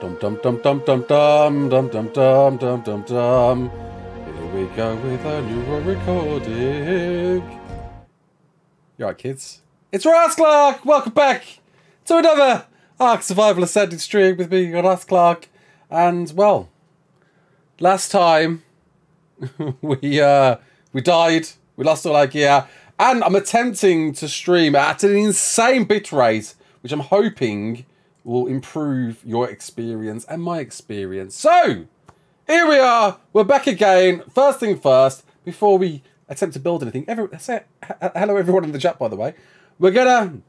Dum dum dum dum dum dum dum dum dum dum dum dum. Here we go with a new recording. You alright, kids? It's Raasclark! Welcome back to another Ark Survival Ascended stream with me, Raasclark. And, well, last time we uh we died, we lost all our gear, and I'm attempting to stream at an insane bitrate, which I'm hoping will improve your experience and my experience. So, here we are, we're back again. First thing first, before we attempt to build anything, every, say, hello everyone in the chat, by the way. We're gonna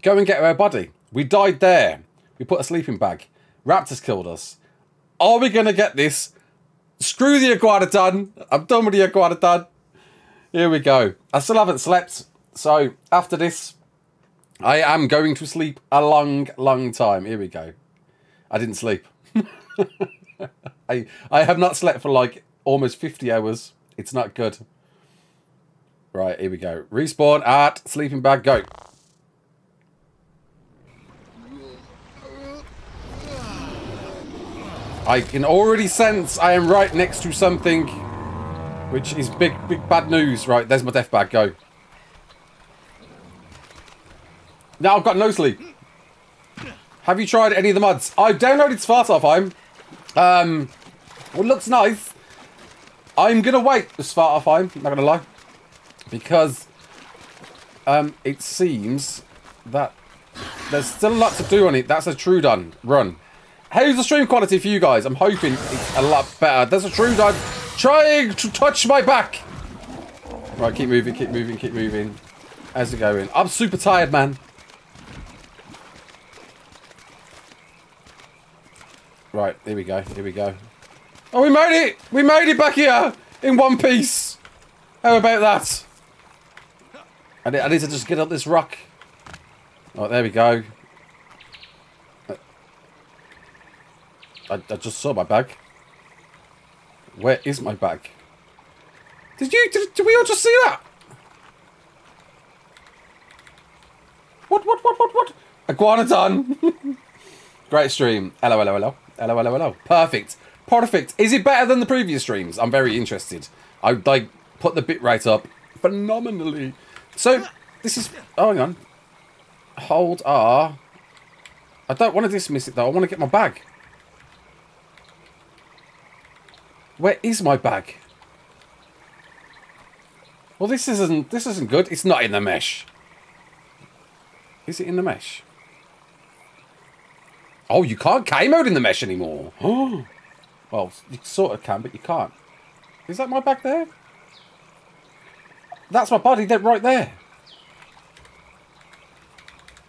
go and get our buddy. We died there. We put a sleeping bag. Raptors killed us. Are we gonna get this? Screw the Iguanodon. I'm done with the Iguanodon. Here we go. I still haven't slept. So after this, I am going to sleep a long, long time. Here we go. I didn't sleep. I I have not slept for like almost 50 hours. It's not good. Right, here we go. Respawn at sleeping bag, go. I can already sense I am right next to something which is big, big bad news. Right, there's my death bag, go. Now I've got no sleep. Have you tried any of the mods? I've downloaded Svartalfheim. Um, it looks nice. I'm going to wait with Svartalfheim, not going to lie. Because um, it seems that there's still a lot to do on it. That's a Troodon run. How's the stream quality for you guys? I'm hoping it's a lot better. There's a Troodon trying to touch my back. Right, keep moving, keep moving, keep moving. How's it going? I'm super tired, man. Right, here we go, here we go. Oh, we made it! We made it back here! In one piece! How about that? I need, I need to just get up this rock. Oh, there we go. I, I just saw my bag. Where is my bag? Did you, did, did we all just see that? What, what, what, what, what? Iguanodon! Great stream. Hello, hello, hello. Hello, hello, hello. Perfect. Perfect. Is it better than the previous streams? I'm very interested. I like put the bitrate up phenomenally. So, this is... Oh, hang on. Hold R. I don't want to dismiss it, though. I want to get my bag. Where is my bag? Well, this isn't... This isn't good. It's not in the mesh. Is it in the mesh? Oh, you can't K-mode in the mesh anymore. Oh. well, you sort of can, but you can't. Is that my back there? That's my body That right there.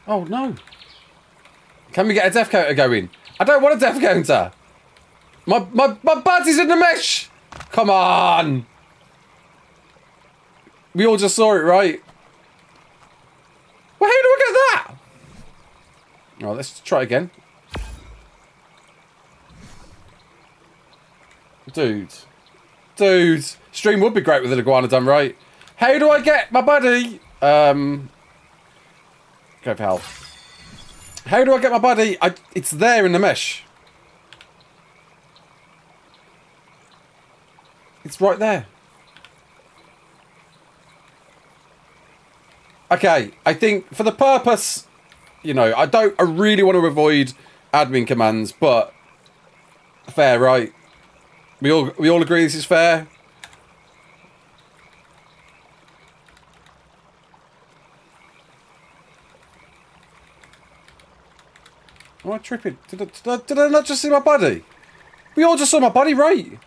Oh, no. Can we get a death counter uh, going? I don't want a death counter. My, my, my body's in the mesh. Come on. We all just saw it, right? Well, how do I get that? Oh, let's try again. Dude. Dude. Stream would be great with an iguanodon right? How do I get my buddy? Um, go for help. How do I get my buddy? I, it's there in the mesh. It's right there. Okay, I think for the purpose, you know, I don't, I really want to avoid admin commands, but fair, right? We all we all agree this is fair. Am I tripping? Did I, did, I, did I not just see my body? We all just saw my body, right?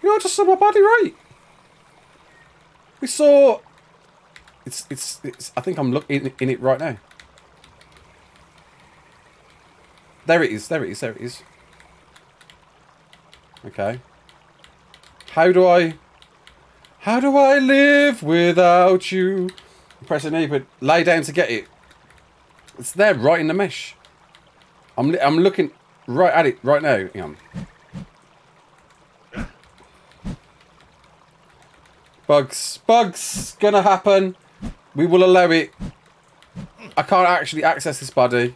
We all just saw my body, right? We saw... It's, it's, it's, I think I'm looking in it right now. There it is, there it is, there it is. Okay. How do I... How do I live without you? Press an E, but lay down to get it. It's there, right in the mesh. I'm, I'm looking right at it right now. Hang on. Bugs. Bugs. Gonna happen. We will allow it. I can't actually access this body.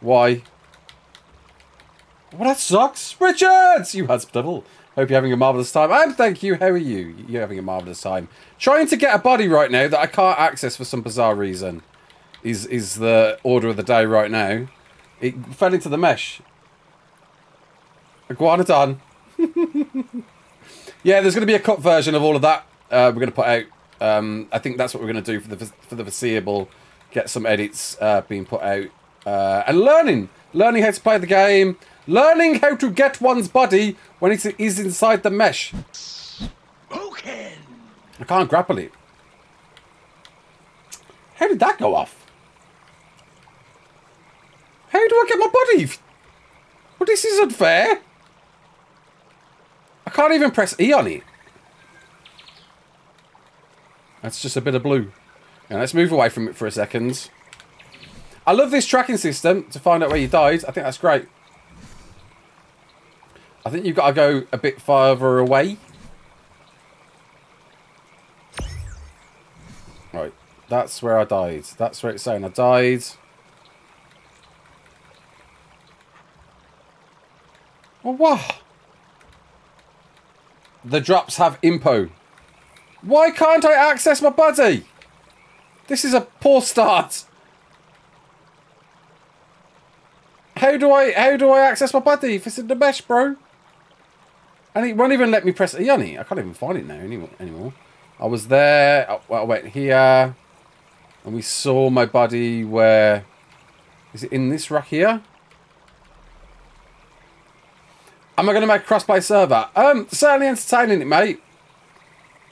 Why? Well, that sucks. Richards! You hospitable. Hope you're having a marvellous time. And thank you. How are you? You're having a marvellous time. Trying to get a body right now that I can't access for some bizarre reason. Is is the order of the day right now. It fell into the mesh. Iguanodon. yeah, there's going to be a cut version of all of that. Uh, we're going to put out. Um, I think that's what we're going to do for the for the foreseeable. Get some edits uh, being put out uh, and learning, learning how to play the game, learning how to get one's body when it is inside the mesh. Spoken. I can't grapple it. How did that go off? How do I get my body? Well, this isn't fair. I can't even press E on it. That's just a bit of blue. Now let's move away from it for a second. I love this tracking system to find out where you died. I think that's great. I think you've got to go a bit further away. Right, that's where I died. That's where it's saying I died. Oh, what? The drops have impo. Why can't I access my buddy? This is a poor start. How do I how do I access my buddy if it's in the mesh, bro? And it won't even let me press on. I can't even find it now anymore. I was there. Well, I went here, and we saw my buddy. Where is it in this rack here? Am I going to make a crossplay server? Um, certainly entertaining it, mate.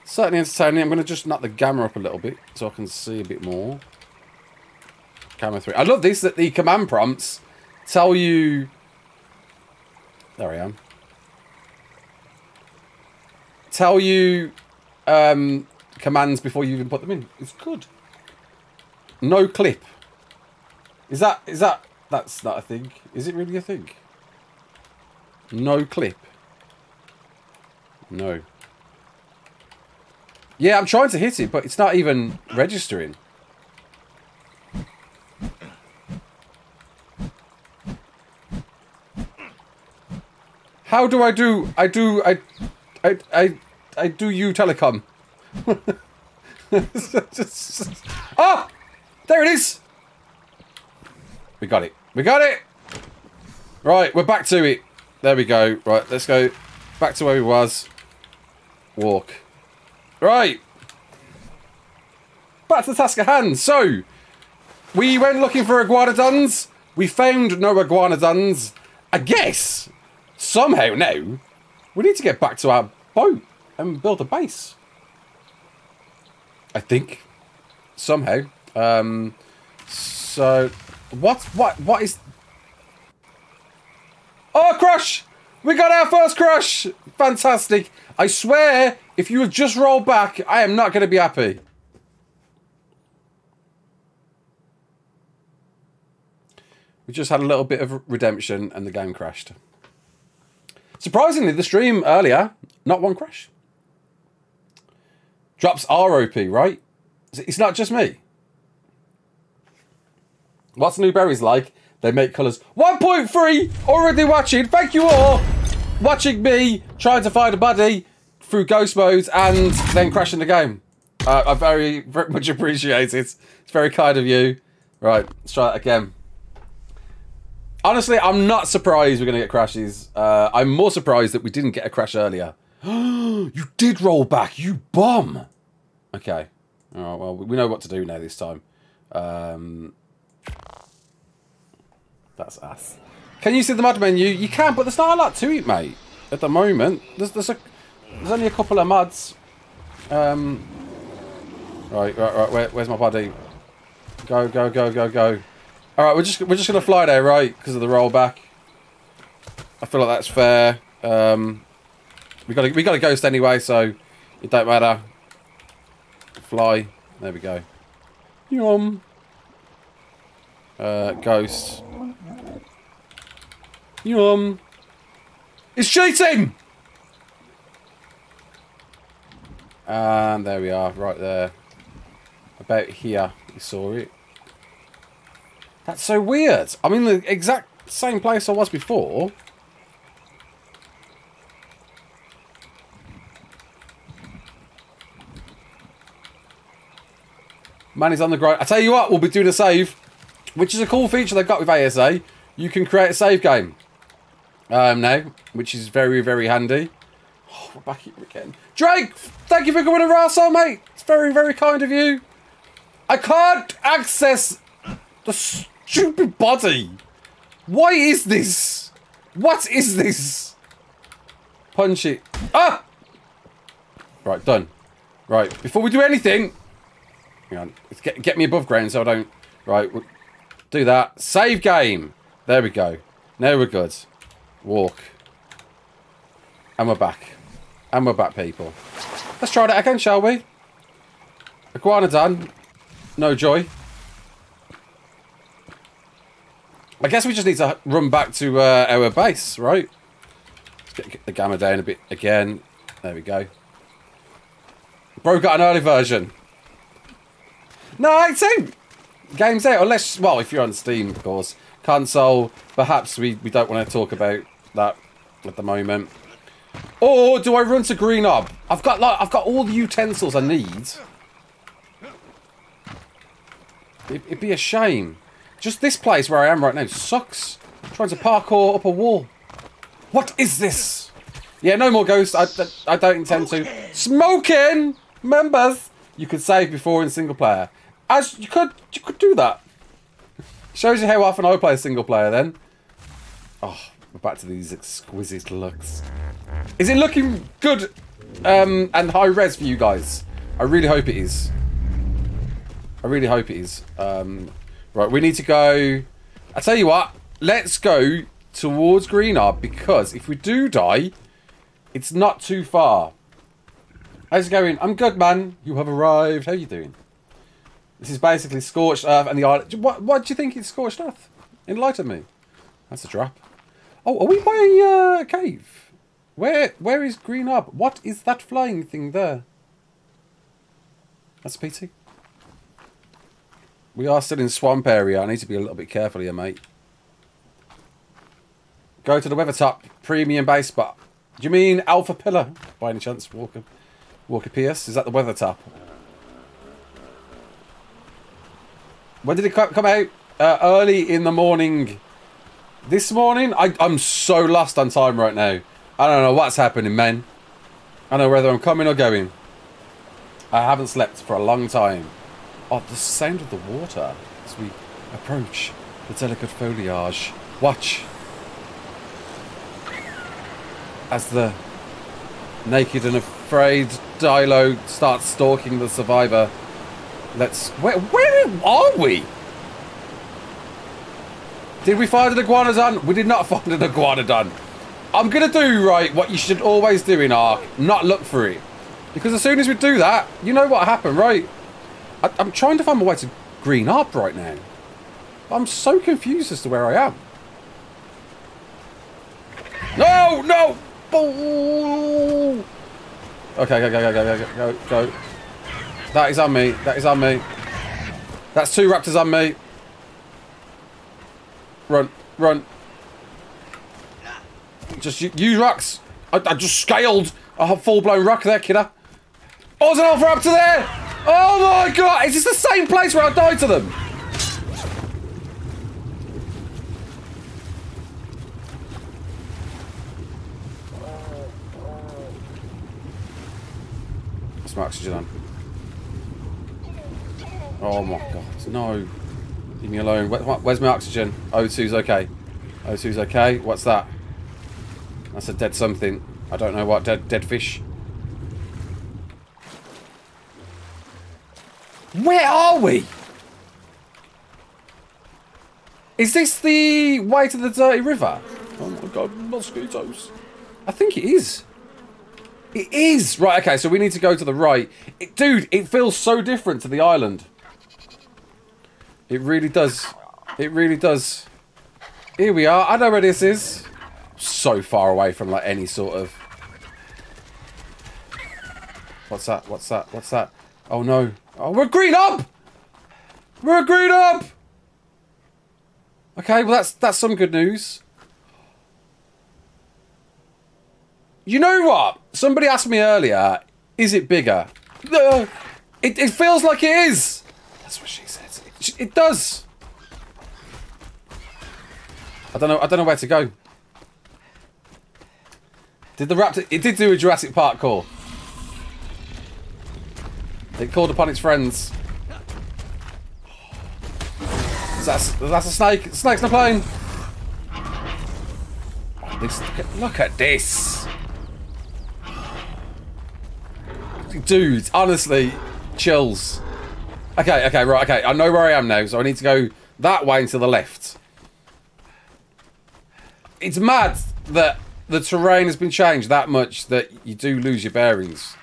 Certainly entertaining. I'm going to just knock the gamma up a little bit so I can see a bit more. Camera 3. I love this, that the command prompts tell you... There I am. Tell you um, commands before you even put them in. It's good. No clip. Is that... Is that... That's not a thing. Is it really a thing? No clip. No. Yeah, I'm trying to hit it, but it's not even registering. How do I do... I do... I... I... I, I do you telecom. ah! There it is! We got it. We got it! Right, we're back to it. There we go. Right, let's go back to where we was. Walk. Right. Back to the task at hand. So, we went looking for iguanodons. We found no iguanodons. I guess, somehow now, we need to get back to our boat and build a base. I think. Somehow. Um, so, what, what, what is Oh, crush! We got our first crush! Fantastic. I swear, if you have just rolled back, I am not going to be happy. We just had a little bit of redemption and the game crashed. Surprisingly, the stream earlier, not one crash. Drops ROP, right? It's not just me. What's New Berries like? They make colours. 1.3 already watching. Thank you all watching me trying to find a buddy through ghost modes and then crashing the game. Uh, I very, very much appreciate it. It's very kind of you. Right, let's try that again. Honestly, I'm not surprised we're going to get crashes. Uh, I'm more surprised that we didn't get a crash earlier. you did roll back, you bomb! Okay. All right, well, we know what to do now this time. Um, that's us. Can you see the mod menu? You can, but there's not a lot to it, mate. At the moment, there's there's a there's only a couple of muds. Um. Right, right, right. Where, where's my body? Go, go, go, go, go. All right, we're just we're just gonna fly there, right? Because of the rollback. I feel like that's fair. Um, we got a, we got a ghost anyway, so it don't matter. Fly. There we go. Yum. Uh, ghost. Yum. It's cheating! And there we are, right there. About here, you saw it. That's so weird. I'm in the exact same place I was before. Man is on the grind. I tell you what, we'll be doing a save, which is a cool feature they've got with ASA. You can create a save game um, now, which is very, very handy. Oh, we're back here again. Drake, thank you for coming to Rarsol, mate. It's very, very kind of you. I can't access the stupid body. Why is this? What is this? Punch it. Ah! Right, done. Right, before we do anything, Hang on. Get, get me above ground so I don't... Right, we'll do that. Save game. There we go. Now we're good. Walk. And we're back. And we're back, people. Let's try that again, shall we? Iguanodon. No joy. I guess we just need to run back to uh, our base, right? Let's get the gamma down a bit again. There we go. Broke out an early version. No, it's same. Game's out. Unless, well, if you're on Steam, of course. Console, perhaps we, we don't want to talk about that at the moment. Or do I run to Green Ob? I've got like I've got all the utensils I need. It, it'd be a shame. Just this place where I am right now sucks. I'm trying to parkour up a wall. What is this? Yeah, no more ghosts. I, I don't intend to. Smoking! Members! You could save before in single player. As you could, you could do that. Shows you how often I play single player. Then, oh, we're back to these exquisite looks. Is it looking good um, and high res for you guys? I really hope it is. I really hope it is. Um, right, we need to go. I tell you what, let's go towards Green Ob because if we do die, it's not too far. How's it going? I'm good, man. You have arrived. How are you doing? This is basically Scorched Earth and the island. What, what do you think it's Scorched Earth? Enlighten me. That's a trap. Oh, are we by a uh, cave? Where Where is Green Ob? What is that flying thing there? That's PT. We are still in swamp area. I need to be a little bit careful here, mate. Go to the Weathertop premium base spot. Do you mean Alpha Pillar, by any chance, Walker? Walker Pierce? Is that the Weathertop? When did it come out? Uh, early in the morning. This morning? I, I'm so lost on time right now. I don't know what's happening, man. I don't know whether I'm coming or going. I haven't slept for a long time. Oh, the sound of the water as we approach the delicate foliage. Watch. As the naked and afraid Dilo starts stalking the survivor. Let's... Where, where are we? Did we find an iguanodon? We did not find an iguanodon. I'm going to do, right, what you should always do in Ark. Not look for it. Because as soon as we do that, you know what happened, right? I, am trying to find my way to Green Ob right now. I'm so confused as to where I am. No, no! Oh! Okay, go, go, go, go, go, go, go. That is on me. That is on me. That's two raptors on me. Run, run. Just use rocks. I, I just scaled a full-blown rock there, kidder. Oh, there's an alpha raptor there! Oh my god! Is this the same place where I died to them? My oxygen on? Oh my god, no. Leave me alone. Where, where's my oxygen? O2's okay. O2's okay. What's that? That's a dead something. I don't know what. Dead, dead fish. Where are we? Is this the way to the dirty river? Oh my god, mosquitoes. I think it is. It is! Right, okay, so we need to go to the right. It, dude, it feels so different to the island. It really does. It really does. Here we are. I know where this is. So far away from like any sort of... What's that? What's that? What's that? Oh no. Oh we're Green Ob! We're Green Ob! Okay, well that's that's some good news. You know what? Somebody asked me earlier, is it bigger? Uh, it, it feels like it is. That's what she. It, does. I don't know. I don't know where to go. Did the raptor? It did do a Jurassic Park call. It called upon its friends. That's that's a snake. Snake's not playing. This, look at this. Dude, honestly, chills. Okay, okay, right, okay. I know where I am now, so I need to go that way and to the left. It's mad that the terrain has been changed that much that you do lose your bearings.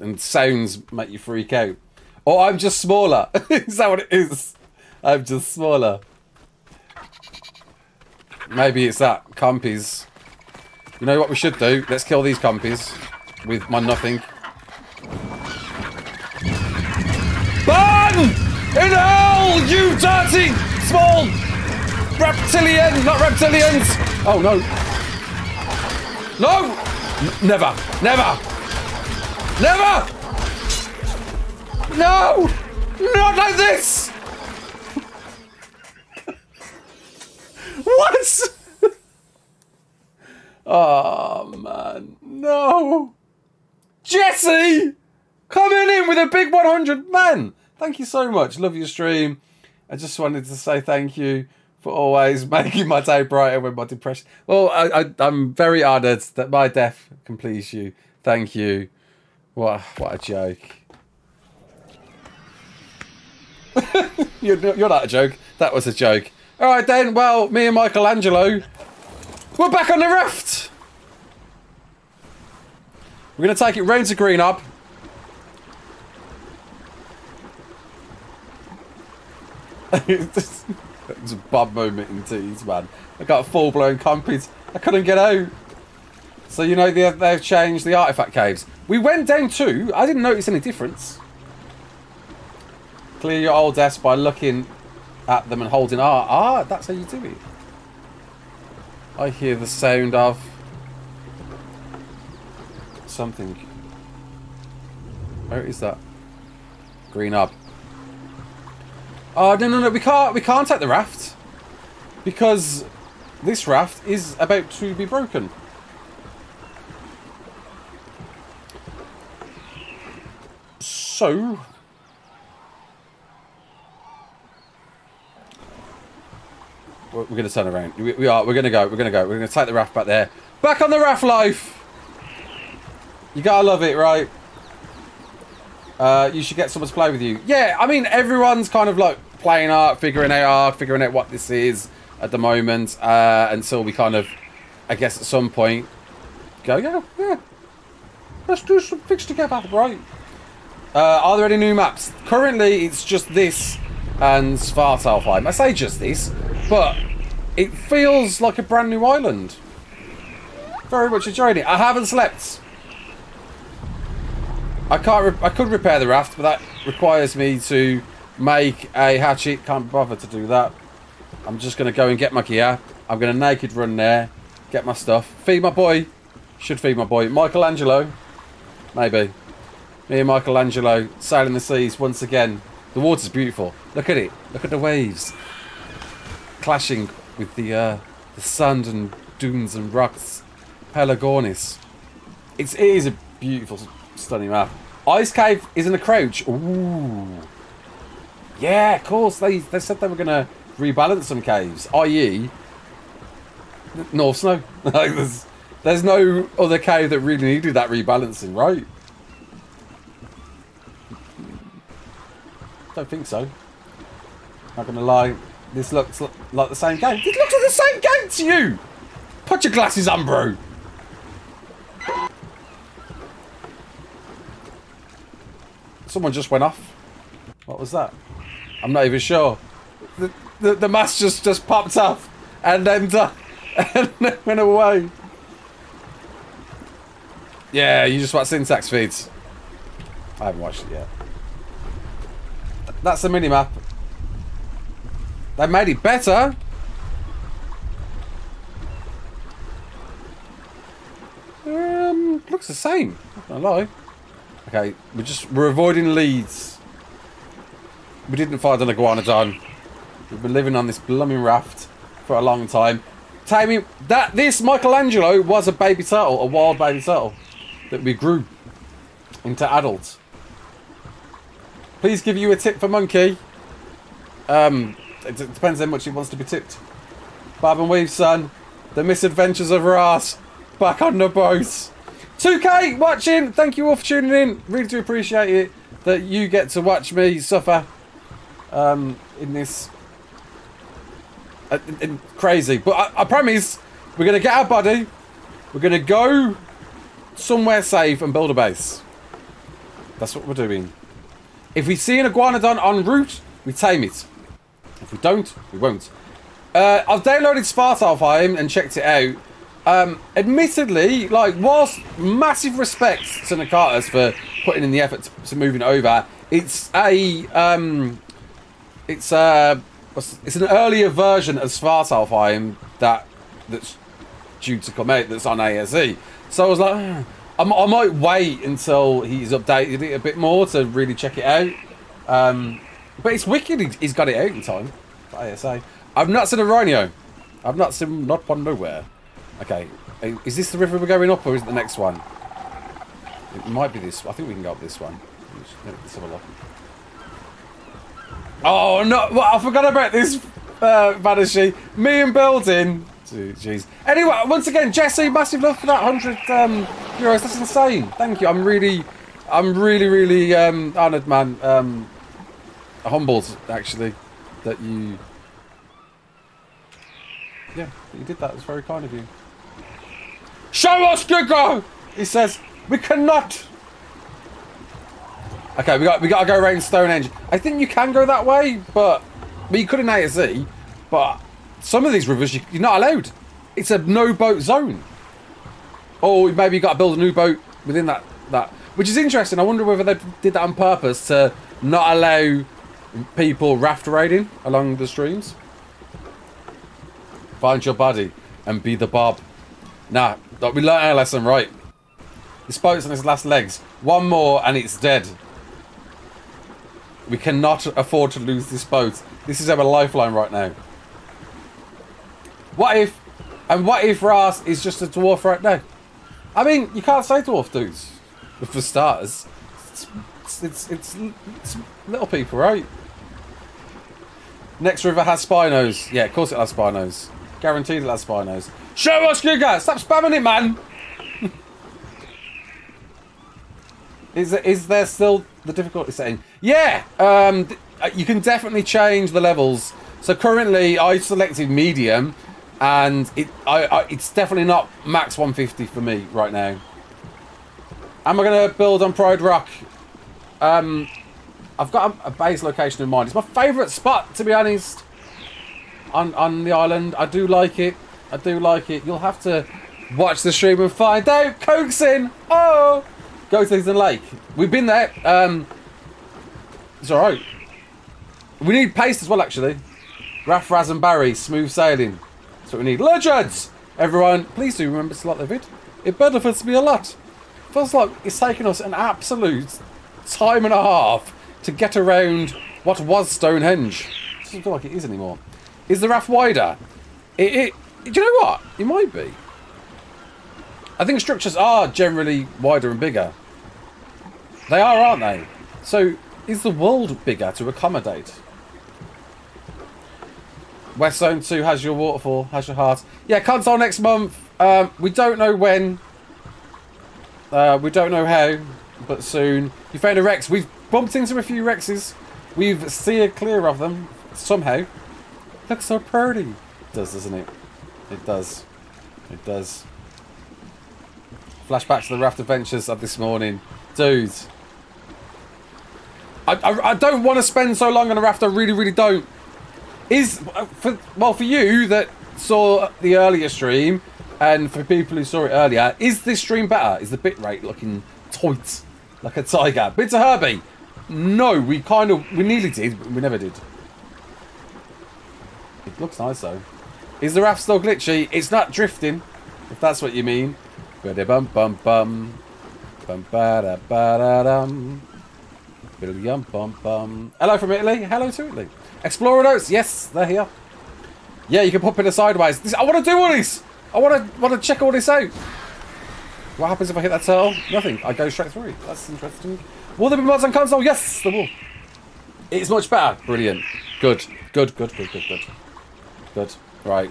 And sounds make you freak out. Or I'm just smaller. is that what it is? I'm just smaller. Maybe it's that. Compies. You know what we should do? Let's kill these compies with my nothing. Burn! In hell, you dirty small reptilian, not reptilians! Oh no. No! N never, never, never! No! Not like this! what? oh man, no! Jesse! Coming in with a big 100 man! Thank you so much. Love your stream. I just wanted to say thank you for always making my day brighter when my depression. Well, I, I, am very honoured that my death can please you. Thank you. What, what a joke. you're, you're not a joke. That was a joke. All right then. Well, me and Michelangelo, we're back on the raft. We're going to take it round to Green Ob. It's a bad moment in teas, man. I got a full-blown compete. I couldn't get out. So, you know, they've, they've changed the artifact caves. We went down two. I didn't notice any difference. Clear your old desk by looking at them and holding R. Ah, that's how you do it. I hear the sound of something. Where is that? Green Ob. Oh no no no! We can't we can't take the raft because this raft is about to be broken. So we're, going to turn around. We, we are. We're going to go. We're going to go. We're going to take the raft back there. Back on the raft life. You gotta love it, right? Uh, you should get someone to play with you. Yeah, I mean, everyone's kind of like playing Ark, figuring out Ark, figuring out what this is at the moment, uh, until we kind of, I guess at some point, go, yeah, yeah, let's do some things together, right? Uh, are there any new maps? Currently, it's just this and Svartalfheim. I say just this, but it feels like a brand new island. Very much enjoying it. I haven't slept I can't. I could repair the raft, but that requires me to make a hatchet. Can't bother to do that. I'm just going to go and get my gear. I'm going to naked run there, get my stuff, feed my boy. Should feed my boy, Michelangelo. Maybe. Me and Michelangelo sailing the seas once again. The water's beautiful. Look at it. Look at the waves clashing with the uh, the sand and dunes and rocks. Pelagornis. It's it is a beautiful Stunning map. Ice Cave is in a crouch. Ooh. Yeah, of course. They, they said they were going to rebalance some caves, i.e. North Snow. like there's, there's no other cave that really needed that rebalancing, right? Don't think so. Not gonna lie, this looks like the same game. It looks like the same game to you! Put your glasses on, bro! Someone just went off. What was that? I'm not even sure. The, the, the mask just, just popped off and then, and then went away. Yeah, you just watch Syntac's feeds. I haven't watched it yet. That's the mini-map. They made it better. Um, looks the same. Not gonna lie. Okay, we're just we're avoiding leads. We didn't find an iguanodon. We've been living on this blooming raft for a long time. Tammy, that this Michelangelo was a baby turtle, a wild baby turtle that we grew into adults. Please give you a tip for monkey. Um, it depends how much he wants to be tipped. Bob and Weave, son. The misadventures of Ras. Back on the boat. 2K watching. Thank you all for tuning in. Really do appreciate it that you get to watch me suffer um, in this. Uh, in, in crazy. But I, I promise we're going to get our buddy. We're going to go somewhere safe and build a base. That's what we're doing. If we see an iguanodon en route, we tame it. If we don't, we won't. Uh, I've downloaded Svartalfheim and checked it out. Um, admittedly, like, whilst massive respect to Nakatas for putting in the effort to, to moving over, it's a, um, it's a, it's an earlier version of Svartalfheim that, that's due to come out that's on ASE. So I was like, oh, I, might wait until he's updated it a bit more to really check it out. Um, but it's wicked he's got it out in time for ASA. I've not seen a rhino. I've not seen not one nowhere. Okay, is this the river we're going up or is it the next one? It might be this. I think we can go up this one. Let's have a look. Oh no! Well, I forgot about this, uh. Me and building. Jeez. Anyway, once again, Jesse, massive love for that hundred um, euros. That's insane. Thank you. I'm really, I'm really, really um, honoured, man. Um, humbled, actually, that you yeah, you did that. It's very kind of you. Show us, Giga! He says, we cannot. Okay, we got we got to go around Stonehenge. I think you can go that way, but but you could in ASE. But some of these rivers you, you're not allowed. It's a no boat zone. Or maybe you got to build a new boat within that that, which is interesting. I wonder whether they did that on purpose to not allow people raft raiding along the streams. Find your body and be the Bob. Nah, we learned our lesson right. This boat's on its last legs. One more and it's dead. We cannot afford to lose this boat. This is our lifeline right now. What if... And what if Ras is just a dwarf right now? I mean, you can't say dwarf dudes. For starters. It's, it's, it's, it's little people, right? Next river has Spinos. Yeah, of course it has Spinos. Guaranteed it has Spinos. Show us, Giga! Stop spamming it, man! Is, there, is there still the difficulty setting? Yeah! Um, uh, you can definitely change the levels. So currently, I selected medium, and it I, I, it's definitely not max 150 for me right now. Am I going to build on Pride Rock? Um, I've got a, a base location in mind. It's my favourite spot, to be honest on, on the island. I do like it. I do like it. You'll have to watch the stream and find out. Coaxing! Oh! Go to the lake. We've been there. Um, it's alright. We need paste as well, actually. Raff, Raz and Barry, smooth sailing. That's what we need. Legends! Everyone, please do remember to like the vid. It benefits me a lot. Feels like it's taken us an absolute time and a half to get around what was Stonehenge. It doesn't feel like it is anymore. Is the raft wider? It, it, do you know what? It might be. I think structures are generally wider and bigger. They are, aren't they? So, is the world bigger to accommodate? West Zone 2 has your waterfall, has your heart. Yeah, console next month. Um, we don't know when. Uh, we don't know how, but soon. You found a Rex. We've bumped into a few Rexes. We've steered clear of them, somehow. Looks so pretty. It does, doesn't it? It does. It does. Flashback to the raft adventures of this morning. Dude. I, I, I don't want to spend so long on a raft. I really, really don't. Is, for, well, for you that saw the earlier stream, and for people who saw it earlier, is this stream better? Is the bitrate looking tight like a tiger? Bits of Herbie. No, we kind of, we nearly did, but we never did. It looks nice though. Is the raft still glitchy? It's not drifting, if that's what you mean. Bum bum bum. Bum ba da ba da dum. Bum bum. Hello from Italy. Hello to Italy. Explorer notes. Yes, they're here. Yeah, you can pop in a sideways. This, I want to do all this. I want to want to check all this out. What happens if I hit that turtle? Nothing. I go straight through. That's interesting. Will there be mods on console? Yes, there will. It's much better. Brilliant. Good. Good. Good. Good. Good. Good. Good. Right.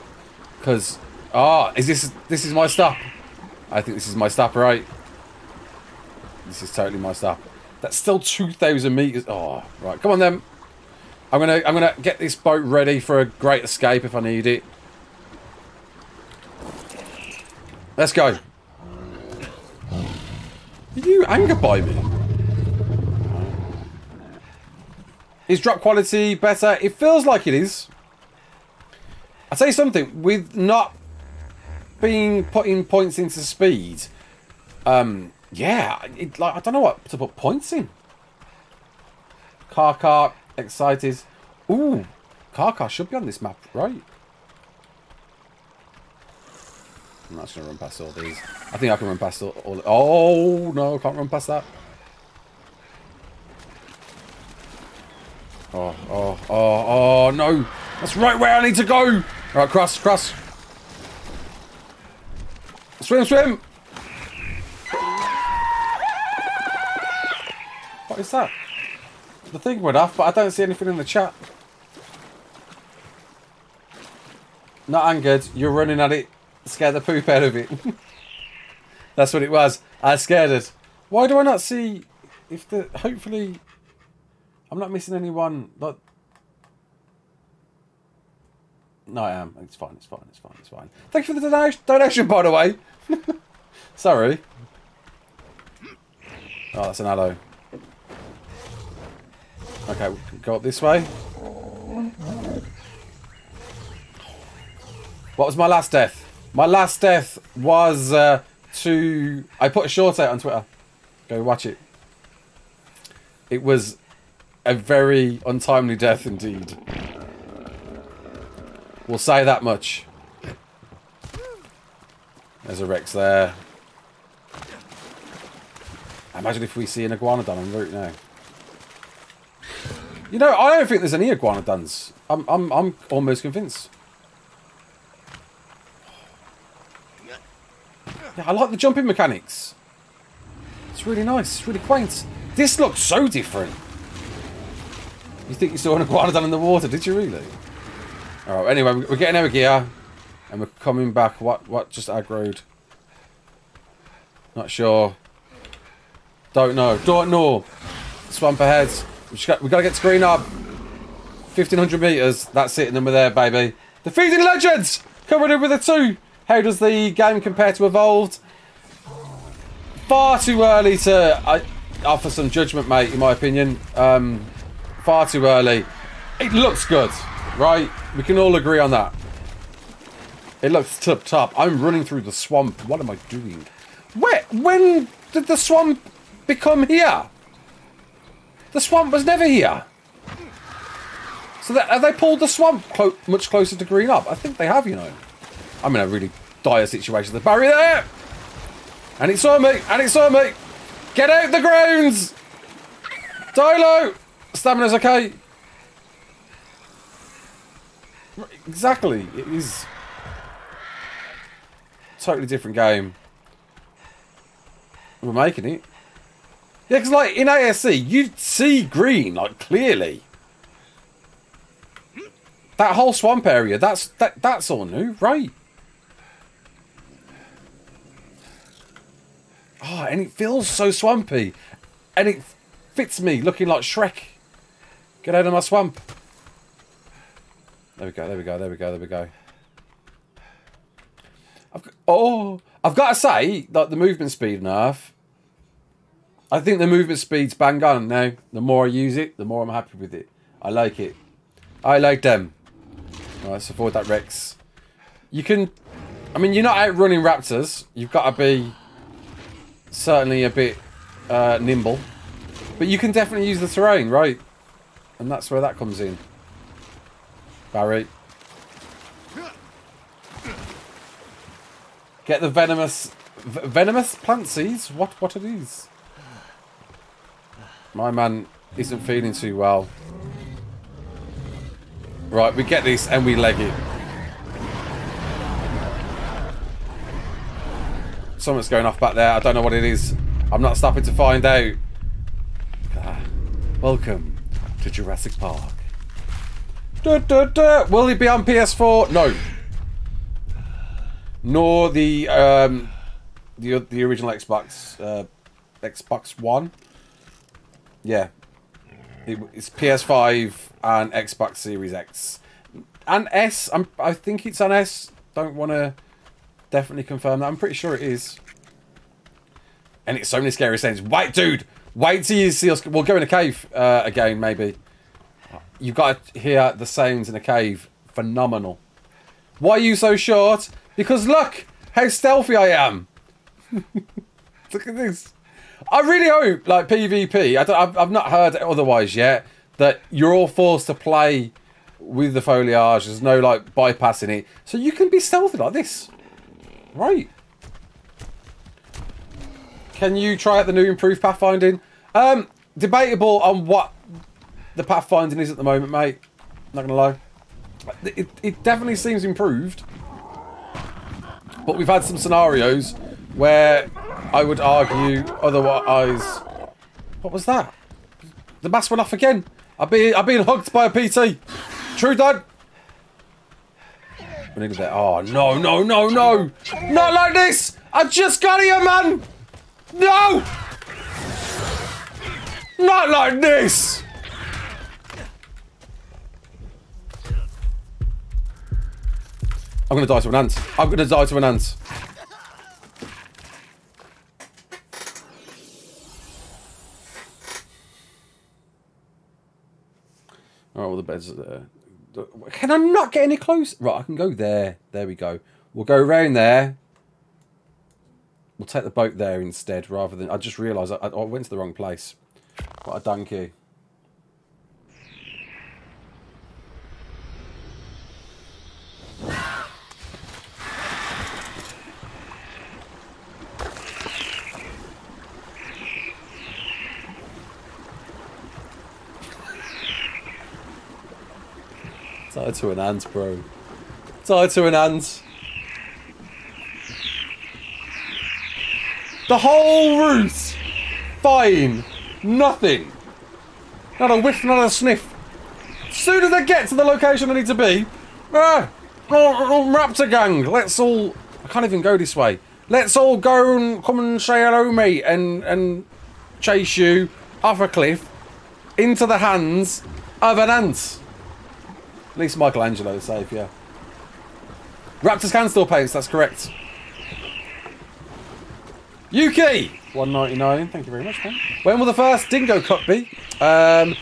Because ah, oh, is this this is my stop? I think this is my stop, right? This is totally my stop. That's still 2,000 meters. Oh, right. Come on then. I'm gonna I'm gonna get this boat ready for a great escape if I need it. Let's go. Did you anger by me? Is drop quality better? It feels like it is. I'll tell you something, with not being putting points into speed, um, yeah, it, like I don't know what to put points in. Car car, excited. Ooh, car car should be on this map, right? I'm not gonna run past all these. I think I can run past all. all oh no, I can't run past that. Oh, oh, oh, oh no! That's right where I need to go. All right, cross, cross. Swim, swim. What is that? The thing went off, but I don't see anything in the chat. Not angered. You're running at it. Scare the poop out of it. That's what it was. I scared it. Why do I not see if the... Hopefully... I'm not missing anyone. Like... No, I am. It's fine. It's fine. It's fine. It's fine. Thank you for the donation, donation by the way. Sorry. Oh, that's an aloe. Okay, go up this way. What was my last death? My last death was uh, to... I put a short out on Twitter. Go watch it. It was a very untimely death indeed. We'll say that much. There's a Rex there. Imagine if we see an iguanodon en route now. You know, I don't think there's any iguanodons. I'm, I'm, I'm almost convinced. Yeah, I like the jumping mechanics. It's really nice. It's really quaint. This looks so different. You think you saw an iguanodon in the water, did you really? Alright, anyway, we're getting our gear. And we're coming back. What, what just aggroed? Not sure. Don't know. Don't know. Swamp ahead. We got, we got to get to Green Ob. 1500 metres. That's it. And then we're there, baby. Defeating Legends! Covered it with a 2. How does the game compare to Evolved? Far too early to offer some judgment, mate, in my opinion. Um, far too early. It looks good, right? We can all agree on that. It looks tip top. I'm running through the swamp. What am I doing? Where? When did the swamp become here? The swamp was never here. So that, have they pulled the swamp clo much closer to Green Ob? I think they have, you know. I'm in a really dire situation. The barrier there! And it saw me! And it saw me! Get out the grounds! Dilo! Stamina's okay. Exactly. It is totally different game. We're making it. Yeah, because like in ASE, you see green like clearly. That whole swamp area, that's that that's all new, right? Oh, and it feels so swampy. And it fits me looking like Shrek. Get out of my swamp. There we go, there we go, there we go, there we go. I've, oh, I've got to say, like the movement speed enough. I think the movement speed's bang on now. The more I use it, the more I'm happy with it. I like it. I like them. Alright, so avoid that Rex. You can... I mean, you're not outrunning raptors. You've got to be certainly a bit uh, nimble. But you can definitely use the terrain, right? And that's where that comes in. Barry. Get the venomous... venomous plant seeds? What, what are these? My man isn't feeling too well. Right, we get this and we leg it. Something's going off back there. I don't know what it is. I'm not stopping to find out. Ah, welcome to Jurassic Park. Da, da, da. Will it be on PS4? No. Nor the um, the the original Xbox uh, Xbox One. Yeah, it, it's PS5 and Xbox Series X and S. I'm, I think it's on S. Don't want to definitely confirm that. I'm pretty sure it is. And it's so many scary things. Wait, dude. Wait till you see us. We'll go in a cave uh, again, maybe. You've got to hear the sounds in a cave. Phenomenal. Why are you so short? Because look how stealthy I am. look at this. I really hope, like PvP, I have I've not heard otherwise yet, that you're all forced to play with the foliage. There's no like bypassing it. So you can be stealthy like this. Right. Can you try out the new improved pathfinding? Um, debatable on what the pathfinding is at the moment, mate. Not gonna lie. It, it definitely seems improved. But we've had some scenarios where I would argue otherwise. What was that? The mask went off again. I've been I've been hugged by a PT. Troodon. We that. Oh no no no no! Not like this! I just got here, man! No! Not like this! I'm gonna die to an ant. I'm gonna die to an ant. Alright, well the beds are there. Can I not get any close? Right, I can go there. There we go. We'll go around there. We'll take the boat there instead, rather than... I just realised I, I, went to the wrong place. What a donkey. Tied to an ant, bro. Tied to an ant. The whole route! Fine. Nothing. Not a whiff, not a sniff. As soon as I get to the location I need to be, ah, oh, oh, Raptor gang, let's all... I can't even go this way. Let's all go and come and say hello, mate, and, and chase you off a cliff into the hands of an ant. At least Michelangelo is safe, yeah. Raptors can still paints, that's correct. Yuki! 199, thank you very much, man. When will the first Dingo Cup be? Um,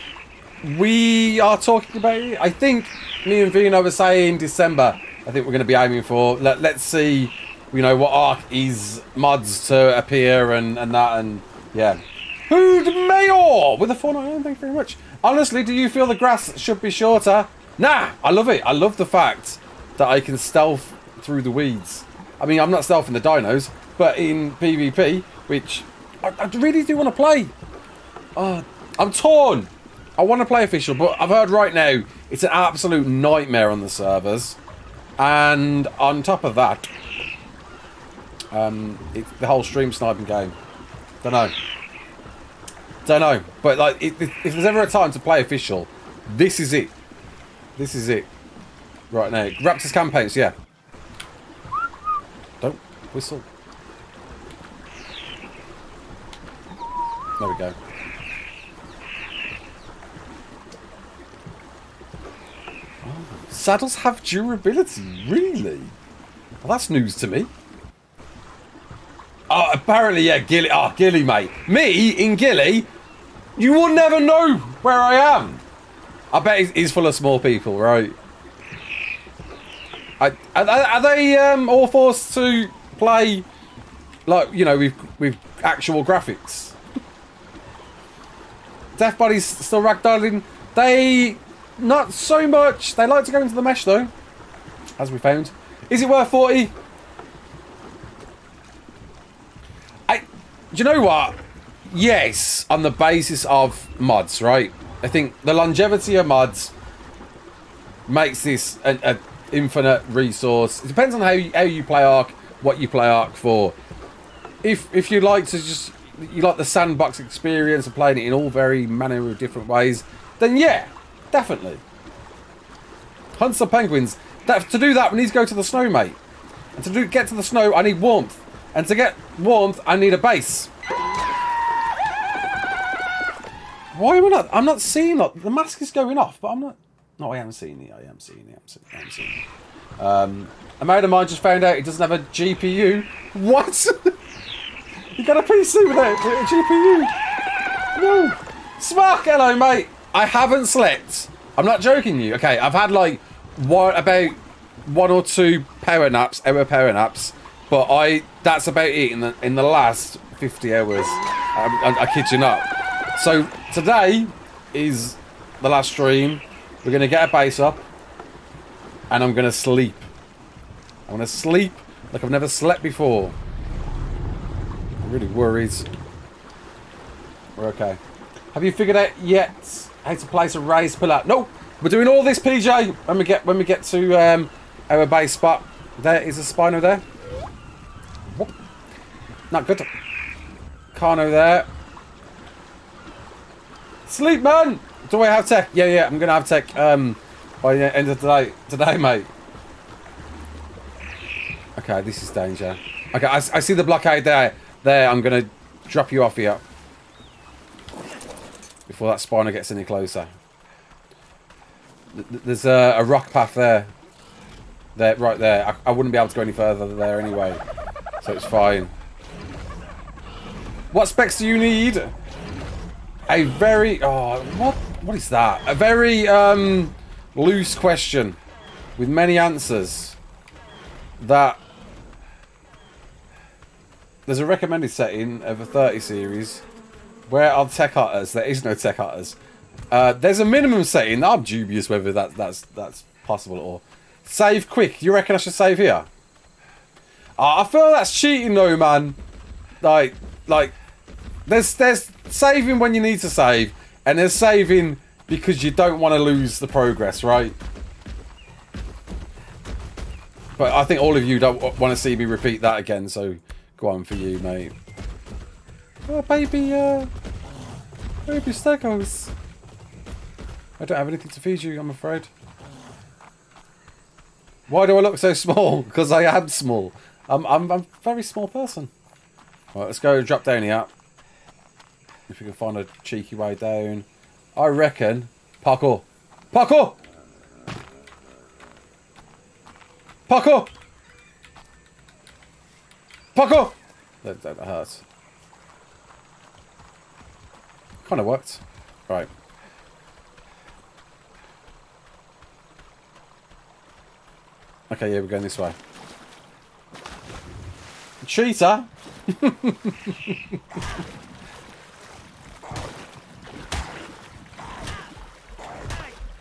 we are talking about it. I think me and Veno were saying December. I think we're going to be aiming for. Let, let's see, you know, what Ark is mods to appear and, and that, and yeah. Hood Mayor with a 499, thank you very much. Honestly, do you feel the grass should be shorter? Nah, I love it. I love the fact that I can stealth through the weeds. I mean, I'm not stealthing the dinos, but in PvP, which I, I really do want to play. Oh, I'm torn. I want to play official, but I've heard right now it's an absolute nightmare on the servers. And on top of that, um, it's the whole stream sniping game. Don't know. Don't know. But like, if, if there's ever a time to play official, this is it. This is it. Right now. Raptors campaigns, yeah. Don't whistle. There we go. Saddles have durability, really? Well, that's news to me. Oh, apparently, yeah, Gilly. Oh, Gilly, mate. Me, in ghillie, you will never know where I am. I bet he's, full of small people, right? Are, are they um, all forced to play, like, you know, with, with actual graphics? Death Body's still ragdolling. They, not so much. They like to go into the mesh though, as we found. Is it worth 40? I, do you know what? Yes, on the basis of mods, right? I think the longevity of mods makes this an infinite resource. It depends on how you, how you play Ark, what you play Ark for. If if you like to just you like the sandbox experience of playing it in all very manner of different ways, then yeah, definitely. Hunts the penguins. That, to do that, we need to go to the snow, mate. And to do, get to the snow, I need warmth. And to get warmth, I need a base. Why am I not? I'm not seeing it. The mask is going off, but I'm not. No, I am seeing it. I am seeing it. I'm seeing it. I am seeing it. Um, a mate of mine just found out he doesn't have a GPU. What? you got a PC without a GPU? No. Spark, hello, mate. I haven't slept. I'm not joking you. Okay, I've had like one about one or two power naps, hour power naps, but I that's about it in the in the last 50 hours. I, I, I kid you not. So today is the last stream. We're gonna get a base up, and I'm gonna sleep. I'm gonna sleep like I've never slept before. I'm really worried. We're okay. Have you figured out yet how to place a raised pillar? No, we're doing all this, PJ. When we get when we get to um, our base spot, there is a Spino there. Whoop. Not good. Carno there. Sleep, man! Do I have tech? Yeah, yeah, I'm gonna have tech um, by the end of today, today, mate. Okay, this is danger. Okay, I, I see the blockade there. There, I'm gonna drop you off here. Before that spawner gets any closer. There's a, a rock path there. There, right there. I, I wouldn't be able to go any further there anyway. So it's fine. What specs do you need? A very oh what what is that? A very um loose question with many answers that there's a recommended setting of a 30 series where are the tech hutters? There is no tech hutters. Uh, there's a minimum setting. I'm dubious whether that that's that's possible at all. Save quick. You reckon I should save here? Uh, I feel that's cheating though, man. Like, like, there's there's saving when you need to save, and there's saving because you don't want to lose the progress, right? But I think all of you don't want to see me repeat that again, so go on for you, mate. Oh, baby, uh, baby Stegos. I don't have anything to feed you, I'm afraid. Why do I look so small? Because I am small. I'm, I'm, I'm a very small person. Right, let's go drop down here. If we can find a cheeky way down. I reckon... Parkour! Parkour! Parkour! Parkour! That, that hurts. Kind of worked. Right. Okay, yeah, we're going this way. Cheater!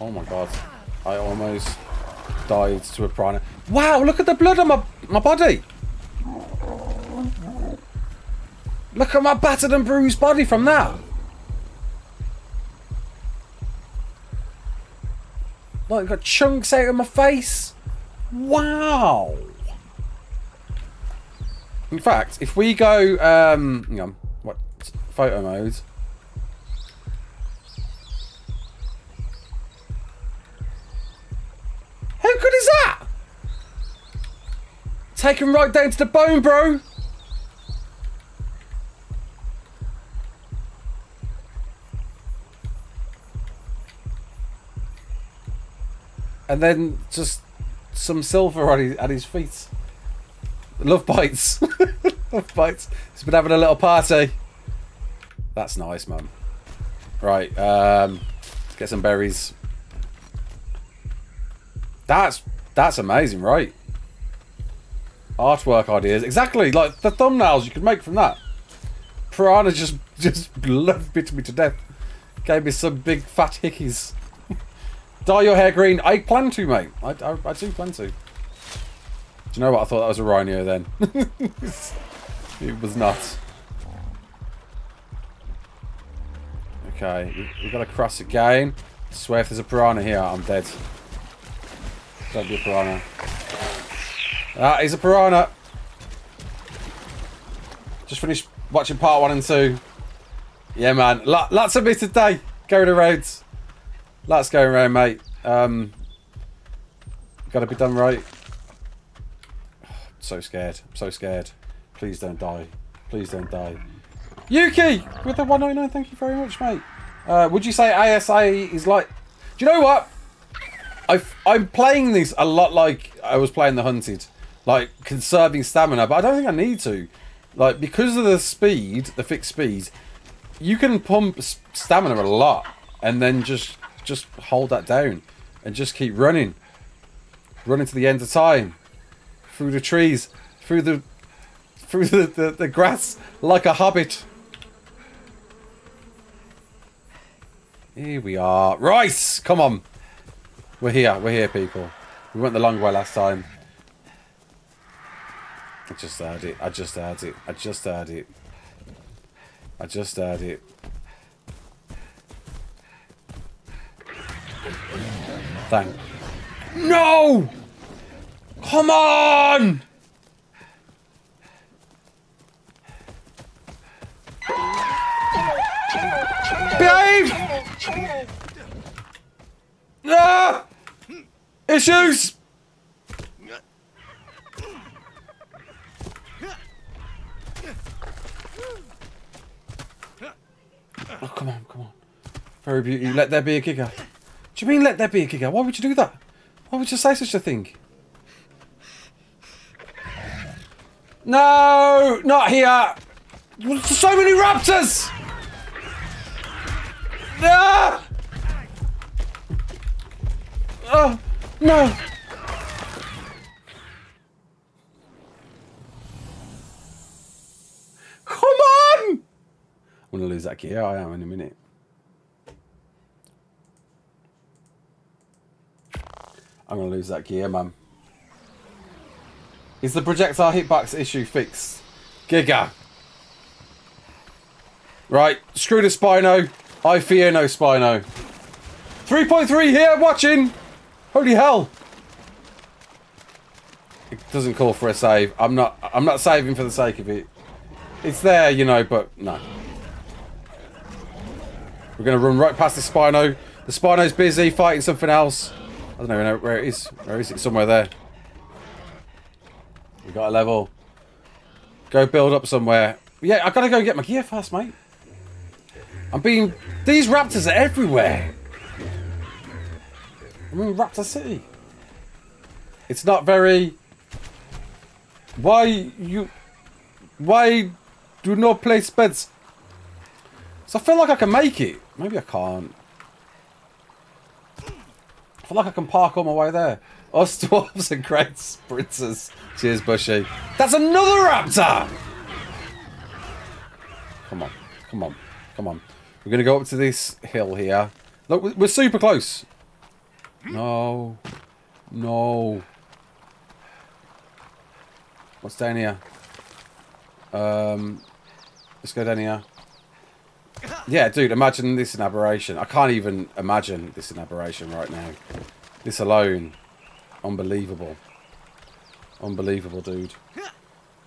Oh my god. I almost died to a piranha. Wow, look at the blood on my, my body. Look at my battered and bruised body from that. Like, got chunks out of my face. Wow. In fact, if we go, um, hang on, what, photo mode. How good is that? Take him right down to the bone, bro. And then just some silver on his, at his feet. Love bites. Love bites. He's been having a little party. That's nice, man. Right, um, let's get some berries. That's that's amazing, right? Artwork ideas. Exactly, like the thumbnails you could make from that. Piranha just just love bit me to death. Gave me some big fat hickeys. Dye your hair green. I plan to, mate. I, I, I do plan to. Do you know what? I thought that was a rhino then. it was not. Okay, we, have got to cross again. I swear if there's a piranha here, I'm dead. Don't be a piranha. Ah, he's a piranha. Just finished watching part one and two. Yeah, man. Lots of me today. Go the roads. Lots going around, mate. Um, gotta be done right. I'm so scared. I'm so scared. Please don't die. Please don't die. Yuki with the 199. Thank you very much, mate. Uh, would you say ASA is like? Do you know what? I I'm playing this a lot like I was playing the Hunted, like conserving stamina, but I don't think I need to. Like because of the speed, the fixed speed, you can pump stamina a lot and then just just hold that down and just keep running. Running to the end of time. Through the trees. Through the through the, the, the grass like a hobbit. Here we are. Rice! Come on. We're here. We're here, people. We went the long way last time. I just had it. I just had it. I just had it. I just had it. Thank. No! Come on! Behave! Ah! Issues! Oh, come on, come on. Very beauty. Let there be a giga. Do you mean let there be a giga? Why would you do that? Why would you say such a thing? No! Not here! So many raptors! Ah! Oh, no! Come on! I'm gonna lose that gear. I am in a minute. I'm gonna lose that gear, man. Is the projectile hitbox issue fixed? Giga. Right, screw the Spino. I fear no Spino. 3.3 here, watching! Holy hell! It doesn't call for a save. I'm not I'm not saving for the sake of it. It's there, you know, but no. We're gonna run right past the Spino. The Spino's busy fighting something else. I don't even know where it is. Where is it? Somewhere there. We got a level. Go build up somewhere. Yeah, I gotta go get my gear fast, mate. I'm being... These raptors are everywhere. I'm in Raptor City. It's not very... Why you... Why do not place beds? So I feel like I can make it. Maybe I can't. I feel like I can park on my way there. Us dwarves and great sprinters. Cheers, Bushy. That's another raptor! Come on. Come on. Come on. We're going to go up to this hill here. Look, we're super close. No. No. What's down here? Um, let's go down here. Yeah, dude, imagine this an aberration. I can't even imagine this an aberration right now. This alone. Unbelievable. Unbelievable, dude.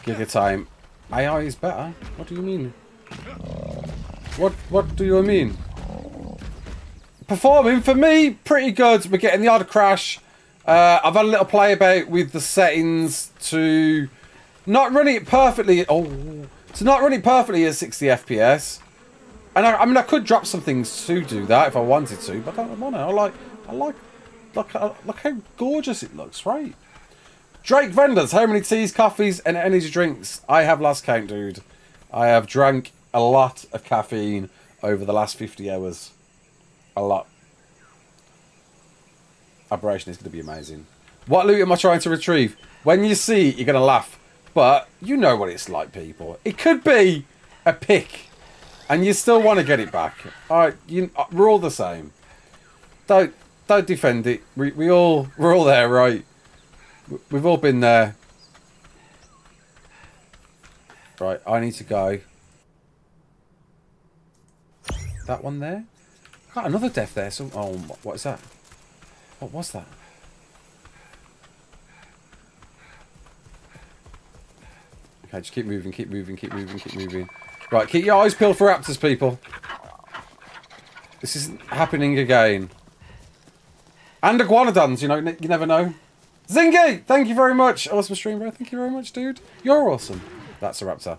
Giga time. AI is better? What do you mean? What What do you mean? Performing for me, pretty good. We're getting the odd crash. Uh, I've had a little play about with the settings to not running it perfectly. Oh, to not run it perfectly at 60 FPS. And I, I, mean, I could drop some things to do that if I wanted to, but I don't want to. I like, I like, look, look how gorgeous it looks, right? Drake vendors, how many teas, coffees, and energy drinks? I have lost count, dude. I have drank a lot of caffeine over the last 50 hours. A lot. Aberration is going to be amazing. What loot am I trying to retrieve? When you see it, you're going to laugh. But you know what it's like, people. It could be a pick. and you still want to get it back. All right, you, we're all the same. Don't don't defend it. We we all we're all there, right? We've all been there. Right, I need to go. That one there? Got another death there. So, oh, what is that? What was that? Okay, just keep moving, keep moving, keep moving, keep moving. Right, keep your eyes peeled for raptors, people. This isn't happening again. And iguanodons, you know, you never know. Zingy, thank you very much. Awesome stream, bro. Thank you very much, dude. You're awesome. That's a raptor.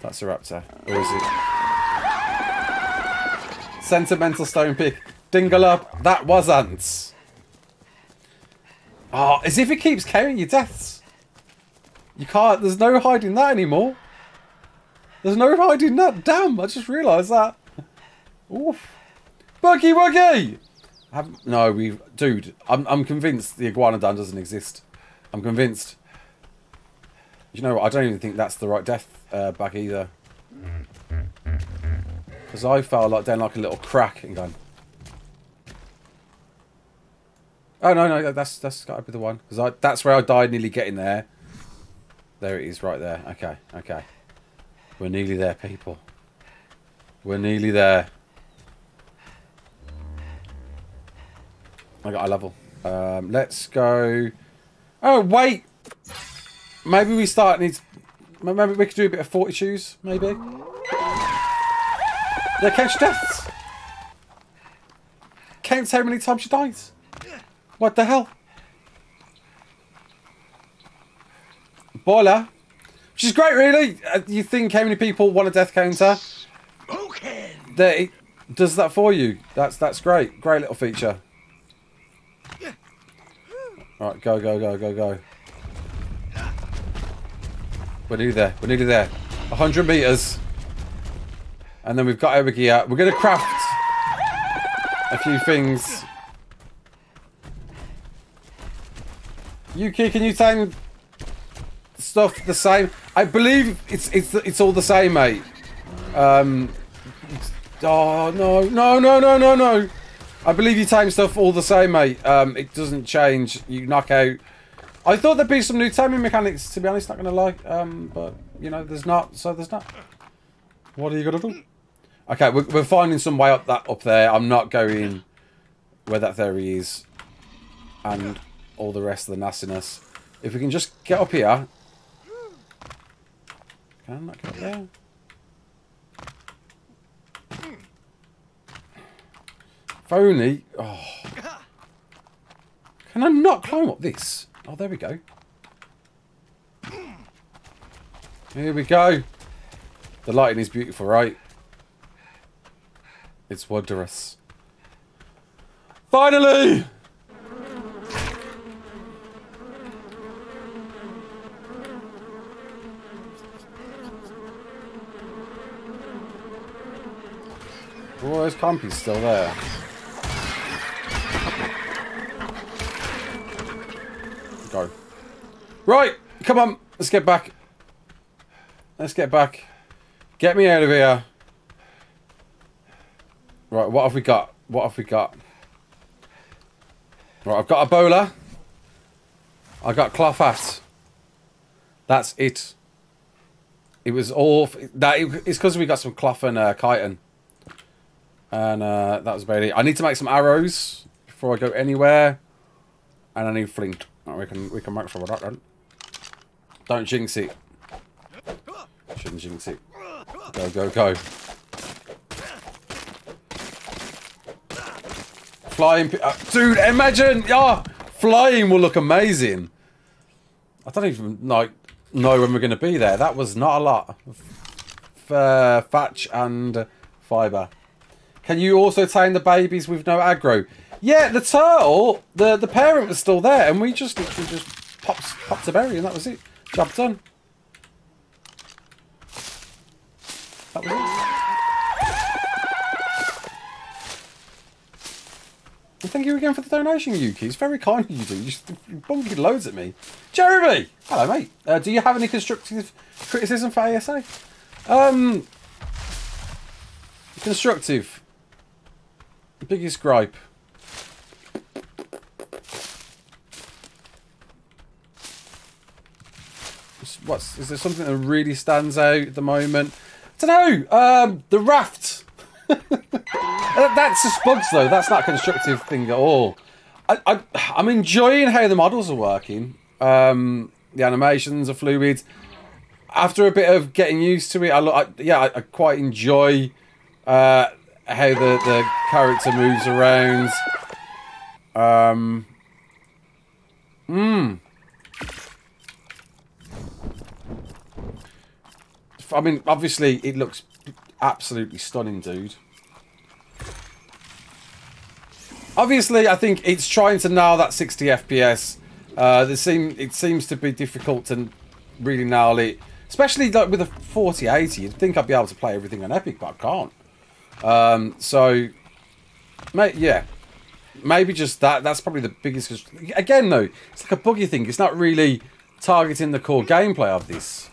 That's a raptor. Or is it? Sentimental stone pick. Dingle up. That was ants. Oh, as if it keeps carrying your deaths. You can't, there's no hiding that anymore. There's no hiding that. Damn, I just realised that. Oof. Buggy Wuggy! no, we Dude, I'm, I'm convinced the Iguanodon doesn't exist. I'm convinced. You know what? I don't even think that's the right death uh, back either. Because I fell like down like a little crack and going. Oh no no that's that's got to be the one because I that's where I died nearly getting there. There it is right there. Okay okay, we're nearly there, people. We're nearly there. I got a level. Um, let's go. Oh wait, maybe we start needs. Maybe we could do a bit of fortitudes. Maybe. Yeah, catch deaths. Counts how many times she dies. What the hell? Boiler. Which is great, really. Uh, you think how many people want a death counter? Okay. It does that for you. That's that's great. Great little feature. Right, go, go, go, go, go. We're nearly there. We're nearly there. 100 meters. And then we've got over gear. We're going to craft a few things. Yuki, can you time stuff the same? I believe it's it's it's all the same, mate. Um. Oh no no no no no no! I believe you time stuff all the same, mate. Um, it doesn't change. You knock out. I thought there'd be some new timing mechanics. To be honest, not gonna lie. Um, but you know, there's not. So there's not. What are you gonna do? Okay, we're, we're finding some way up that up there. I'm not going where that theory is, and all the rest of the nastiness. If we can just get up here. Can I not get up there? If only... Oh. Can I not climb up this? Oh, there we go. Here we go. The lighting is beautiful, right? It's wondrous. Finally! Oh, his compy's still there. Go. Right, come on, let's get back. Let's get back. Get me out of here. Right, what have we got? What have we got? Right, I've got a bola. I got cloth hat. That's it. It was all that. It's because we got some cloth and uh, chitin, and uh, that was about it. I need to make some arrows before I go anywhere, and I need flint. Right, we can we can make of that then. Don't jinx it. Shouldn't jinx it. Go go go. Flying, uh, dude! Imagine, yeah, flying will look amazing. I don't even like know when we're going to be there. That was not a lot. F uh, thatch and fibre. Can you also tame the babies with no aggro? Yeah, the turtle, the the parent was still there, and we just literally just popped popped a berry, and that was it. Job done. That was it. Thank you again for the donation, Yuki. It's very kind of you to. You just loads at me. Jeremy! Hello, mate. Uh, do you have any constructive criticism for ASA? Um, Constructive. The biggest gripe. What's is there something that really stands out at the moment? I don't know. Um, the raft. That's just bugs though. That's not a constructive thing at all. I, I'm enjoying how the models are working. Um, the animations are fluid. After a bit of getting used to it, I, I yeah, I, I, quite enjoy uh, how the the character moves around. Um. Hmm. I mean, obviously, it looks absolutely stunning, dude. Obviously, I think it's trying to nail that 60 FPS. Uh, seem, it seems to be difficult to really nail it. Especially like with a 4080, you'd think I'd be able to play everything on Epic, but I can't. Um, so, mate, yeah. Maybe just that. That's probably the biggest... Again, though, it's like a buggy thing. It's not really targeting the core gameplay of this.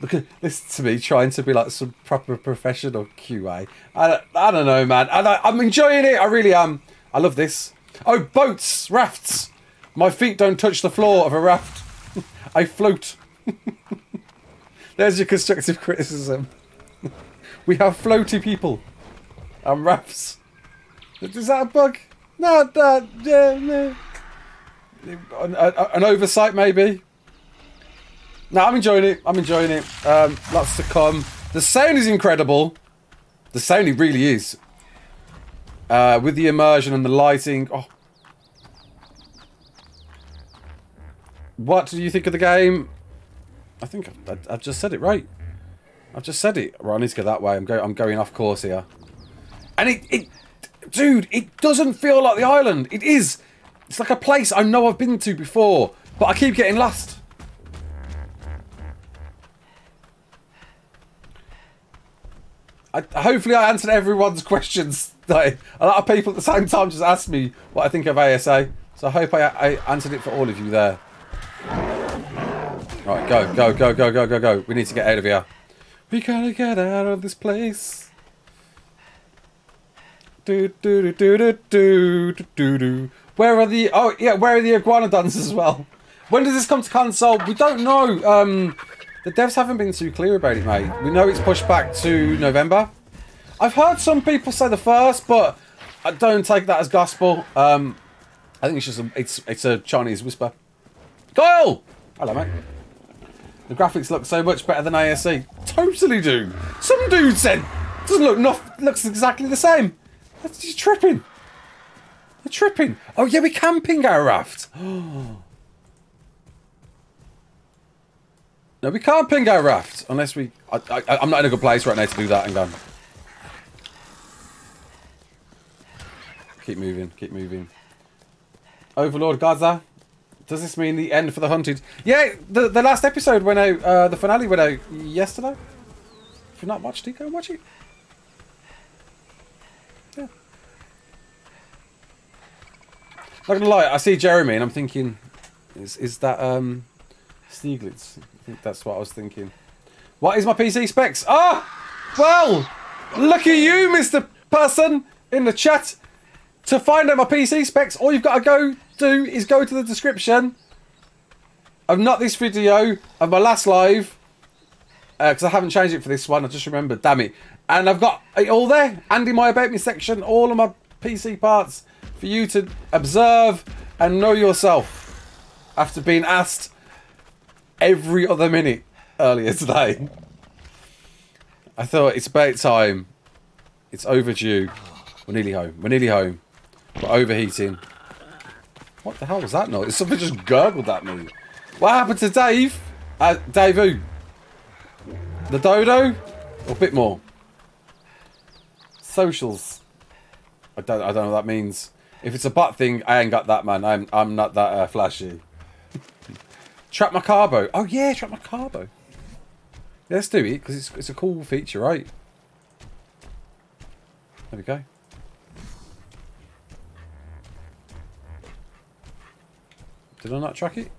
Look at this to me trying to be like some proper professional QA. I don't, I don't know, man. I, I'm enjoying it. I really am. I love this. Oh, boats, rafts. My feet don't touch the floor of a raft. I float. There's your constructive criticism. we have floaty people and rafts. Is that a bug? No, no, yeah, no. An, an oversight, maybe. No, I'm enjoying it. I'm enjoying it. Um, lots to come. The sound is incredible. The sound really is. Uh, with the immersion and the lighting. Oh. What do you think of the game? I think I've, I've just said it right. I've just said it. Right, I need to go that way. I'm going. I'm going off course here. And it, it, dude, it doesn't feel like the island. It is. It's like a place I know I've been to before, but I keep getting lost. I, hopefully I answered everyone's questions. Like, a lot of people at the same time just asked me what I think of ASA. So I hope I, I answered it for all of you there. Right, go, go, go, go, go, go, go. We need to get out of here. We gotta get out of this place. Do do do do do do do do. Where are the? Oh yeah, where are the iguanodons as well? When does this come to console? We don't know. Um, the devs haven't been too clear about it, mate. We know it's pushed back to November. I've heard some people say the first, but I don't take that as gospel. Um, I think it's just a, it's it's a Chinese whisper. Kyle, hello, mate. The graphics look so much better than ASE. Totally do. Some dude said doesn't look enough. Looks exactly the same. That's just tripping. They're tripping. Oh yeah, we can ping our raft. No, we can't ping our raft unless we... I, I, I'm not in a good place right now to do that. and go. Keep moving, keep moving. Overlord Gaza. Does this mean the end for the hunted? Yeah, the the last episode went out, uh, the finale went out yesterday. If you've not watched it, go and watch it. Yeah. Not gonna lie, I see Jeremy and I'm thinking, is is that um Stieglitz? I think that's what I was thinking. What is my PC specs? Ah! Well, look at you, Mr. Person, in the chat. To find out my PC specs, all you've got to go do is go to the description of not this video, of my last live, because uh, I haven't changed it for this one, I just remembered, damn it. And I've got it all there, Andy My About Me section, all of my PC parts for you to observe and know yourself after being asked every other minute earlier today. I thought it's about time. It's overdue. We're nearly home. We're nearly home. We're overheating. What the hell was that noise? Something just gurgled at me. What happened to Dave? Uh, Dave who? The dodo? Or a bit more? Socials. I don't, I don't know what that means. If it's a butt thing, I ain't got that, man. I'm, I'm not that uh, flashy. Trap Macabre. Oh yeah, Trap Macabre. Yeah, let's do it because it's it's a cool feature, right? There we go. Did I not track it?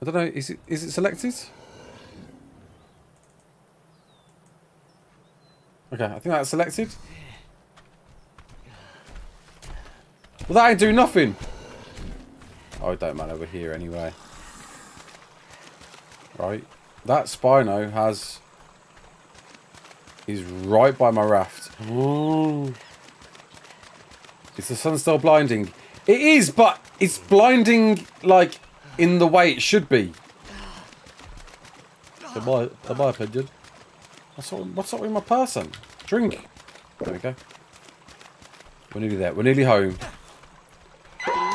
I don't know. Is it is it selected? Okay, I think that's selected. Well, that ain't do nothing. Oh, it don't matter over here anyway. Right. That Spino has... He's right by my raft. Ooh. Is the sun still blinding? It is, but it's blinding, like, in the way it should be. In my, in my opinion. What's up, what's up with my person? Drink. There we go. We're nearly there. We're nearly home.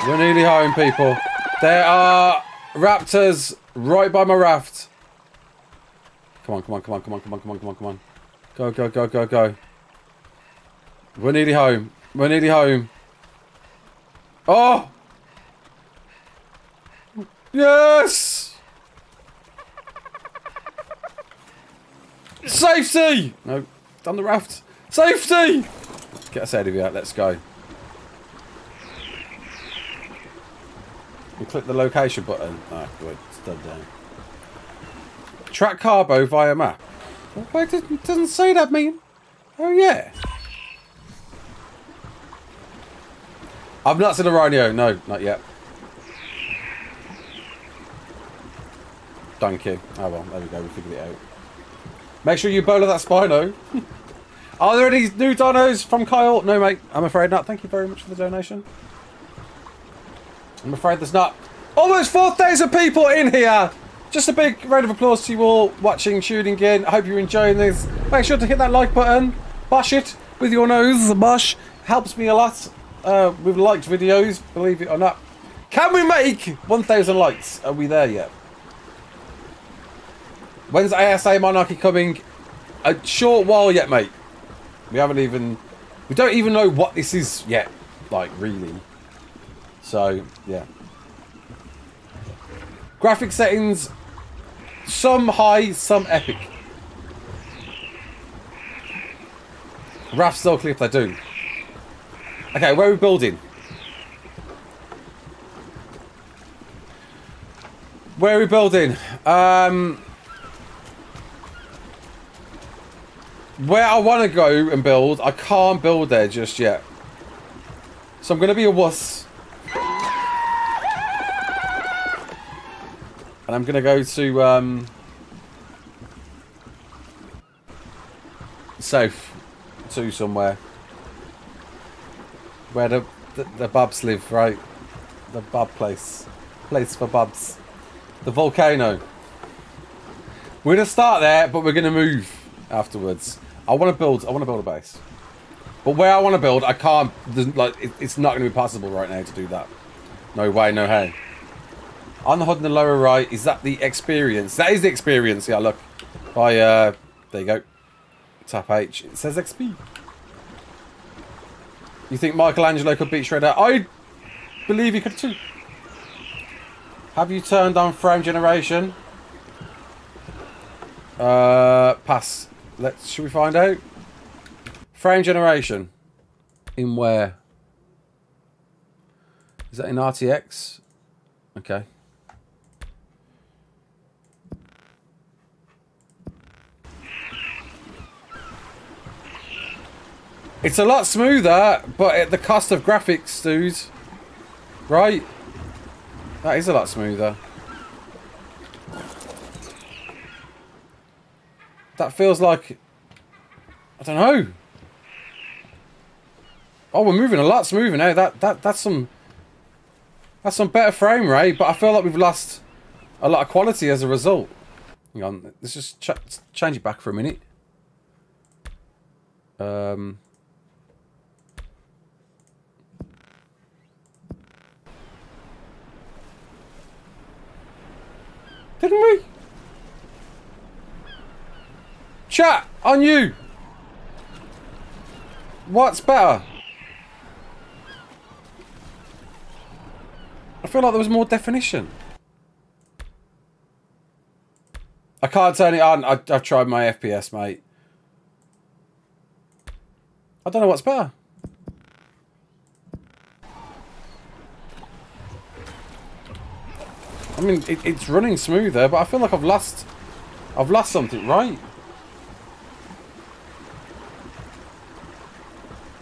We're nearly home, people. There are raptors right by my raft. Come on, come on, come on, come on, come on, come on, come on, come on. Go, go, go, go, go. We're nearly home. We're nearly home. Oh! Yes! Safety! No, down the raft. Safety! Get us out of here. Let's go. We click the location button. Ah, oh, good. It's done down. Track carbo via map. Why it doesn't, say that, mean? Oh, yeah. I've not seen a rhino. No, not yet. Thank you. Oh, well, there we go. We figured it out. Make sure you bola that Spino. Are there any new donos from Kyle? No, mate. I'm afraid not. Thank you very much for the donation. I'm afraid there's not. Almost 4,000 people in here. Just a big round of applause to you all watching, tuning in. I hope you're enjoying this. Make sure to hit that like button. Bash it with your nose. Bash. Helps me a lot uh, with liked videos, believe it or not. Can we make 1,000 likes? Are we there yet? When's ASA Monarchy coming? A short while yet, mate. We haven't even... We don't even know what this is yet. Like, really. So, yeah. Graphic settings. Some high, some epic. Raft still if they do. Okay, where are we building? Where are we building? Um... where I want to go and build, I can't build there just yet. So I'm going to be a wuss. And I'm going to go to... Um, south to somewhere. Where the, the, the bubs live, right? The bub place. Place for bubs. The volcano. We're going to start there, but we're going to move afterwards. I want to build. I want to build a base. But where I want to build, I can't. Like, it, it's not going to be possible right now to do that. No way, no hey. On the HUD in the lower right, is that the experience? That is the experience. Yeah, look. By uh, there you go. Tap H. It says XP. You think Michelangelo could beat Shredder? I believe he could too. Have you turned on frame generation? Uh, pass. Let's. Should we find out? Frame generation. In where? Is that in RTX? Okay. It's a lot smoother, but at the cost of graphics, dude. Right? That is a lot smoother. That feels like... I don't know. Oh, we're moving a lot smoother now. That, that, that's some... That's some better frame rate, but I feel like we've lost a lot of quality as a result. Hang on, let's just ch change it back for a minute. Um... Didn't we? Chat, on you. What's better? I feel like there was more definition. I can't turn it on. I, have tried my FPS, mate. I don't know what's better. I mean, it, it's running smoother, but I feel like I've lost... I've lost something, right?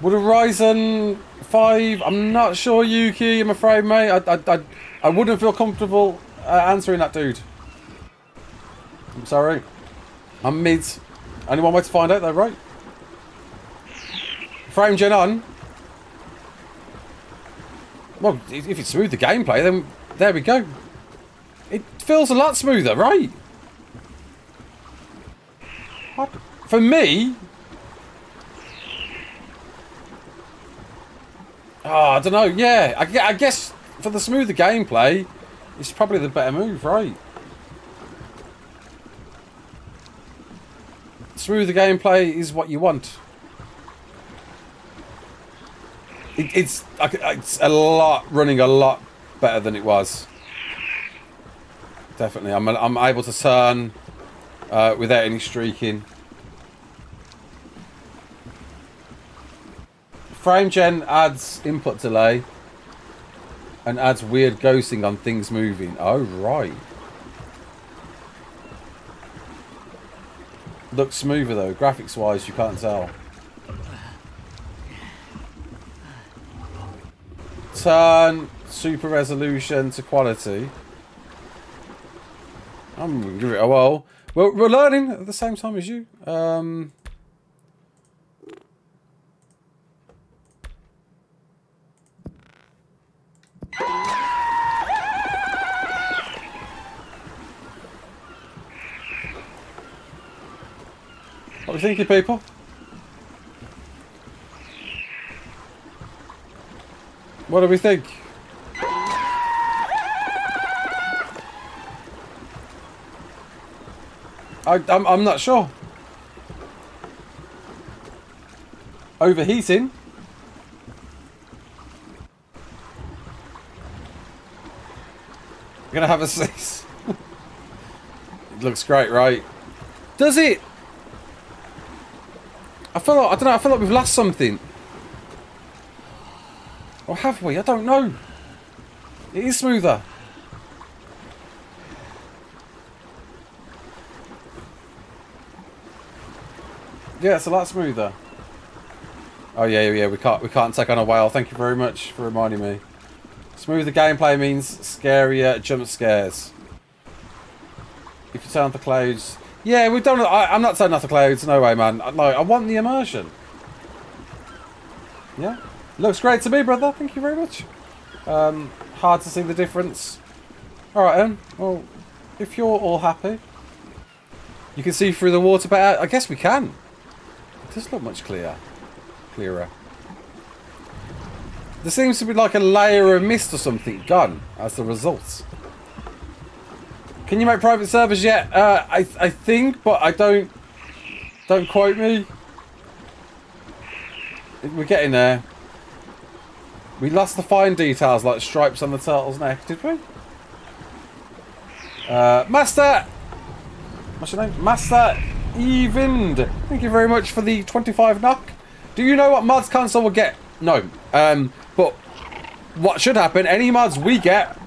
Would a Ryzen 5... I'm not sure, Yuki, I'm afraid, mate. I, I, I, I wouldn't feel comfortable uh, answering that dude. I'm sorry. I'm mid. Only one way to find out though, right? Frame gen on. Well, if it's smooth the gameplay, then there we go. It feels a lot smoother, right? For me... Oh, I don't know. Yeah, I, I guess for the smoother gameplay, it's probably the better move, right? Smoother gameplay is what you want. It, it's it's a lot running a lot better than it was. Definitely, I'm I'm able to turn uh, without any streaking. Frame gen adds input delay and adds weird ghosting on things moving. Oh right. Looks smoother though, graphics wise you can't tell. Turn super resolution to quality. I'm gonna give it a whirl. Well, we're learning at the same time as you. Um, What are we thinking, people? What do we think? I, I'm, I'm not sure. Overheating? We're gonna have a six. it looks great, right? Does it? I feel like, I don't know, I feel like we've lost something. Or have we? I don't know. It is smoother. Yeah, it's a lot smoother. Oh yeah, yeah, we can't we can't take on a whale. Thank you very much for reminding me. Smoother gameplay means scarier jump scares. If you turn off the clouds, yeah, we've done. I, am not turning off the clouds. No way, man. No, I want the immersion. Yeah, looks great to me, brother. Thank you very much. Um, hard to see the difference. All right, then. Well, if you're all happy, you can see through the water better. I guess we can. Does look much clearer. Clearer. There seems to be like a layer of mist or something gone as the result. Can you make private servers yet? Uh, I I think, but I don't. Don't quote me. We're getting there. We lost the fine details like stripes on the turtle's neck, did we? Uh, Master! What's your name? Master Evind. Thank you very much for the 25 knock. Do you know what mods console will get? No. Um, but what should happen, any mods we get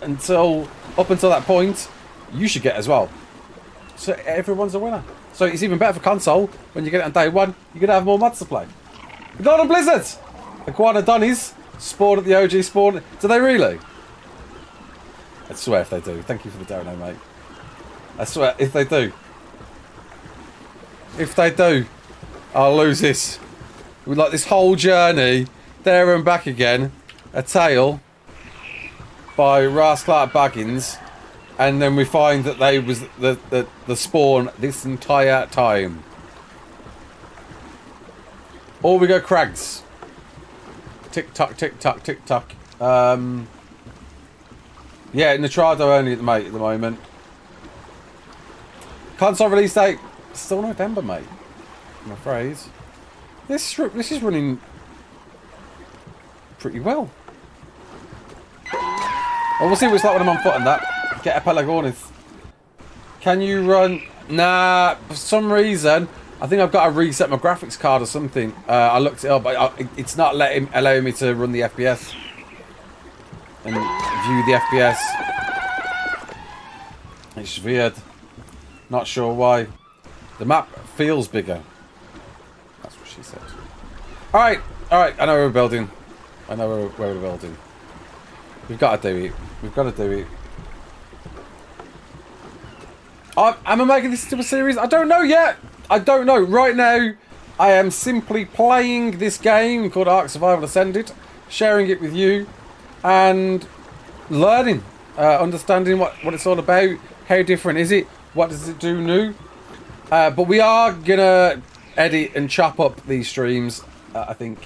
until up until that point you should get as well. So everyone's a winner. So it's even better for console when you get it on day one. You're gonna have more mods to play. Golden Blizzard, Iguana Donnies spawn at the OG spawn. Do they really? I swear if they do. Thank you for the dono, mate. I swear if they do. If they do, I'll lose this. We like this whole journey there and back again. A tale by Raasclark Baggins and then we find that they was the, the, the spawn this entire time. Or we go crags. Tick tock, tick tock, tick tock. Um, yeah, Nitrado only at the mate at the moment. Console release date still November, mate. I'm afraid. This this is running pretty well. Well, we'll see what it's like when I'm on foot and that. Get a Pelagornis. Can you run... Nah, for some reason, I think I've got to reset my graphics card or something. Uh, I looked it up, but it's not letting allowing me to run the FPS and view the FPS. It's weird. Not sure why. The map feels bigger. That's what she said. Alright, alright, I know we're building. I know where, where we're building. We've got to do it. We've got to do it. am I making this into a series? I don't know yet. I don't know. Right now, I am simply playing this game called Ark Survival Ascended, sharing it with you, and learning, uh, understanding what, what it's all about, how different is it, what does it do new. Uh, but we are to edit and chop up these streams, uh, I think,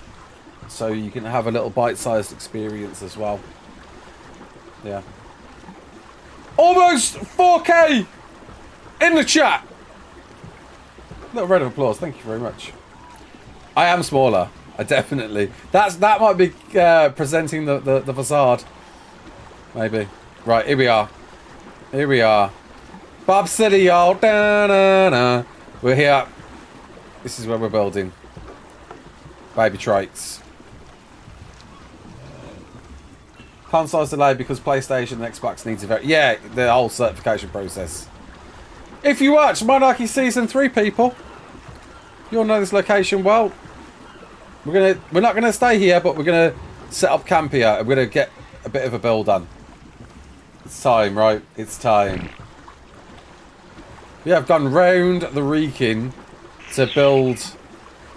so you can have a little bite-sized experience as well. Yeah. Almost 4K in the chat. A Little round of applause. Thank you very much. I am smaller. I definitely. That's that might be uh, presenting the, the the facade. Maybe. Right here we are. Here we are. Bob City, y'all. We're here. This is where we're building. Baby traits. Console's delayed because PlayStation and Xbox needs a very... Yeah, the whole certification process. If you watch Monarchy Season 3, people, you'll know this location well. We're gonna we're not gonna stay here, but we're gonna set up camp here. We're gonna get a bit of a build done. It's time, right? It's time. We have gone round the Wrekin to build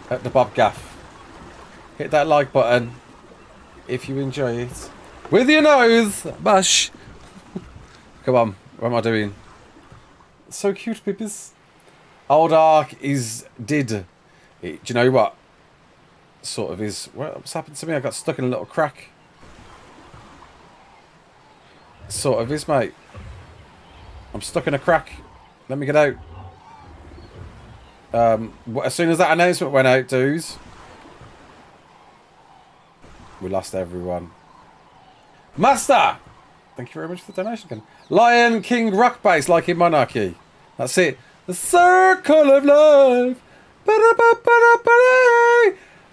at the Bob Gaff. Hit that like button if you enjoy it. With your nose! Bash! Come on, what am I doing? So cute, Pippies. Old Ark is did. It, do you know what? Sort of is. What's happened to me? I got stuck in a little crack. Sort of is, mate. I'm stuck in a crack. Let me get out. Um, as soon as that announcement went out, dudes, we lost everyone. Master! Thank you very much for the donation again. Lion King rock bass like in Monarchy. That's it. The circle of life.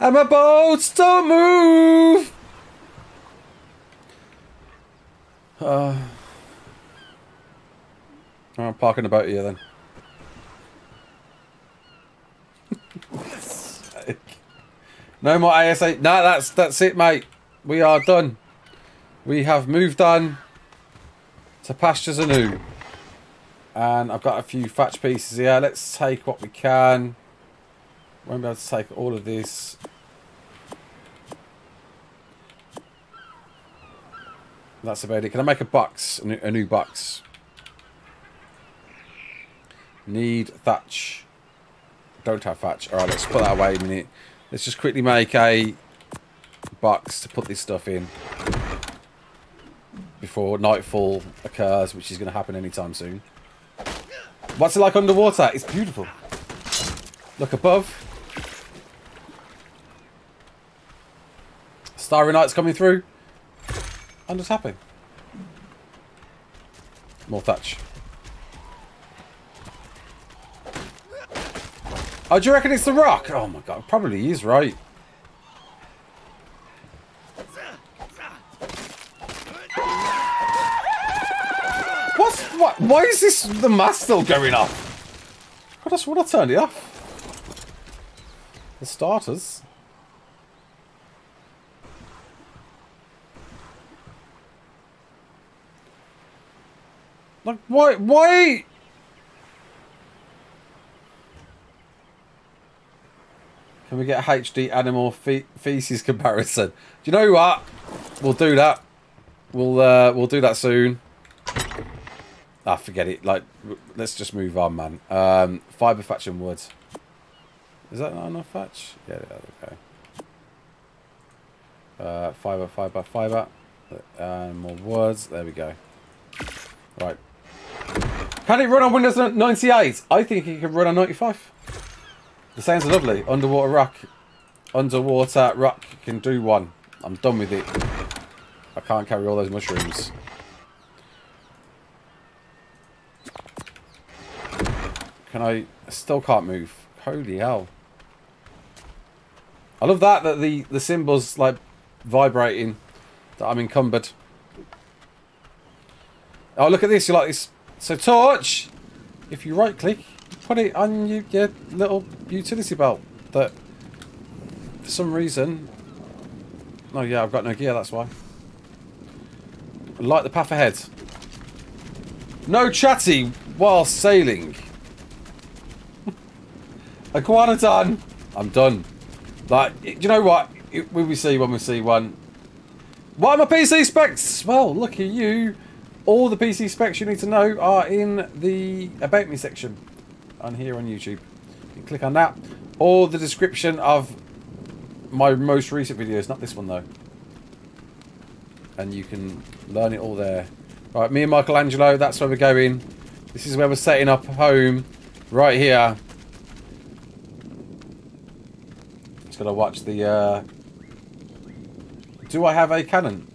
And my boats don't move. Uh, I'm parking about here then. no more ASA. No, that's that's it, mate. We are done. We have moved on to pastures anew. And I've got a few thatch pieces here. Let's take what we can. Won't be able to take all of this. That's about it. Can I make a box? A new box. Need thatch. Don't have thatch. Alright, let's put that away a minute. Let's just quickly make a box to put this stuff in before nightfall occurs, which is going to happen anytime soon. What's it like underwater? It's beautiful. Look above. Starry Night's coming through. Happy. More thatch. Oh, do you reckon it's the rock? Oh my god, probably is right. What? Why is this the mask still going off? I just want to turn it off. The starters. Like, why? Why? Can we get HD animal fe feces comparison? Do you know what? We'll do that. We'll uh, we'll do that soon. Ah, forget it. Like, let's just move on, man. Um, fiber thatch and wood. Is that not enough thatch? Yeah, okay. Uh, fiber, fiber, fiber. And more woods. There we go. Right. Can it run on Windows 98? I think it can run on 95. The sounds are lovely. Underwater rock. Underwater rock can do one. I'm done with it. I can't carry all those mushrooms. Can I... still can't move. Holy hell. I love that, that the, the symbol's like vibrating. That I'm encumbered. Oh, look at this. You like this So torch, if you right click, put it on your, your little utility belt that for some reason Oh yeah, I've got no gear, that's why. Light the path ahead. No chatty while sailing. Iguanodon! I'm done. Like, do you know what? Will we see when we see one? What are my PC specs? Well, look at you. All the PC specs you need to know are in the About Me section on here on YouTube. You click on that. Or the description of my most recent videos, not this one though. And you can learn it all there. Right, me and Michelangelo, that's where we're going. This is where we're setting up home. Right here. Just gotta watch the, uh... Do I have a cannon?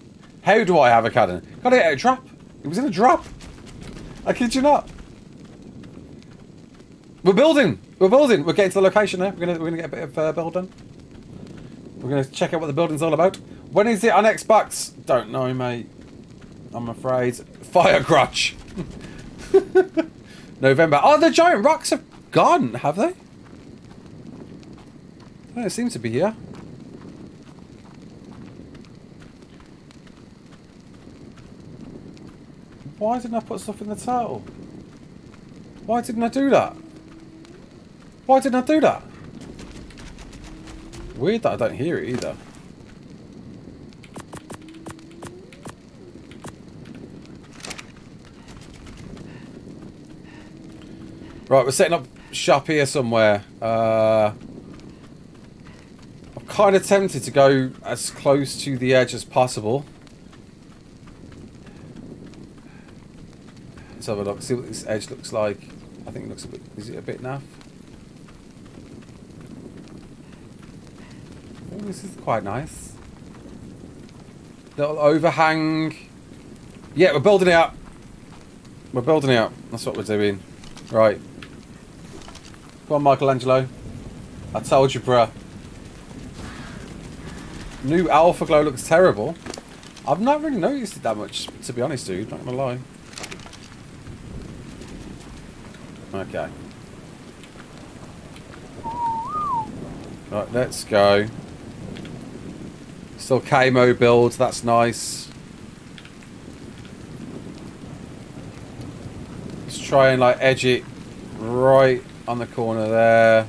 How do I have a cannon? Got it a drop. It was in a drop. I kid you not. We're building. We're building. We're getting to the location now. We're gonna we're gonna get a bit of uh, build done. We're to check out what the building's all about. When is it on Xbox? Don't know, mate. I'm afraid. Fire Crutch. November. Oh, the giant rocks have gone, have they? Oh, it seems to be here. Why didn't I put stuff in the title? Why didn't I do that? Why didn't I do that? Weird that I don't hear it either. Right, we're setting up shop here somewhere. Uh, I'm kind of tempted to go as close to the edge as possible. Let's have a look, see what this edge looks like. I think it looks a bit, is it a bit naff? Oh, this is quite nice. Little overhang. Yeah, we're building it up. We're building it up. That's what we're doing. Right. Come on, Michelangelo. I told you, bruh. New Alpha Glow looks terrible. I've not really noticed it that much, to be honest, dude. Not gonna lie. Okay. Right, let's go. Still KMO build, that's nice. Let's try and like edge it right on the corner there.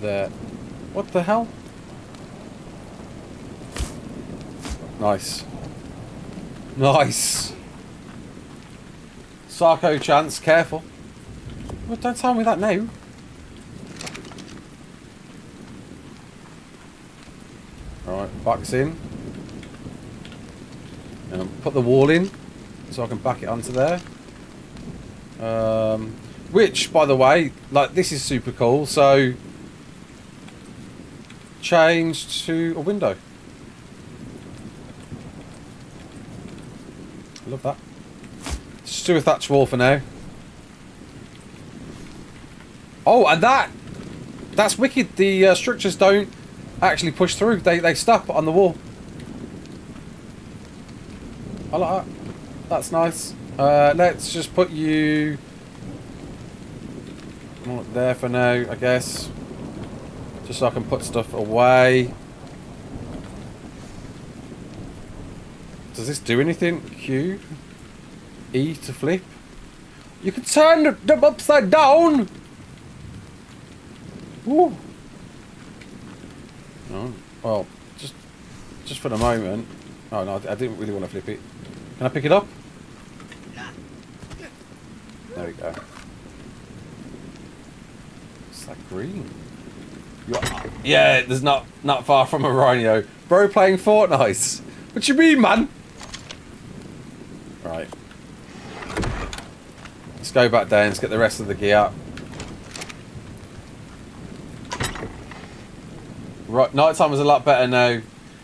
There. What the hell? Nice. Nice. Sarco chance, careful. Well, don't tell me that now. Box in. And put the wall in so I can back it onto there. Um, which, by the way, like this is super cool. So change to a window. I love that. Just do a thatch wall for now. Oh, and that that's wicked. The uh, structures don't actually push through. They, they stop on the wall. I like that. That's nice. Uh, let's just put you there for now, I guess. Just so I can put stuff away. Does this do anything? Q? E to flip? You can turn them upside down! Ooh. Well, just just for the moment. Oh no, I didn't really want to flip it. Can I pick it up? There we go. It's that green? Yeah, there's not not far from a rhino. Bro playing Fortnite. What you mean, man? Right. Let's go back down. Let's get the rest of the gear. Right, nighttime is a lot better now.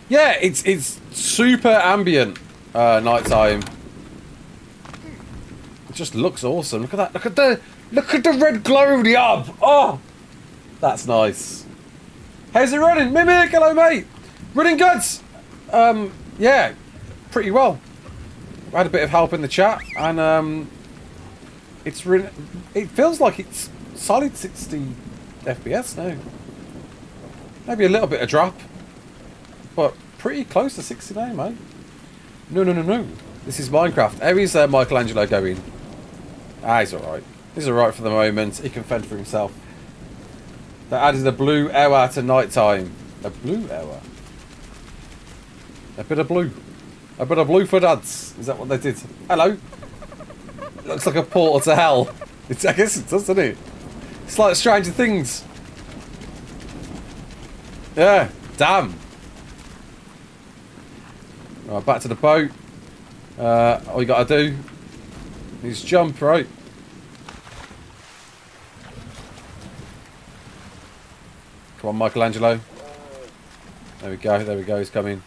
Yeah, it's it's super ambient uh, nighttime. It just looks awesome. Look at that. Look at the look at the red glow of the up. Oh, that's nice. How's it running? Mimic, hello mate. Running goods. Um, yeah. pretty well. I had a bit of help in the chat, and um, it's it feels like it's solid 60 FPS now. Maybe a little bit of drop, but pretty close to 60 now, mate. No, no, no, no. This is Minecraft. How is uh, Michelangelo going? Ah, he's alright. He's alright for the moment. He can fend for himself. They added a blue hour to night time. A blue hour? A bit of blue. A bit of blue for dads. Is that what they did? Hello? Looks like a portal to hell. It's, I guess it does, doesn't it? It's like Stranger Things. Yeah, damn. Right, back to the boat. Uh, all you gotta do is jump, right? Come on, Michelangelo. There we go, there we go, he's coming.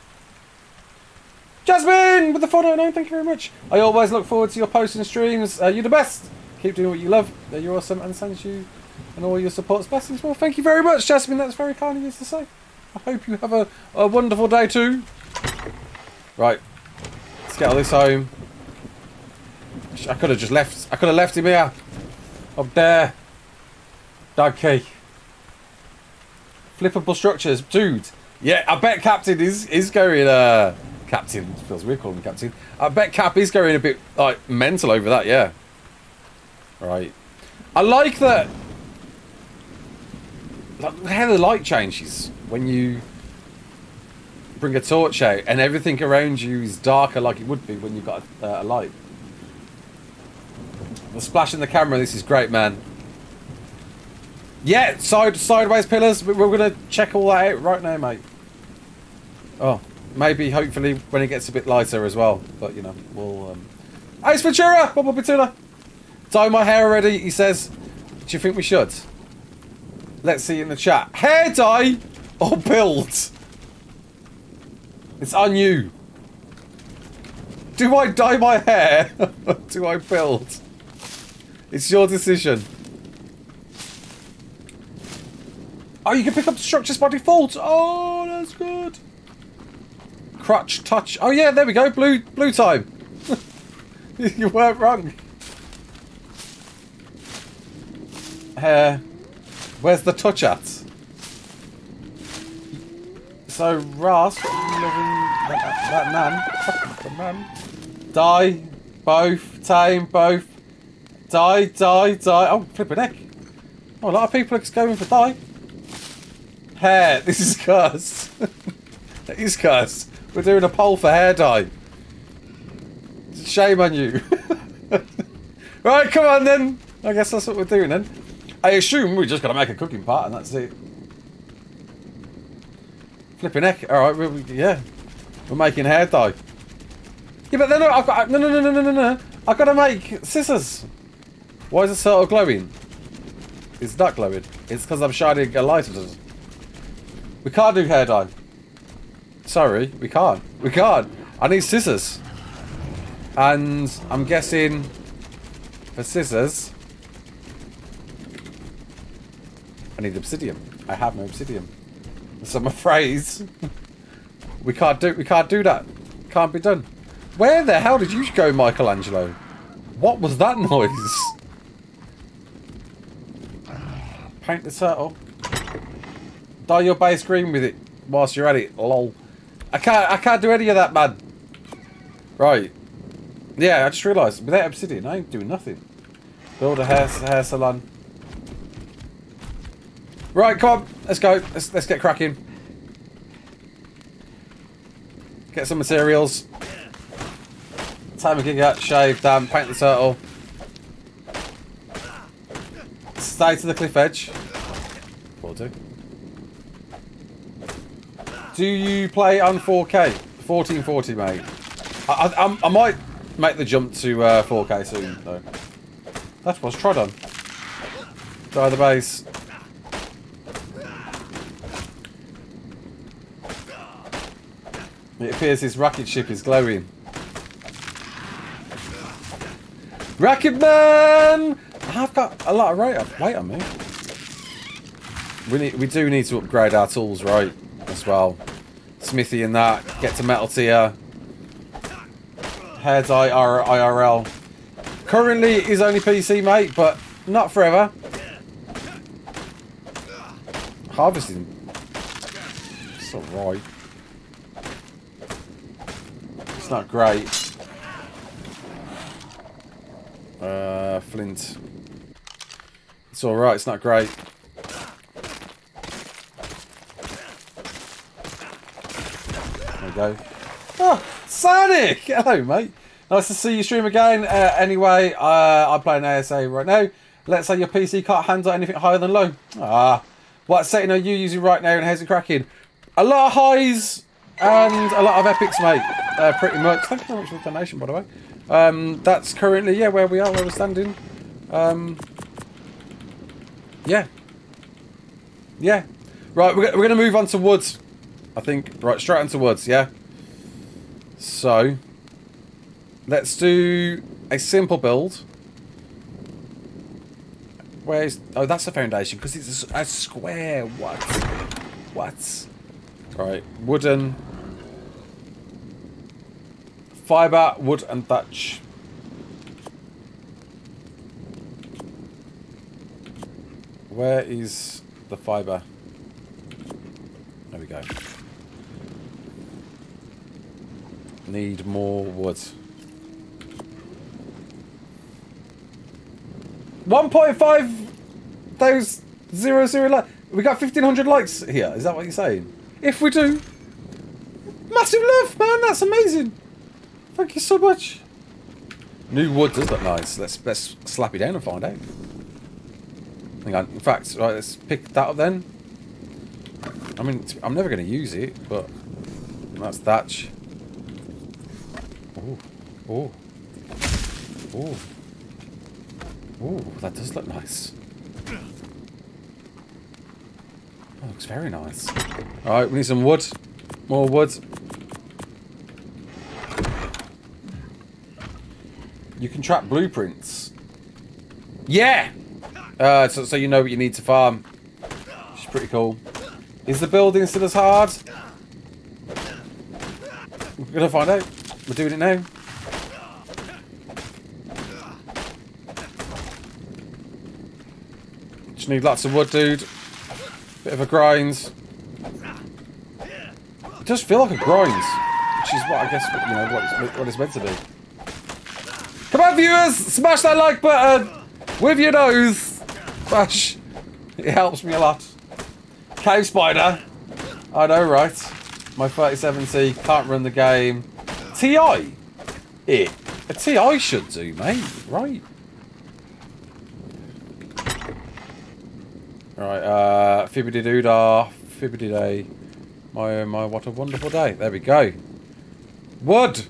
Jasmine with the 499, thank you very much. I always look forward to your posts and streams. Uh, you're the best. Keep doing what you love. You're awesome and sends you and all your support's blessings. Well, thank you very much, Jasmine. That's very kind of you to say. I hope you have a, a wonderful day too. Right. Let's get all this home. I could have just left. I could have left him here. Up there. Donkey. Flippable structures. Dude. Yeah, I bet Captain is, is going, uh... Captain. Feels weird calling him Captain. I bet Cap is going a bit, like, mental over that, yeah. Right. I like that... Like, how the light changes when you bring a torch out and everything around you is darker like it would be when you've got a, uh, a light. The splash in the camera, this is great, man. Yeah, side sideways pillars. We're going to check all that out right now, mate. Oh, maybe, hopefully, when it gets a bit lighter as well. But, you know, we'll... Um... Ace Ventura! Bobo Petula! Dye my hair already, he says. Do you think we should? Let's see in the chat. Hair dye or build? It's on you. Do I dye my hair? Or do I build? It's your decision. Oh, you can pick up structures by default. Oh, that's good. Crutch, touch. Oh yeah, there we go. Blue, blue time. you weren't wrong. Hair. Where's the touch at? So, Ross, that, that man, the man, die, both, tame, both, die, die, die. Oh, flip a neck. Oh, a lot of people are going for die. Hair, this is cursed. it is cursed. We're doing a poll for hair dye. Shame on you. right, come on then. I guess that's what we're doing then. I assume we just got to make a cooking pot and that's it. Flipping heck. Alright, we, we, yeah. We're making hair dye. Yeah, but then I've got... No, no, no, no, no, no, no. I've got to make scissors. Why is the circle glowing? It's not glowing. It's because I'm shining a light at it. We can't do hair dye. Sorry, we can't. We can't. I need scissors. And I'm guessing for scissors, I need obsidian. I have no obsidian. So I'm afraid we can't do we can't do that. Can't be done. Where the hell did you go, Michelangelo? What was that noise? Paint the turtle. Dye your base green with it whilst you're at it. Lol. I can't I can't do any of that, man. Right. Yeah, I just realised without obsidian I ain't doing nothing. Build a hair hair salon. Right, come on, let's go. Let's let's get cracking. Get some materials. Time to get shave, damn, paint the turtle. Stay to the cliff edge. Will do. Do you play on 4K? 1440, mate. I, I, I might make the jump to uh, 4K soon, though. That was Troodon. Try the base. It appears his rocket ship is glowing. Rocket Man! I've got a lot of weight, weight on me. We need, we do need to upgrade our tools, right? As well. Smithy and that. Get to metal tier. Hair's Eye IRL. Currently is only PC, mate, but not forever. Harvesting. It's alright. It's not great. Uh, flint. It's alright, it's not great. There we go. Oh, Sonic! Hello, mate. Nice to see you stream again. Uh, anyway, uh, I'm playing ASA right now. Let's say your PC can't handle anything higher than low. Ah. What setting are you using right now and how's it cracking? A lot of highs and a lot of epics, mate. Uh, pretty much. Thank you very much for the donation, by the way. Um, that's currently, yeah, where we are, where we're standing. Um, yeah. Yeah. Right, we're, we're going to move on to woods. I think. Right, straight into woods, yeah? So, let's do a simple build. Where's... Oh, that's the foundation, because it's a, a, square. What? What? Right, wooden. Fibre, wood and thatch. Where is the fibre? There we go. Need more wood. 1.5 those zero zero like we got 1500 likes here is that what you're saying if we do. Massive love man that's amazing. Thank you so much. New wood does look nice. Let's let's slap it down and find out. Hang on. In fact right let's pick that up then. I mean I'm never going to use it but that's thatch. Oh oh oh Ooh, that does look nice. That looks very nice. Alright, we need some wood. More wood. You can track blueprints. Yeah! Uh, so, so you know what you need to farm. Which is pretty cool. Is the building still as hard? We're gonna find out. We're doing it now. Just need lots of wood, dude. Bit of a grind. It does feel like a grind, which is what I guess you know what it's, what it's meant to be. Come on, viewers, smash that like button with your nose. Smash. It helps me a lot. Cave spider. I know, right? My 3070 can't run the game. TI. It. A TI should do, mate. Right. Right, uh, fibbity doo dah, fibbity day. My, oh my, what a wonderful day. There we go. Wood!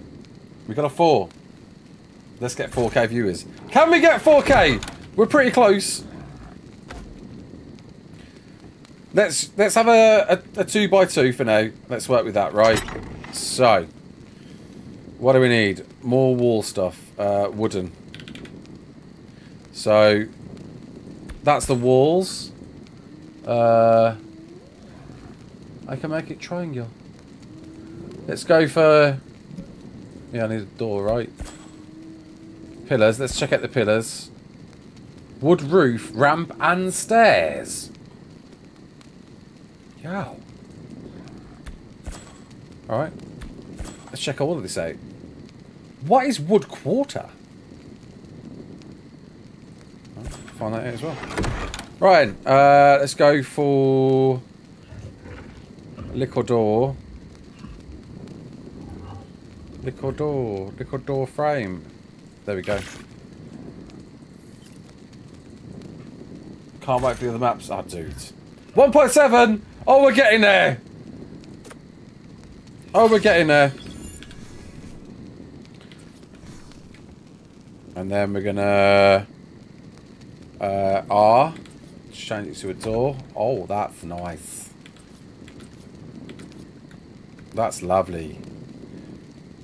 We got a four. Let's get 4K viewers. Can we get 4K? We're pretty close. Let's let's have a, a, a two by two for now. Let's work with that, right? So, what do we need? More wall stuff. Uh, wooden. So, that's the walls. Uh, I can make it triangle. Let's go for... Yeah, I need a door, right? Pillars. Let's check out the pillars. Wood roof, ramp and stairs. Yeah. Alright. Let's check all of this out. What is wood quarter? Find that out as well. Right, uh, let's go for Liquidor. Liquidor, Liquidor frame. There we go. Can't wait for the other maps. Ah, oh, dude. 1.7! Oh, we're getting there! Oh, we're getting there. And then we're gonna... Uh, R change it to a door. Oh, that's nice. That's lovely.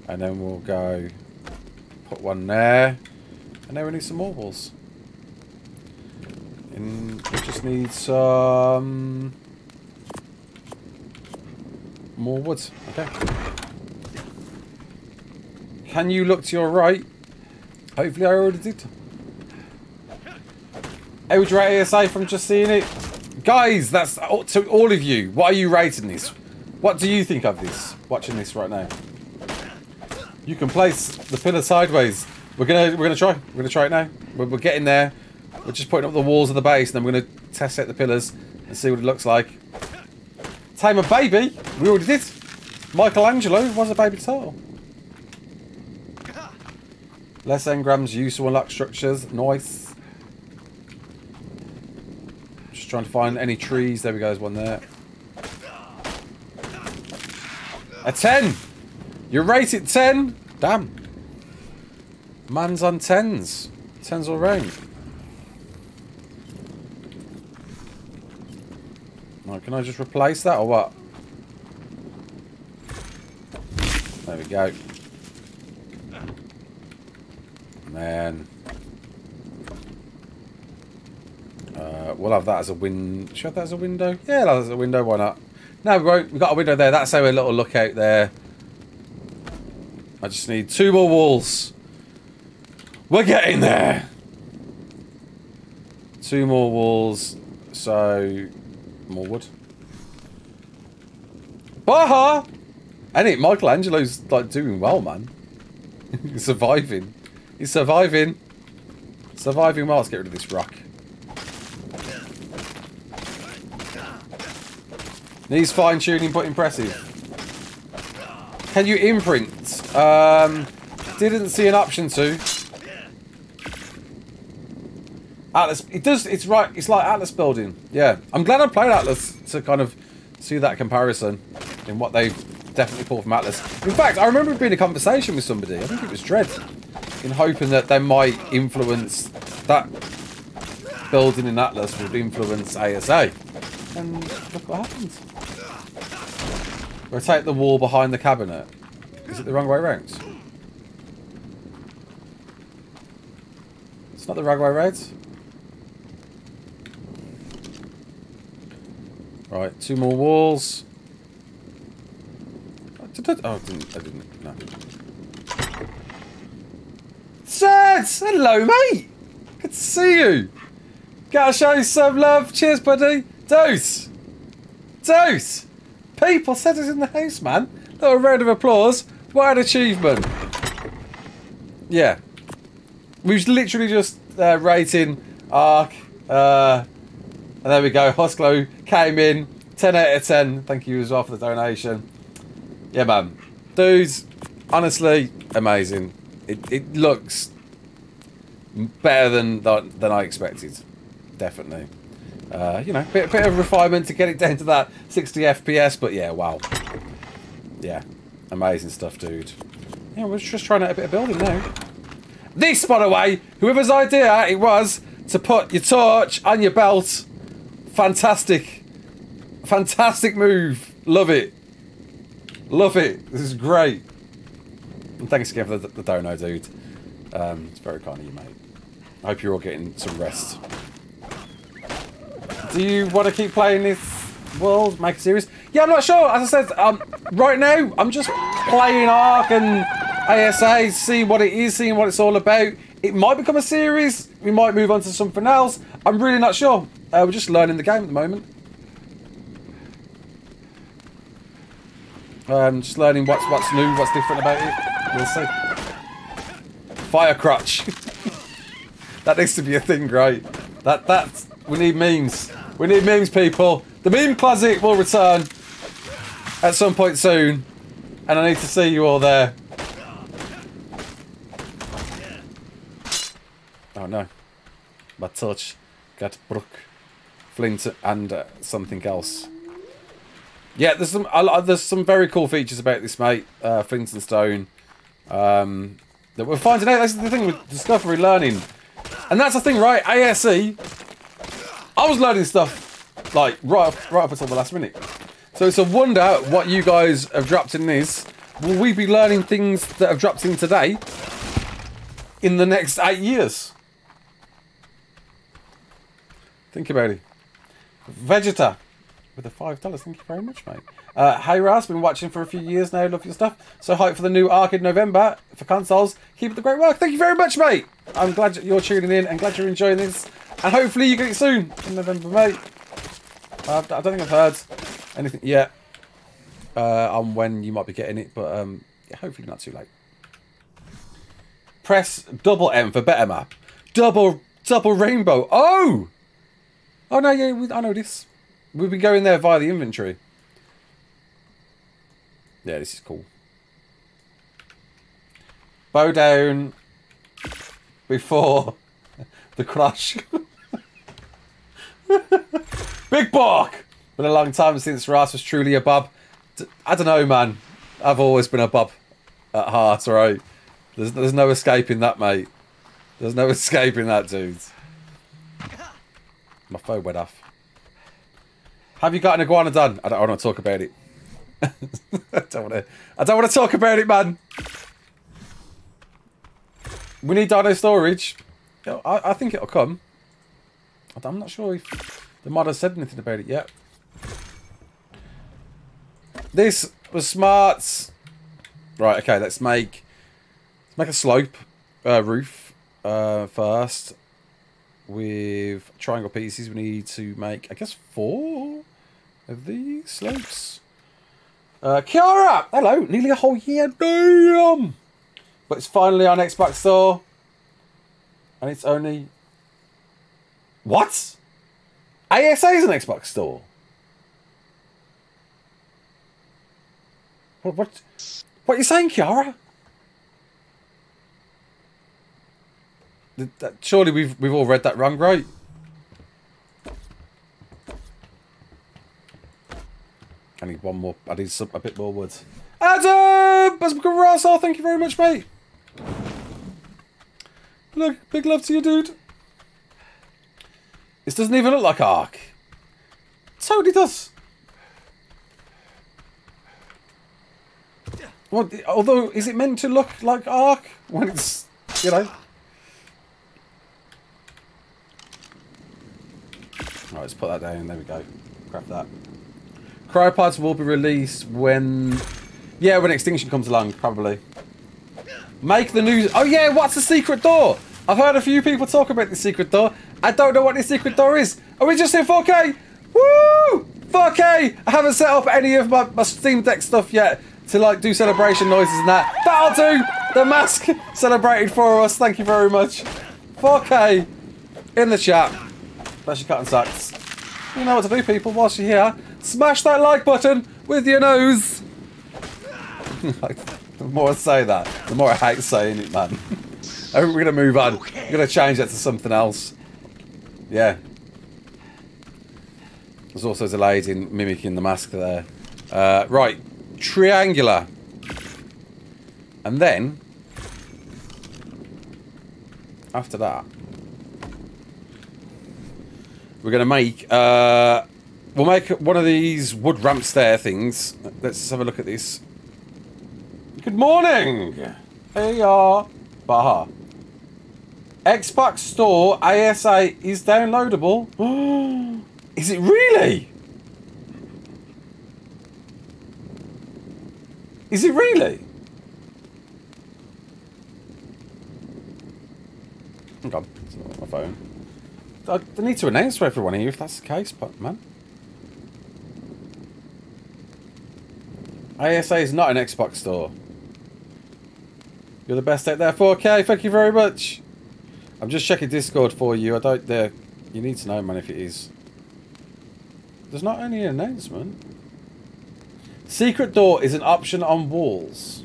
And then we'll go put one there. And then we need some more walls. And we just need some more wood. Okay. Can you look to your right? Hopefully I already did. How would ASA from just seeing it? Guys, that's to all of you. What are you rating this? What do you think of this? Watching this right now. You can place the pillar sideways. We're gonna we're gonna try. We're gonna try it now. We're, we're getting there. We're just putting up the walls of the base, and then we're gonna test out the pillars and see what it looks like. Tame a baby. We already did. Michelangelo was a baby turtle. Less engrams used to unlock structures. Nice. Just trying to find any trees. There we go. There's one there. A 10! You're rated 10? Damn. Man's on 10s. 10s all round. Right, can I just replace that or what? There we go. Man. Uh, we'll have that as a win. Should have that as a window? Yeah, that as a window. Why not? No, we won't. We've got a window there. That's our little lookout there. I just need two more walls. We're getting there. Two more walls. So, more wood. Baha! And it, Michelangelo's like doing well, man. He's surviving. He's surviving. Surviving well. Let's get rid of this rock. Needs fine tuning, but impressive. Can you imprint? Um, didn't see an option to. Atlas, it does. It's right. It's like Atlas building. Yeah, I'm glad I played Atlas to kind of see that comparison in what they've definitely pulled from Atlas. In fact, I remember being a conversation with somebody. I think it was Dread, in hoping that they might influence that building in Atlas would influence ASA. And look what happens. Rotate the wall behind the cabinet. Is it the wrong way around? It's not the wrong way around. Right, two more walls. Oh, oh, I didn't, I didn't, no. Sets! Hello, mate! Good to see you! Gotta show you some love. Cheers, buddy. Dose! Dose! People said us in the house, man. Little round of applause. What an achievement. Yeah. We was literally just uh, rating Ark. Uh, and there we go. Hosklo came in. 10 out of 10. Thank you as well for the donation. Yeah, man. Dudes, honestly, amazing. It, it looks better than, than I expected. Definitely. Uh, you know, bit, bit of refinement to get it down to that 60 FPS, but yeah, wow. Yeah, amazing stuff, dude. Yeah, we're just trying out a bit of building now. This, by the way, whoever's idea it was to put your torch on your belt, fantastic. Fantastic move. Love it. Love it. This is great. And thanks again for the, the dono, dude. Um, it's very kind of you, mate. I hope you're all getting some rest. Do you want to keep playing this world, make a series? Yeah, I'm not sure. As I said, um, right now, I'm just playing Ark and ASA, seeing what it is, seeing what it's all about. It might become a series. We might move on to something else. I'm really not sure. Uh, we're just learning the game at the moment. Um, just learning what's what's new, what's different about it. We'll see. Fire crutch. that needs to be a thing, right? That that's we need memes. We need memes, people. The meme closet will return at some point soon, and I need to see you all there. Oh no, my touch got broke. Flint and uh, something else. Yeah, there's some uh, there's some very cool features about this, mate. Uh, Flint and Stone. Um, that we're finding out. That's the thing with discovery learning, and that's the thing, right? ASE I was learning stuff like right up, right up until the last minute. So it's a wonder what you guys have dropped in this. Will we be learning things that have dropped in today in the next eight years? Think about it. Vegeta. with the five dollars. Thank you very much, mate. Uh, hey Ras, been watching for a few years now. Love your stuff. So hyped for the new Ark in November for consoles. Keep up the great work. Thank you very much, mate. I'm glad you're tuning in and glad you're enjoying this. And hopefully you get it soon in November, mate. I don't think I've heard anything yet uh, on when you might be getting it, but um, yeah, hopefully not too late. Press double M for better map. Double double rainbow. Oh! Oh no, yeah, we, I know this. We'll be going there via the inventory. Yeah, this is cool. Bow down before the crush. Big Bark! Been a long time since Ras was truly a bub. I don't know, man. I've always been a bub at heart, right? There's, there's no escaping that, mate. There's no escaping that, dudes. My phone went off. Have you got an iguanodon? I don't want to talk about it. I don't want to. I don't want to talk about it, man. We need dino storage. I, I think it'll come. I'm not sure if the mod has said anything about it yet. This was smart. Right. Okay. Let's make let's make a slope uh, roof uh, first with triangle pieces. We need to make, I guess, four of these slopes. Uh, Kiara! Hello! Nearly a whole year. Damn! But it's finally on Xbox Store. And it's only... What? ASA is an Xbox Store? What, what, what are you saying, Kiara? Surely we've we've all read that wrong, right? I need one more. I need some, a bit more wood. Adam! Russell, thank you very much, mate. Look, big love to you, dude. This doesn't even look like Ark. Totally does. Well, although, is it meant to look like Ark when it's, you know? Right, let's put that down. There we go. Grab that. Cryopods will be released when... Yeah, when Extinction comes along, probably. Make the news... Oh yeah, what's the secret door? I've heard a few people talk about the secret door. I don't know what the secret door is. Are we just in 4K? Woo! 4K! I haven't set up any of my, my Steam Deck stuff yet to like do celebration noises and that. That'll do! The mask celebrated for us. Thank you very much. 4K in the chat. That's your cutting sacks. You know what to do, people, whilst you're here. Smash that like button with your nose. the more I say that, the more I hate saying it, man. I think we're going to move on. We're going to change that to something else. Yeah. There's also delayed in mimicking the mask there. Uh, right. Triangular. And then, after that, we're going to make... Uh, we'll make one of these wood ramp stair things. Let's have a look at this. Good morning! Hey, y'all. Baha. Xbox Store ASA is downloadable. is it really? Is it really? Hang on, it's not on my phone. I need to announce to everyone here if that's the case, but man. ASA is not an Xbox store. You're the best out there. 4K, thank you very much. I'm just checking Discord for you. I don't there. You need to know, man, if it is. There's not any announcement. Secret door is an option on walls.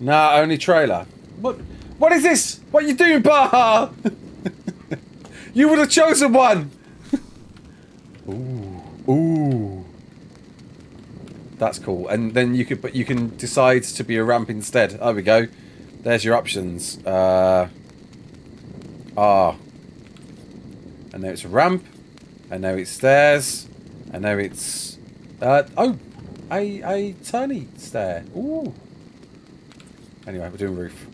Nah, only trailer. What? What is this? What are you doing, Baha? You would have chosen one! Ooh. Ooh. That's cool. And then you could but you can decide to be a ramp instead. There we go. There's your options. Uh Ah. And now it's a ramp. And now it's stairs. And now it's uh oh a a turny stair. Ooh. Anyway, we're doing roof.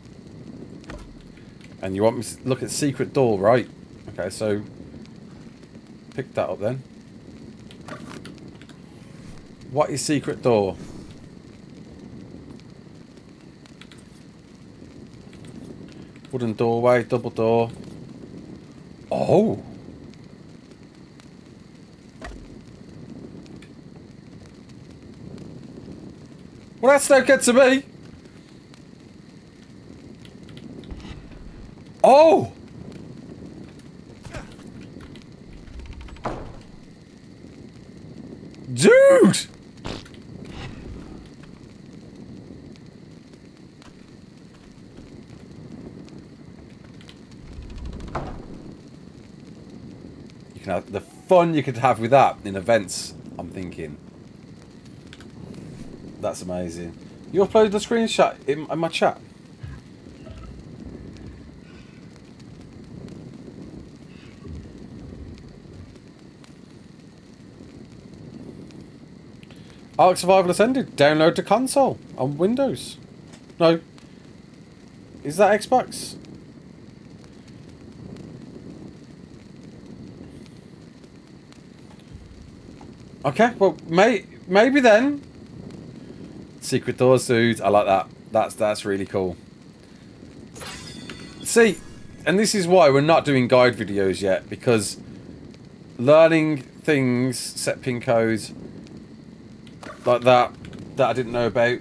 And you want me to look at secret door, right? Okay, so pick that up then. What is secret door? Wooden doorway, double door. Oh! Well, that's no good to me. Oh! Dude! You can have the fun you could have with that in events, I'm thinking. That's amazing. You uploaded the screenshot in, in my chat. Ark Survival Ascended. Download to console on Windows. No. Is that Xbox? Okay, well, may, maybe then. Secret doors, dude. I like that. That's that's really cool. See, and this is why we're not doing guide videos yet because learning things, set pin codes like that that I didn't know about.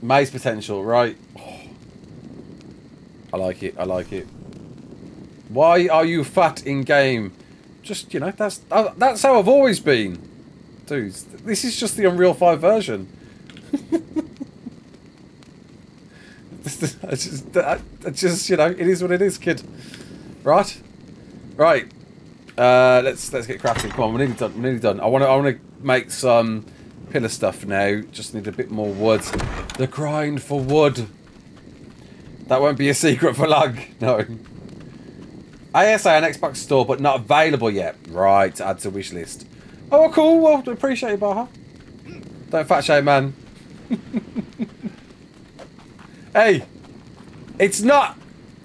Maze potential, right? Oh. I like it. I like it. Why are you fat in game? Just you know, that's uh, that's how I've always been. Dudes, this is just the Unreal 5 version. I just, I just, you know, it is what it is, kid. Right, right. Uh, let's let's get crafting. Come on, we're nearly done. We're nearly done. I want to I want to make some pillar stuff now. Just need a bit more wood. The grind for wood. That won't be a secret for long. No. ASA on Xbox Store, but not available yet. Right, add to wish list. Oh, cool. Well, appreciate it, Baha. Don't fat shame, man. hey, it's not.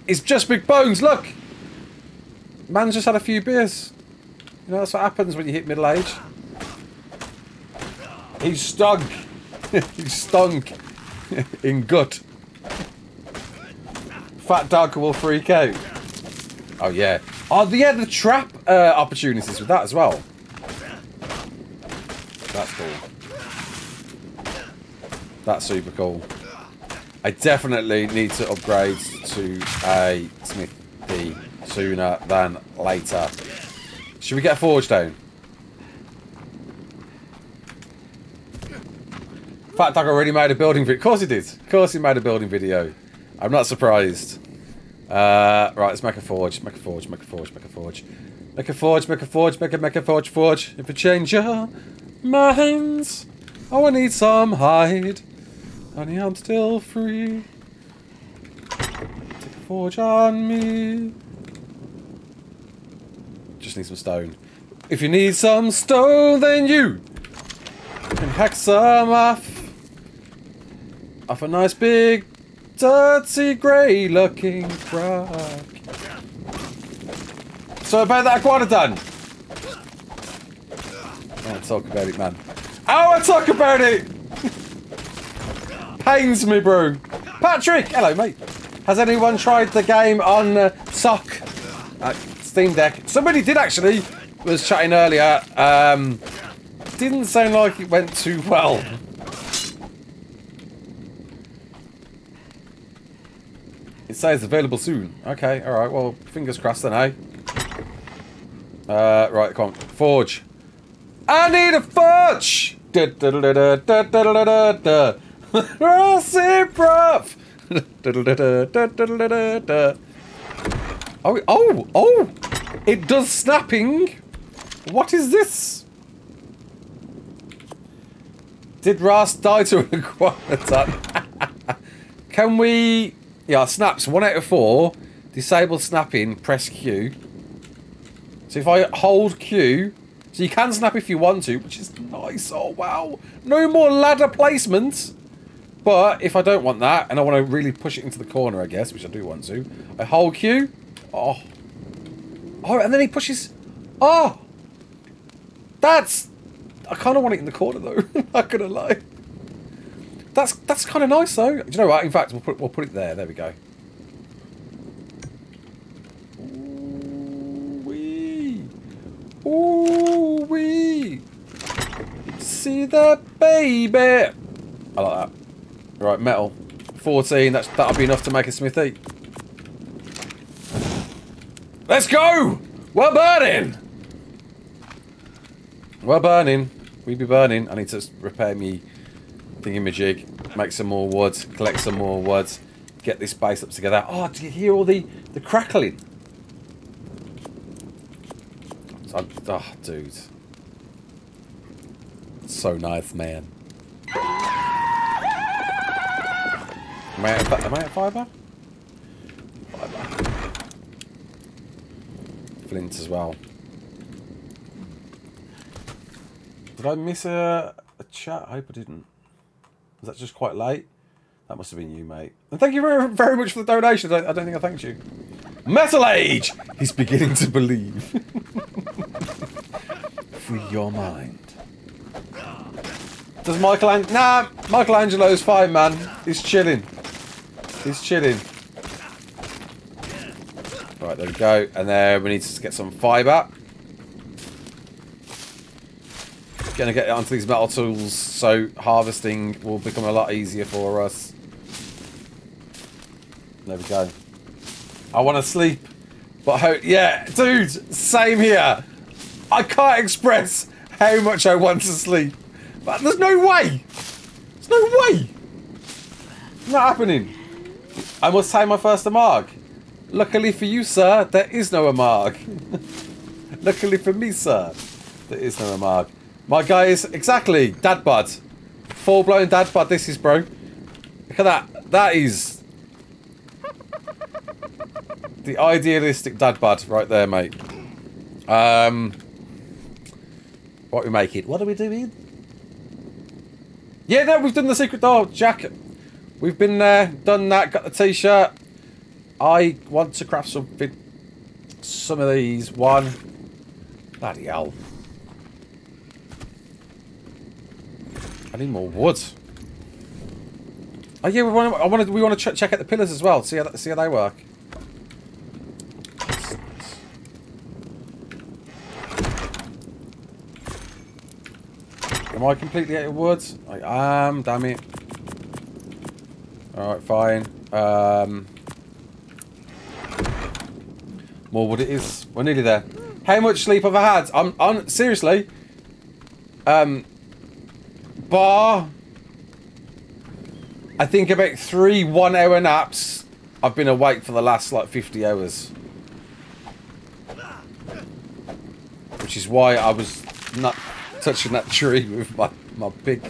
It's just big bones. Look. Man's just had a few beers. You know, that's what happens when you hit middle age. He's stunk. He's stunk. In gut. Fat dog will freak out. Oh, yeah. Oh, yeah, the trap uh, opportunities with that as well. That's cool. That's super cool. I definitely need to upgrade to a smithy sooner than later. Should we get a forge down? Fat Dog already made a building video. Of course he did. Of course he made a building video. I'm not surprised. Uh, right, let's make a forge. Make a forge. Make a forge. Make a forge. Make a forge. Make a forge. Make a make a forge. Forge. If you change your minds, oh, I need some hide. Honey, I'm still free. Take a forge on me. Just need some stone. If you need some stone, then you can hack some off. Off a nice big dirty grey looking crack. So about that iguanodon. Oh, talk about it, man. Oh, I talk about it! Pains me, bro. Patrick! Hello, mate. Has anyone tried the game on uh, SOC? Uh, Steam Deck. Somebody did, actually. Was chatting earlier. Um, didn't sound like it went too well. It says available soon. Okay, alright, well, fingers crossed then, eh? Uh, right, come on. Forge. I need a forge! Da da da da da da da da. Rossi, prof! Oh, oh, oh! It does snapping! What is this? Did Ras die to an aquatic? Can we yeah, snaps. One out of four. Disable snapping, press Q. So if I hold Q... So you can snap if you want to, which is nice. Oh, wow. No more ladder placements. But if I don't want that, and I want to really push it into the corner, I guess, which I do want to, I hold Q. Oh. Oh, and then he pushes... Oh! That's... I kind of want it in the corner though. Not gonna lie. That's that's kind of nice though. Do you know what? In fact, we'll put we'll put it there. There we go. Ooh wee, ooh wee. See that baby? I like that. Right, metal. 14. That's that'll be enough to make a smithy. Let's go! We're burning! We're burning. We'd be burning. I need to repair me thingamajig, make some more wood, collect some more wood, get this base up together. Oh, do you hear all the, the crackling? oh, dude. So nice, man. Am I at, am I at fibre? Fibre. Flint as well. Did I miss a, a chat? I hope I didn't. Was that just quite late? That must have been you, mate. And thank you very, very much for the donation. I, I don't think I thanked you. Metal Age! He's beginning to believe. Free your mind. Does Michelangelo... Nah, Michelangelo's fine, man. He's chilling. He's chilling. Right, there we go. And then we need to get some fibre. Gonna get onto these metal tools so harvesting will become a lot easier for us. There we go. I want to sleep. But yeah, dude, same here. I can't express how much I want to sleep. But there's no way. There's no way. It's Not happening. I must tie my first Amag. Luckily for you, sir, there is no Amag. Luckily for me, sir, there is no Amag. My guy is exactly dad bod. Full blown dad bod. This is bro. Look at that. That is the idealistic dad bod right there, mate. Um, what we make it? What are we doing? Yeah, no, we've done the secret door, Jack. We've been there, done that, got the t-shirt. I want to craft something. Some of these. One. Bloody hell. I need more wood. Oh yeah, we want to, I want to, we want to ch check out the pillars as well. See how see how they work. Am I completely out of wood? I am. Damn it. All right, fine. Um, more wood it is. We're nearly there. How much sleep have I had? I'm, I'm seriously. Um, bar. I think about three one-hour naps. I've been awake for the last like 50 hours. Which is why I was not touching that tree with my, my big...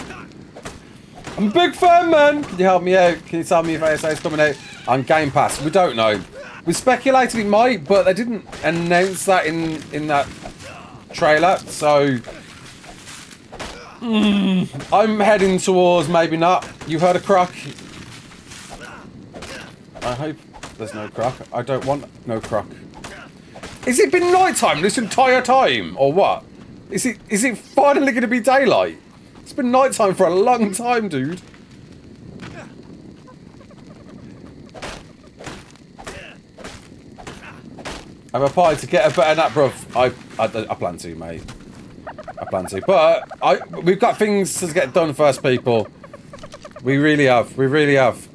I'm a big fan, man! Can you help me out? Can you tell me if ASA is coming out on Game Pass? We don't know. We speculated it might, but they didn't announce that in, in that trailer, so... I'm heading towards maybe not. You've heard a croc. I hope there's no croc. I don't want no croc. Is it been nighttime this entire time, or what? Is it is it finally going to be daylight? It's been nighttime for a long time, dude. I'm applied to get a better nap, bruv. I, I, I plan to, mate. I plan to. But I, we've got things to get done first, people. We really have. We really have.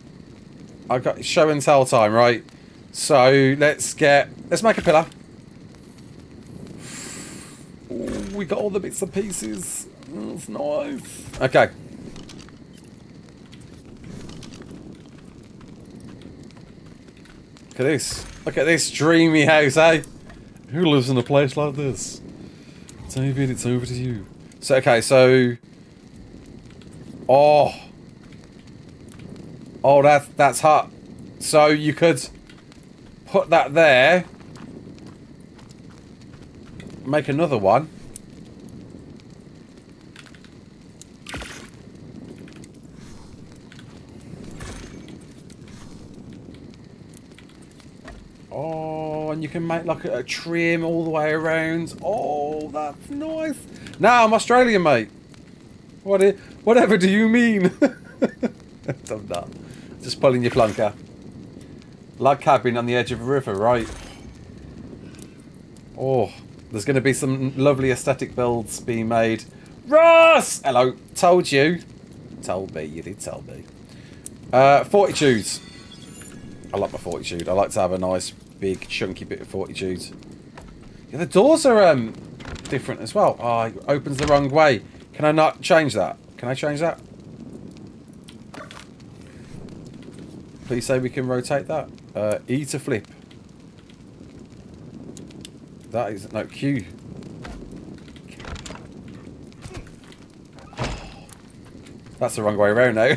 I got show and tell time, right? So let's get let's make a pillar. Ooh, we got all the bits and pieces. That's nice. Okay. Look at this. Look at this dreamy house, eh? Who lives in a place like this? David, it's over to you. So, okay, so... Oh. Oh, that, that's hot. So you could put that there. Make another one. Oh, and you can make like a, a trim all the way around. Oh, that's nice. Now I'm Australian, mate. What? Whatever do you mean? I'm not. Just pulling your plunker. Log cabin on the edge of a river, right? Oh, there's going to be some lovely aesthetic builds being made. Ross! Hello. Told you. Told me. You did tell me. Uh, fortitudes. I like my fortitude. I like to have a nice, big, chunky bit of fortitude. Yeah, the doors are um different as well. It opens the wrong way. Can I not change that? Can I change that? Please say we can rotate that. Uh, e to flip. That is no Q. That's the wrong way around now.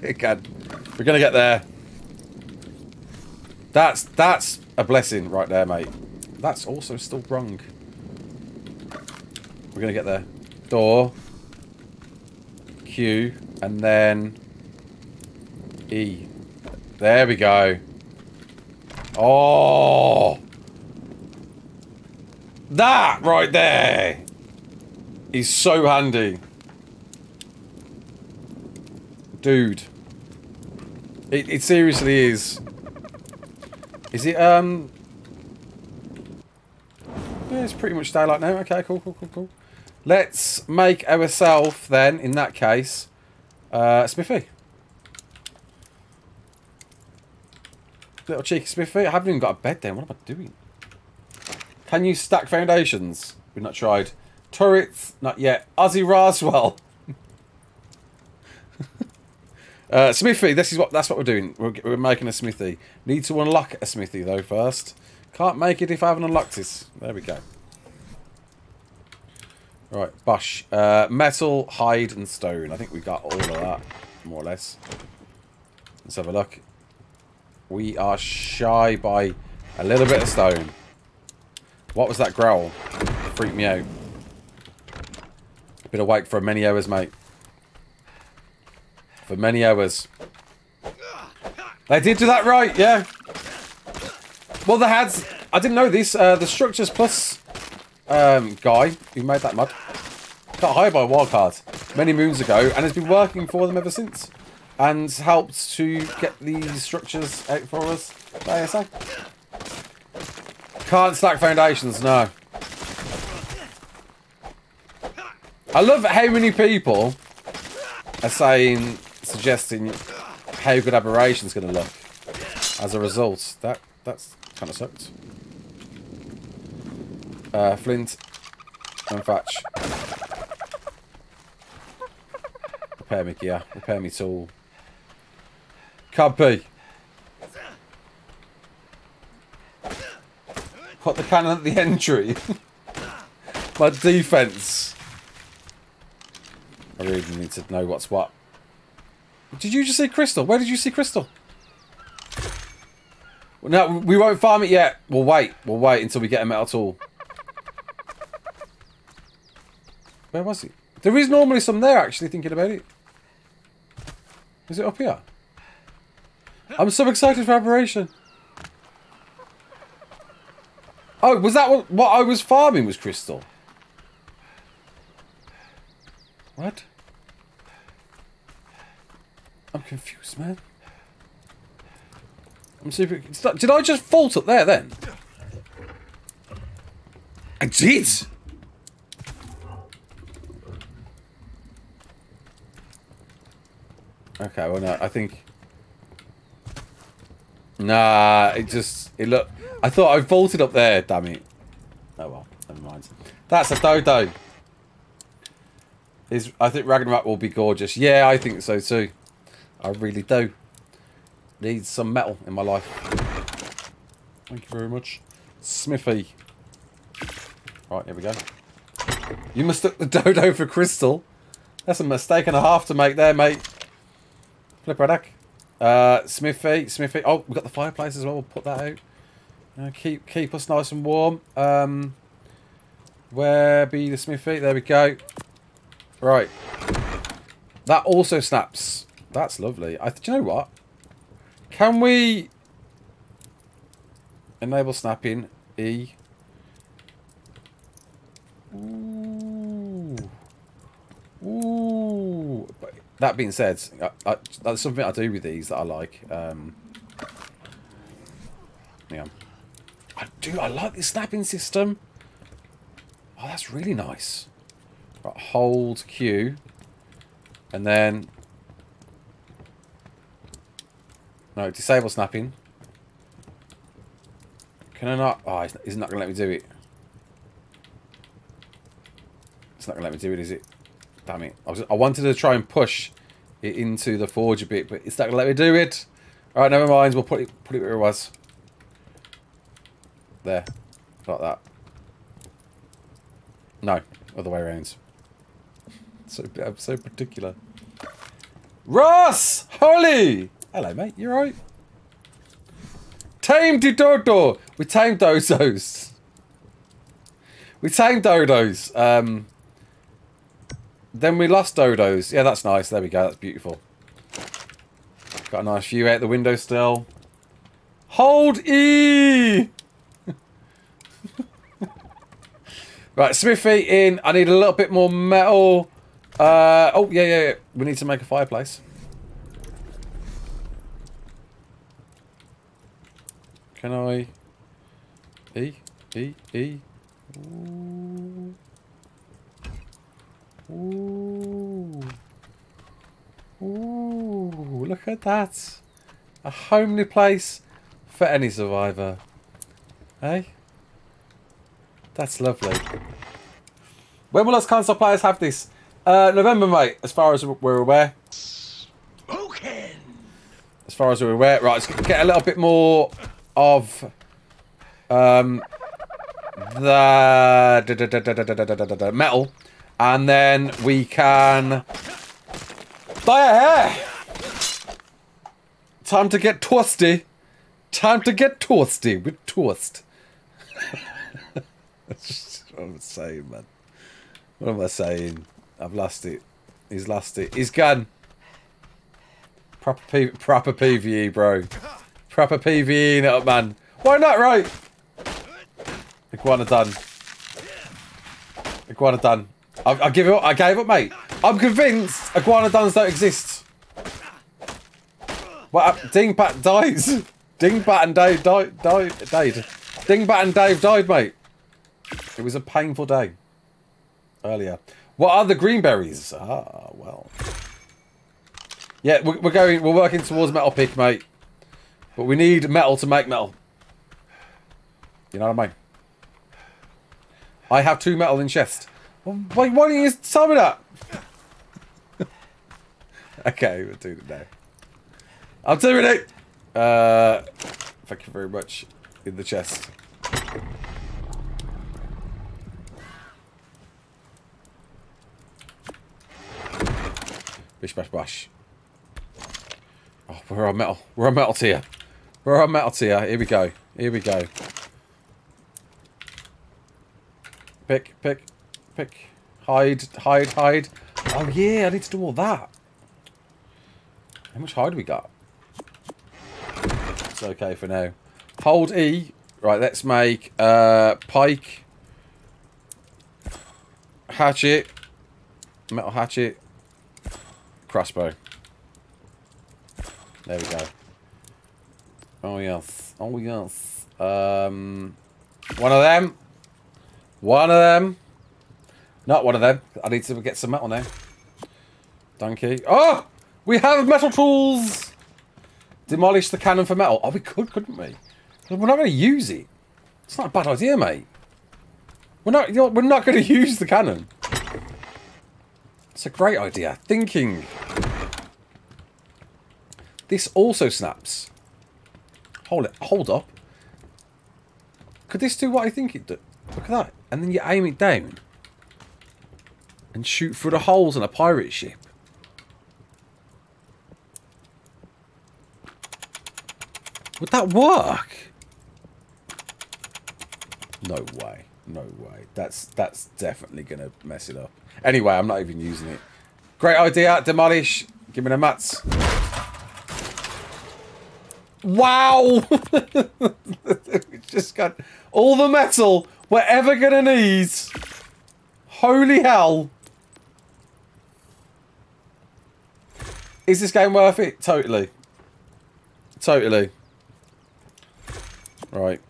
We're gonna get there. That's that's a blessing right there, mate. That's also still wrong. We're gonna get there. Door. Q. And then E. There we go. Oh! That right there is so handy. Dude. It, it seriously is. Is it, um... Yeah, it's pretty much daylight now. Okay, cool, cool, cool, cool. Let's make ourselves, then, in that case, uh, Smithy. Little cheeky Smithy. I haven't even got a bed then. What am I doing? Can you stack foundations? We've not tried. Turrets? Not yet. Ozzy Roswell. Uh, smithy. This is what. That's what we're doing. We're, we're making a smithy. Need to unlock a smithy though first. Can't make it if I haven't unlocked this. There we go. Right, Bosh. Uh, metal, hide, and stone. I think we got all of that, more or less. Let's have a look. We are shy by a little bit of stone. What was that growl? Freaked me out. Been awake for many hours, mate. For many hours. They did do that right, yeah. Well, they had... I didn't know this. Uh, the Structures Plus um, guy who made that mod got hired by Wildcard many moons ago and has been working for them ever since. And helped to get these structures out for us ASA. Can't stack foundations, no. I love how many people are saying, suggesting how good Aberration's going to look as a result. That That's kind of sucked. Uh, flint and thatch. Repair me gear. Repair me tool. Cubby. Put the cannon at the entry. My defense. I really need to know what's what. Did you just see Crystal? Where did you see Crystal? No, we won't farm it yet. We'll wait. We'll wait until we get a metal tool. Where was he? There is normally some there, actually, thinking about it. Is it up here? I'm so excited for Aberration. Oh, was that what, what I was farming was crystal? What? I'm confused, man. I'm super... Did I just fault up there, then? I did! Okay, well, no, I think... Nah, it just... It looked... I thought I vaulted up there, damn it. Oh well, never mind. That's a dodo. Is I think Ragnarok will be gorgeous. Yeah, I think so too. I really do. Need some metal in my life. Thank you very much. Smithy. Right, here we go. You mistook the dodo for crystal. That's a mistake and a half to make there, mate. Flip right Uh, Smithy, Smithy. Oh, we've got the fireplace as well. We'll put that out. Uh, keep keep us nice and warm. Um, where be the smithy? There we go. Right. That also snaps. That's lovely. I do you know what? Can we enable snapping? E. Ooh. Ooh. But that being said, I, I, that's something I do with these that I like. Um, yeah. I do. I like the snapping system. Oh, that's really nice. Right, hold Q. And then... No, disable snapping. Can I not? Ah, oh, he's not going to let me do it. It's not going to let me do it, is it? Damn it. I, was, I wanted to try and push it into the forge a bit, but it's not going to let me do it. Alright, never mind. We'll put it, put it where it was. There. Like that. No. Other way around. So, I'm so particular. Ross! Holly! Hello, mate. You alright? Tame Dodo! We tamed Dozos. We tamed Dodos. Um, then we lost Dodos. Yeah, that's nice. There we go. That's beautiful. Got a nice view out the window still. Hold E! right, Smithy in. I need a little bit more metal. Uh, oh, yeah, yeah, yeah. We need to make a fireplace. Can I... E? E? E? Ooh. Ooh. Ooh, look at that. A homely place for any survivor. Hey? That's lovely. When will us console players have this? Uh, November, mate, as far as we're aware. Spoken! As far as we're aware. Right, let's get a little bit more of um, the metal. And then we can dye hair. Time to get toasty. Time to get toasty with toast. That's what I'm saying, man. What am I saying? I've lost it. He's lost it. He's gone. Proper, P proper PVE, bro. Proper PVE up, man. Why not, right? Iguana done. Iguana done. I, I give up. I gave up, mate. I'm convinced iguanodons don't exist. What? Dingbat dies. Dingbat and Dave died. died. Died. Dingbat and Dave died, mate. It was a painful day earlier. What are the greenberries? Ah, well. Yeah, we're, we're going. We're working towards metal pick, mate. But we need metal to make metal. You know what I mean? I have two metal in chest. Why, why don't you tell me that? okay, we'll do it now. I'm doing it! Uh, thank you very much. In the chest. Bish bash bash. Oh, we're on metal. We're on metal tier. We're on metal tier. Here we go. Here we go. Pick, pick, pick. Hide, hide, hide. Oh yeah, I need to do all that. How much hide we got? It's okay for now. Hold E. Right, let's make uh, pike, hatchet, metal hatchet, crossbow. There we go. Oh yes. Oh yes. Um, one of them. One of them. Not one of them. I need to get some metal now. Donkey. Oh! We have metal tools! Demolish the cannon for metal. Oh, we could, couldn't we? We're not going to use it. It's not a bad idea, mate. We're not, you know, we're not going to use the cannon. It's a great idea. Thinking. This also snaps. Hold it. Hold up. Could this do what I think it do? Look at that. And then you aim it down. And shoot through the holes in a pirate ship. Would that work? No way. No way. That's that's definitely going to mess it up. Anyway, I'm not even using it. Great idea. Demolish. Give me the mats. Wow! we just got all the metal we're ever to need. Holy hell. Is this game worth it? Totally. Totally. Right.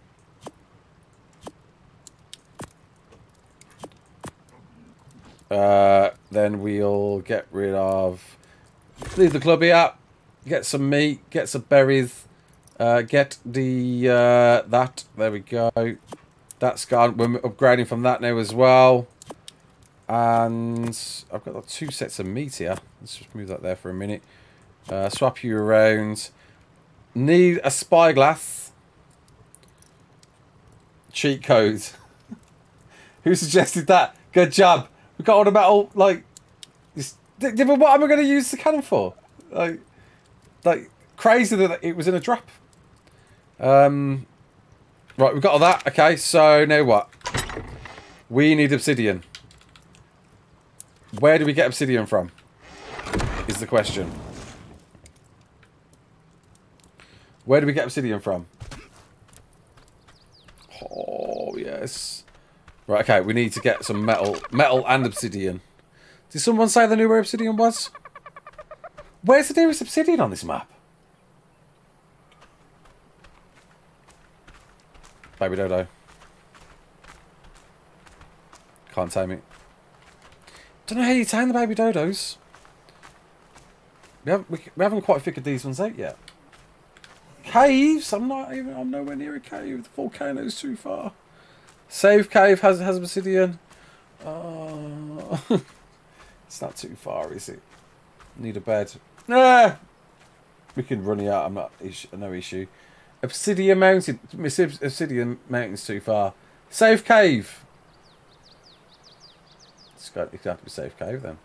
Uh, then we'll get rid of... Leave the club here. Get some meat. Get some berries. Uh, get the... Uh, that. There we go. That's gone. We're upgrading from that now as well. And I've got two sets of meat here. Let's just move that there for a minute. Uh, swap you around. Need a spyglass. Cheat code. Who suggested that? Good job. We got all about all like. This, but what am I going to use the cannon for? Like, like crazy that it was in a drop. Um, right, we've got all that. Okay, so now what? We need obsidian. Where do we get obsidian from? Is the question. Where do we get obsidian from? Oh, yes. Right, okay, we need to get some metal. Metal and obsidian. Did someone say they knew where obsidian was? Where's the nearest obsidian on this map? Baby Dodo. Can't tame it. Don't know how you tame the baby dodos. We haven't, we, we haven't quite figured these ones out yet. Caves? I'm not even. I'm nowhere near a cave. The volcano's too far. Save cave has has obsidian. Uh, it's not too far, is it? Need a bed. Nah. We can run it out. I'm not. No issue. Obsidian mountain. Obsidian mountain's too far. Safe cave. It's got, it's got to be safe cave then.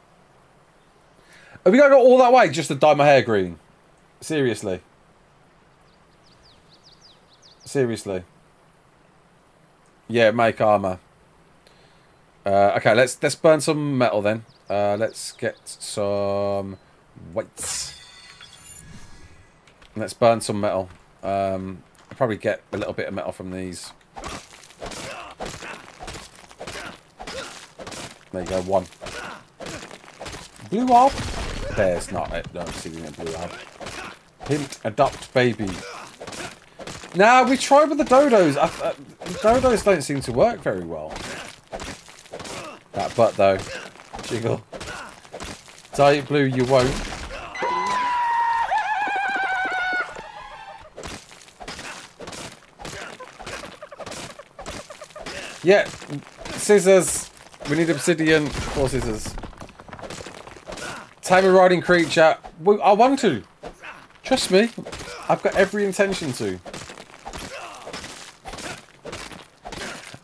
Have we got to go all that way just to dye my hair green? Seriously. Seriously. Yeah, make armor. Uh, okay, let's let's burn some metal then. Uh, let's get some weights. Let's burn some metal. Um, I'll probably get a little bit of metal from these. There you go, one. Blue orb? There's not it. No, see the blue orb. Hint, adopt baby. Now, we tried with the dodos. I, uh, dodos don't seem to work very well. That butt, though. Jiggle. Diet blue, you won't. Yeah, scissors. We need obsidian for scissors. Time riding creature. I want to. Trust me. I've got every intention to.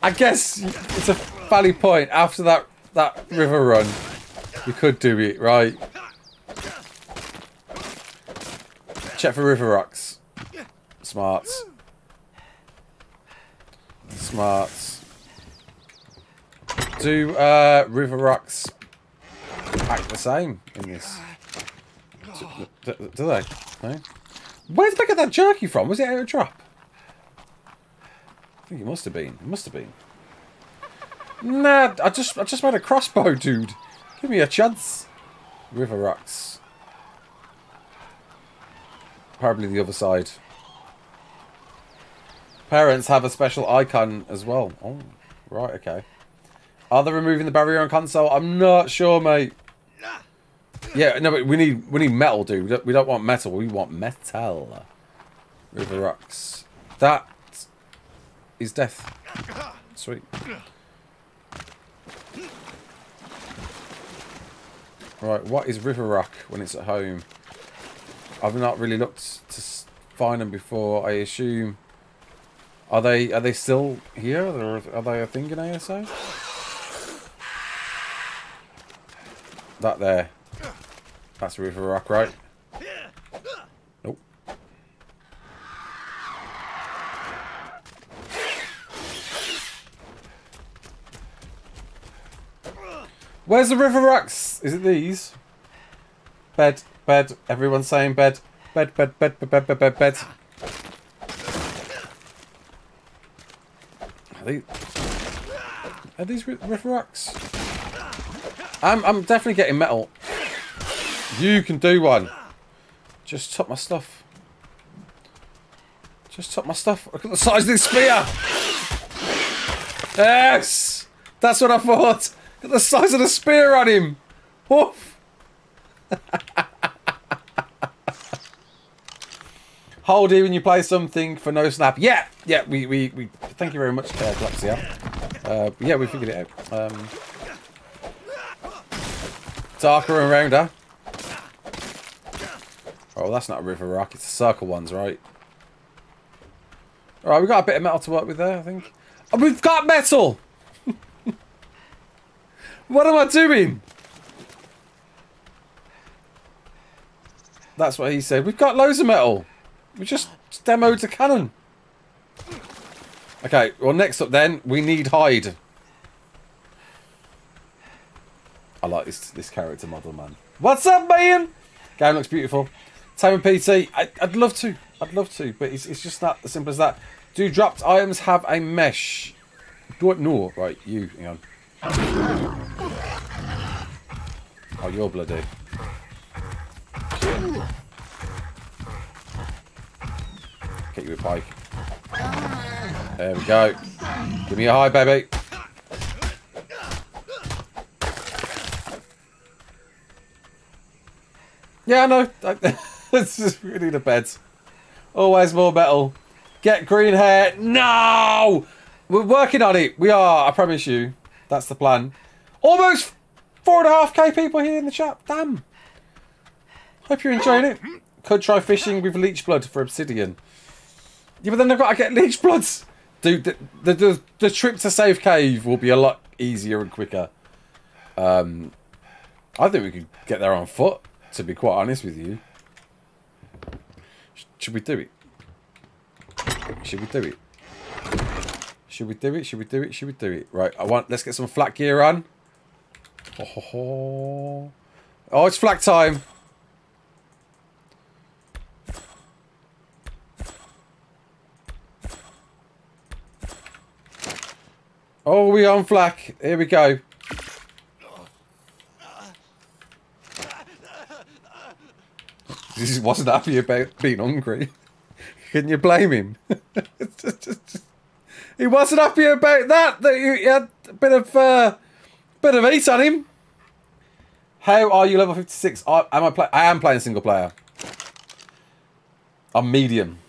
I guess it's a valid point. After that that river run, you could do it, right? Check for river rocks. Smarts. Smarts. Do uh, river rocks act the same in this? Do, do they? No? Where did I get that jerky from? Was it out of a drop? I think it must have been. It must have been. Nah, I just I just made a crossbow, dude. Give me a chance. River rocks. Probably the other side. Parents have a special icon as well. Oh, right, okay. Are they removing the barrier on console? I'm not sure, mate. Yeah, no, but we need we need metal, dude. We don't, we don't want metal. We want metal. River rocks. That is death. Sweet. Right, what is River Rock when it's at home? I've not really looked to find them before. I assume are they are they still here? Are they a thing in ASO? That there. That's a River Rock, right? Nope. Where's the River Rocks? Is it these? Bed, bed. Everyone's saying bed. Bed, bed, bed, bed, bed, bed, bed, bed. Are these, are these River Rocks? I'm, I'm definitely getting metal. You can do one. Just top my stuff. Just top my stuff. Look at the size of this spear. Yes! That's what I thought. Look at the size of the spear on him. Woof. Hold when you play something for no snap. Yeah, yeah, we, we, we thank you very much, uh. Uh, yeah, we figured it out. Um, darker and rounder. Oh, that's not a river rock, it's the circle ones, right? Alright, we've got a bit of metal to work with there, I think. Oh, we've got metal! what am I doing? That's what he said. We've got loads of metal. We just demoed a cannon. Okay, well next up then, we need hide. I like this this character model, man. What's up, man? Game looks beautiful. Time PT, I, would love to. I'd love to, but it's, it's just not as simple as that. Do dropped items have a mesh? Do it? No. Right, you, hang on. Oh, you're bloody. Get you a bike. There we go. Give me a high, baby. Yeah, I know. it's just really the beds. Always more metal. Get green hair. No! We're working on it. We are, I promise you. That's the plan. Almost four and a half K people here in the chat. Damn. Hope you're enjoying it. Could try fishing with leech blood for obsidian. Yeah, but then I've got to get leech bloods. Dude, the, the, the, the trip to Safe Cave will be a lot easier and quicker. Um, I think we could get there on foot, to be quite honest with you. Should we do it? Should we do it? Should we do it? Should we do it? Should we do it? Right, I want. Let's get some flak gear on. Oh, oh it's flak time. Oh, we on flak. Here we go. He wasn't happy about being hungry. Can you blame him? he wasn't happy about that. That you had a bit of uh, bit of eat on him. How are you level fifty six? Am I play? I am playing single player. I'm medium.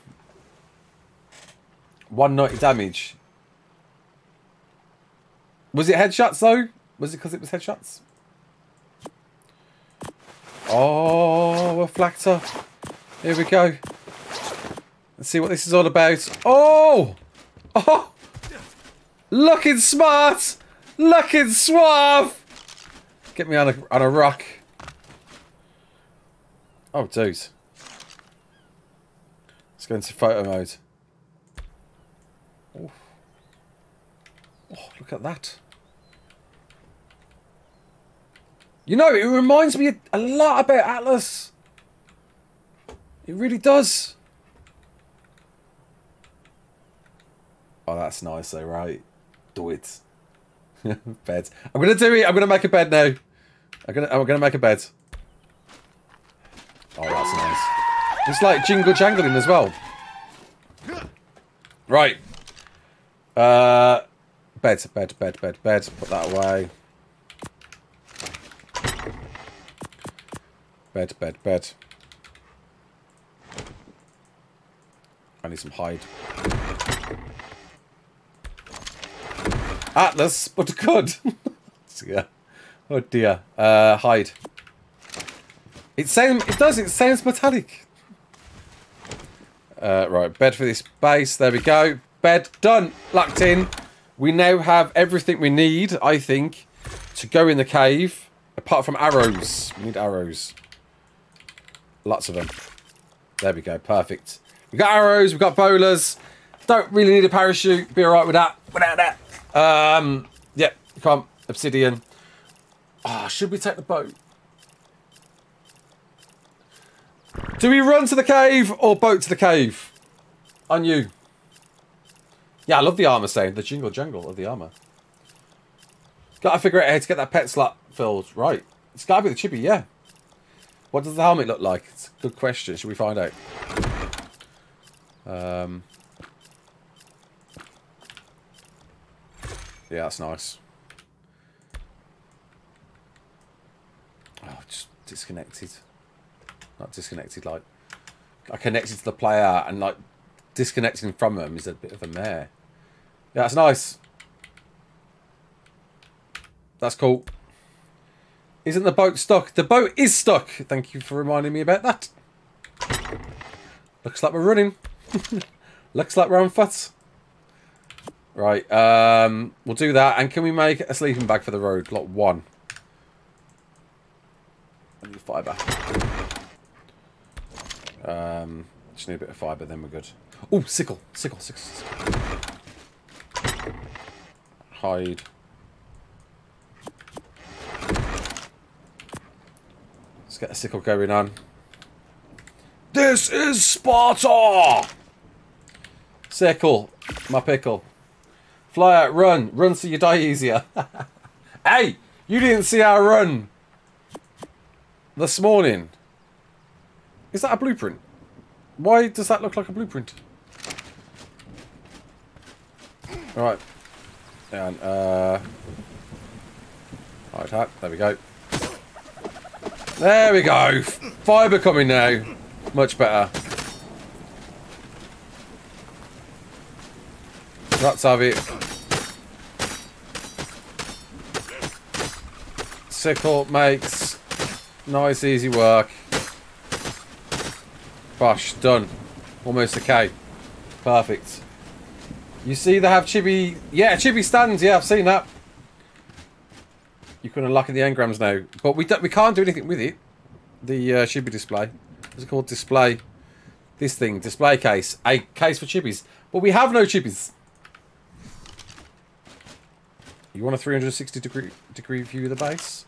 One ninety damage. Was it headshots though? Was it because it was headshots? Oh, a flactor. Here we go. Let's see what this is all about. Oh! Oh! Looking smart! Looking suave! Get me on a, on a rock. Oh, dude. Let's go into photo mode. Oh look at that. You know, it reminds me a lot about Atlas. It really does. Oh, that's nice though, right? Do it. bed. I'm gonna do it. I'm gonna make a bed now. I'm gonna. I'm gonna make a bed. Oh, that's nice. It's like jingle jangling as well. Right. Uh, bed, bed, bed, bed, bed. Put that away. Bed, bed, bed. I need some hide. Atlas, but good. yeah. Oh dear. Uh, hide. It sounds. It does. It sounds metallic. Uh, right, bed for this base. There we go. Bed done. Locked in. We now have everything we need, I think, to go in the cave. Apart from arrows. We need arrows. Lots of them. There we go. Perfect. We've got arrows. We've got bolas. Don't really need a parachute. Be alright with that. Without that. Um. Yep. Yeah, come on. Obsidian. Ah, oh, should we take the boat? Do we run to the cave or boat to the cave? On you. Yeah, I love the armor saying the jingle jangle of the armor. Gotta figure out how to get that pet slot filled. Right. It's gotta be the chippy, yeah. What does the helmet look like? It's a good question. Should we find out? Um, yeah, that's nice. Oh, just disconnected. Not disconnected, like... I connected to the player and, like, disconnecting from them is a bit of a mare. Yeah, that's nice. That's cool. Isn't the boat stuck? The boat is stuck. Thank you for reminding me about that. Looks like we're running. Looks like we're on foot. Right, um, we'll do that. And can we make a sleeping bag for the road? Lot one. I need fibre. Um, just need a bit of fibre, then we're good. Oh, sickle, sickle, sickle, sickle. Hide. Get a sickle going on. This is Sparta! Sickle, my pickle. Fly out, run. Run so you die easier. hey, you didn't see our run this morning. Is that a blueprint? Why does that look like a blueprint? Alright. And, uh... Hat. There we go. There we go. Fibre coming now. Much better. Let's have it. Sickle makes nice easy work. Bosh, done. Almost okay. Perfect. You see they have chibi... Yeah, chibi stands. Yeah, I've seen that. You can unlock the engrams now. But we, don't we can't do anything with it. The uh, chibi display. What's it called? Display. This thing. Display case. A case for chibis. But we have no chibis. You want a 360 degree degree view of the base?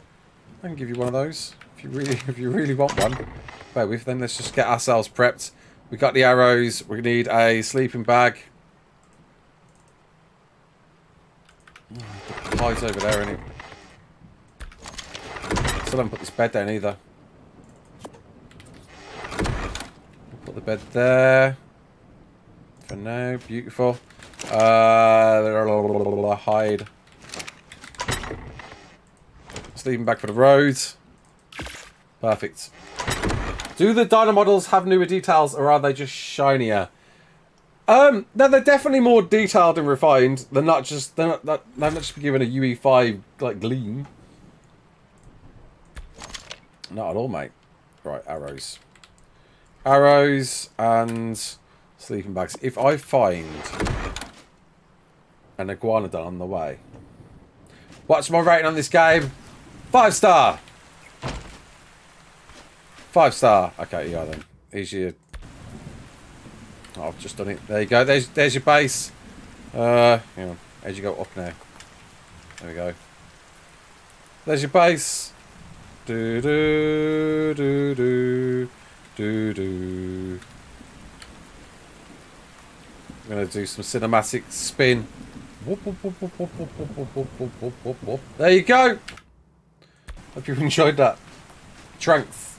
I can give you one of those. If you really if you really want one. Bear with, then let's just get ourselves prepped. We got the arrows. We need a sleeping bag. Oh, over there, isn't it? Still haven't put this bed down either. Put the bed there. For now, beautiful. Uh, hide. Sleeping back for the road. Perfect. Do the Dino models have newer details or are they just shinier? Um, no, they're definitely more detailed and refined. They're not just they're not, they're not just given a UE5 like gleam. Not at all, mate. Right, arrows. Arrows and sleeping bags. If I find an iguanodon on the way. What's my rating on this game? Five star! Five star. Okay, yeah then. Here's your... Oh, I've just done it. There you go. There's there's your base. Uh, hang on. As you go up now? There we go. There's your base. Do do do do do do. I'm gonna do some cinematic spin. There you go. Hope you enjoyed that. Trunks.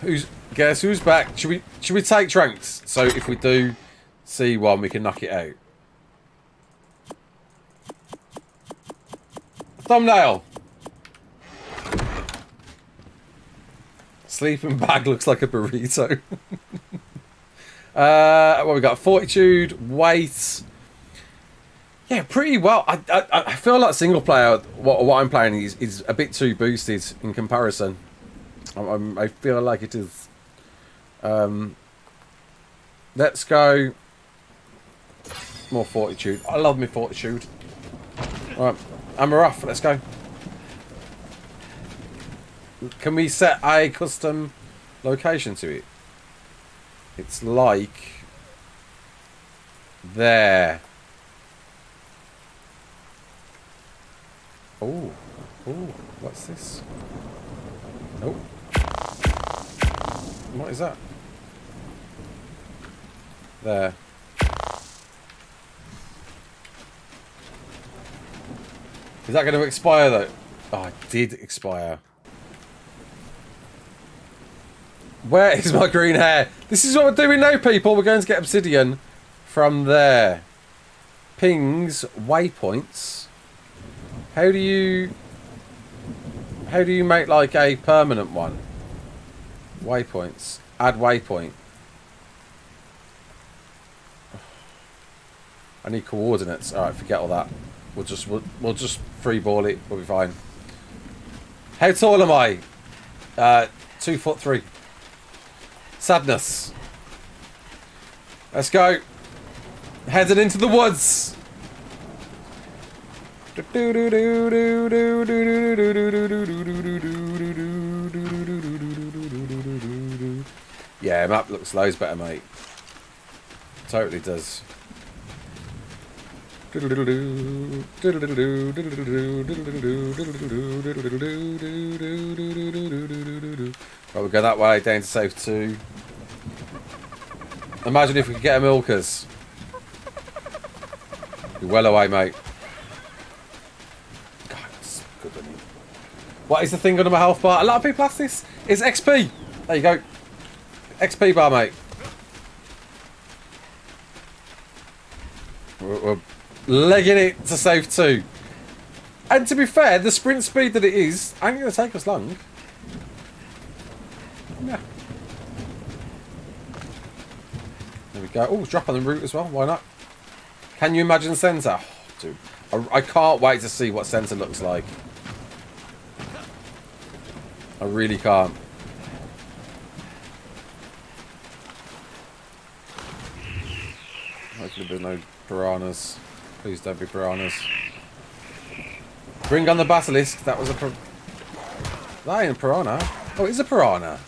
Who's guess who's back? Should we should we take Trunks? So if we do see one, we can knock it out. Thumbnail. Sleeping bag looks like a burrito. uh, what we got? Fortitude, weight. Yeah, pretty well. I, I, I feel like single player, what, what I'm playing is, is a bit too boosted in comparison. I'm, i feel like it is. Um, let's go. More fortitude. I love my fortitude. Right, and we're off. Let's go. Can we set a custom location to it? It's like there. Oh, oh, what's this? Nope. What is that? There. Is that going to expire though? Oh, it did expire. Where is my green hair? This is what we're doing now, people. We're going to get obsidian from there. Pings, waypoints. How do you... How do you make, like, a permanent one? Waypoints. Add waypoint. I need coordinates. Alright, forget all that. We'll just we'll, we'll just free ball it. We'll be fine. How tall am I? Uh, two foot three. Sadness. Let's go. Headed into the woods. Yeah, map looks loads better, mate. Totally does. Right, we go that way down to safe two. Imagine if we could get a milkers. You're well away, mate. God, that's good, What is the thing under my health bar? A lot of people ask this. It's XP. There you go. XP bar, mate. We're, legging it to safe two. And to be fair, the sprint speed that it is ain't going to take us long. There we go. Oh, drop on the route as well. Why not? Can you imagine centre? Oh, dude, I, I can't wait to see what centre looks like. I really can't. Hopefully there's no piranhas. Please don't be piranhas. Bring on the basilisk. That was a That ain't a piranha. Oh, it is a piranha.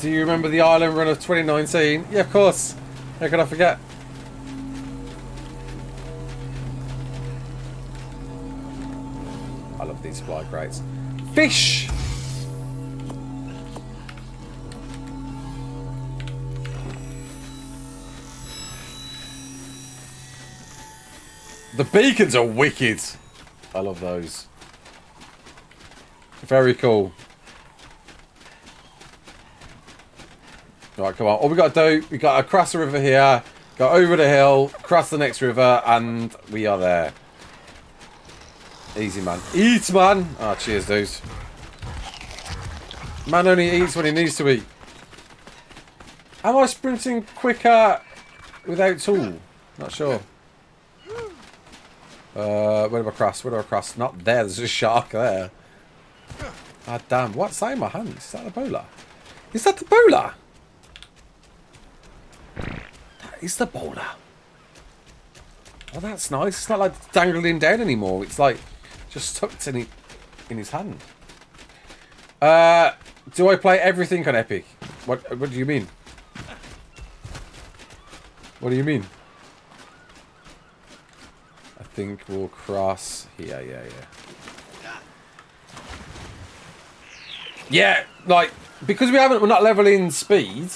Do you remember the island run of 2019? Yeah, of course. How could I forget? I love these supply crates. Fish! The beacons are wicked. I love those. Very cool. Right, come on. All we got to do, we got to cross the river here, go over the hill, cross the next river, and we are there. Easy, man. Eat, man! Ah, oh, cheers, dudes. Man only eats when he needs to eat. Am I sprinting quicker without tool? Not sure. Uh, where do I cross? Where do I cross? Not there. There's a shark there. Ah, damn. What's that in my hand? Is that the bola? Is that the bola? That is the bola. Oh, that's nice. It's not like dangling down anymore. It's like just tucked in, in his hand. Uh, do I play everything on Epic? What, what do you mean? What do you mean? I think we'll cross here. Yeah, yeah. Yeah, like, because we haven't, we're not leveling speed,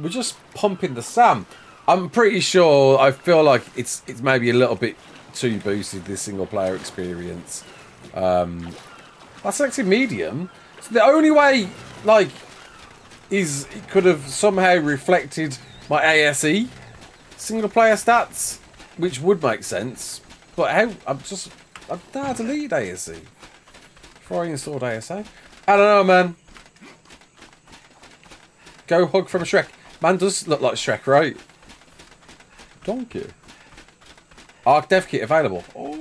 we're just pumping the SAM. I'm pretty sure, I feel like it's it's maybe a little bit too boosted, this single player experience. Um, I selected medium. So the only way, like, is it could have somehow reflected my ASE single player stats, which would make sense. But how? I'm just. I'm not delete ASE. Before I installed ASE. I don't know, man. Go hug from a Shrek. Man does look like Shrek, right? Donkey. Ark Dev Kit available. Oh.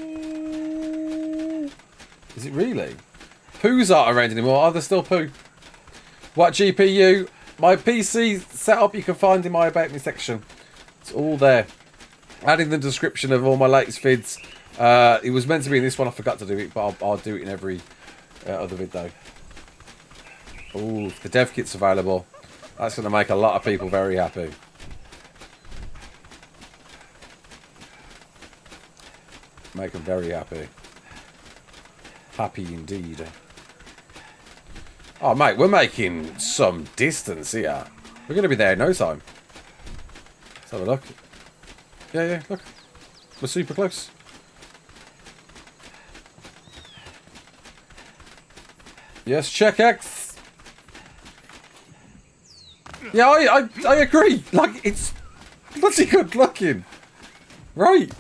Is it really? Poos aren't around anymore. Are there still poo? What GPU? My PC setup you can find in my About Me section. It's all there adding the description of all my latest vids. Uh, it was meant to be in this one, I forgot to do it, but I'll, I'll do it in every uh, other vid though. Oh, the dev kit's available. That's going to make a lot of people very happy. Make them very happy. Happy indeed. Oh, mate, we're making some distance here. We're going to be there in no time. Let's have a look. Yeah, yeah, look. We're super close. Yes, check X. Yeah, I, I, I agree. Like, it's bloody good looking. Right.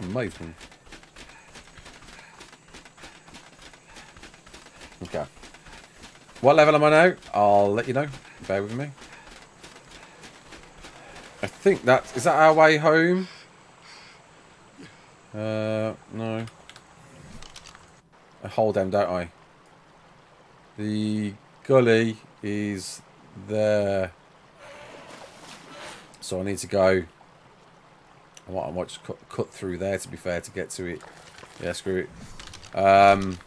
Amazing. Okay. What level am I now? I'll let you know. Bear with me. I think that... Is that our way home? Uh, no. I hold them, don't I? The gully is there. So I need to go... I might, I might just cut, cut through there, to be fair, to get to it. Yeah, screw it. Um...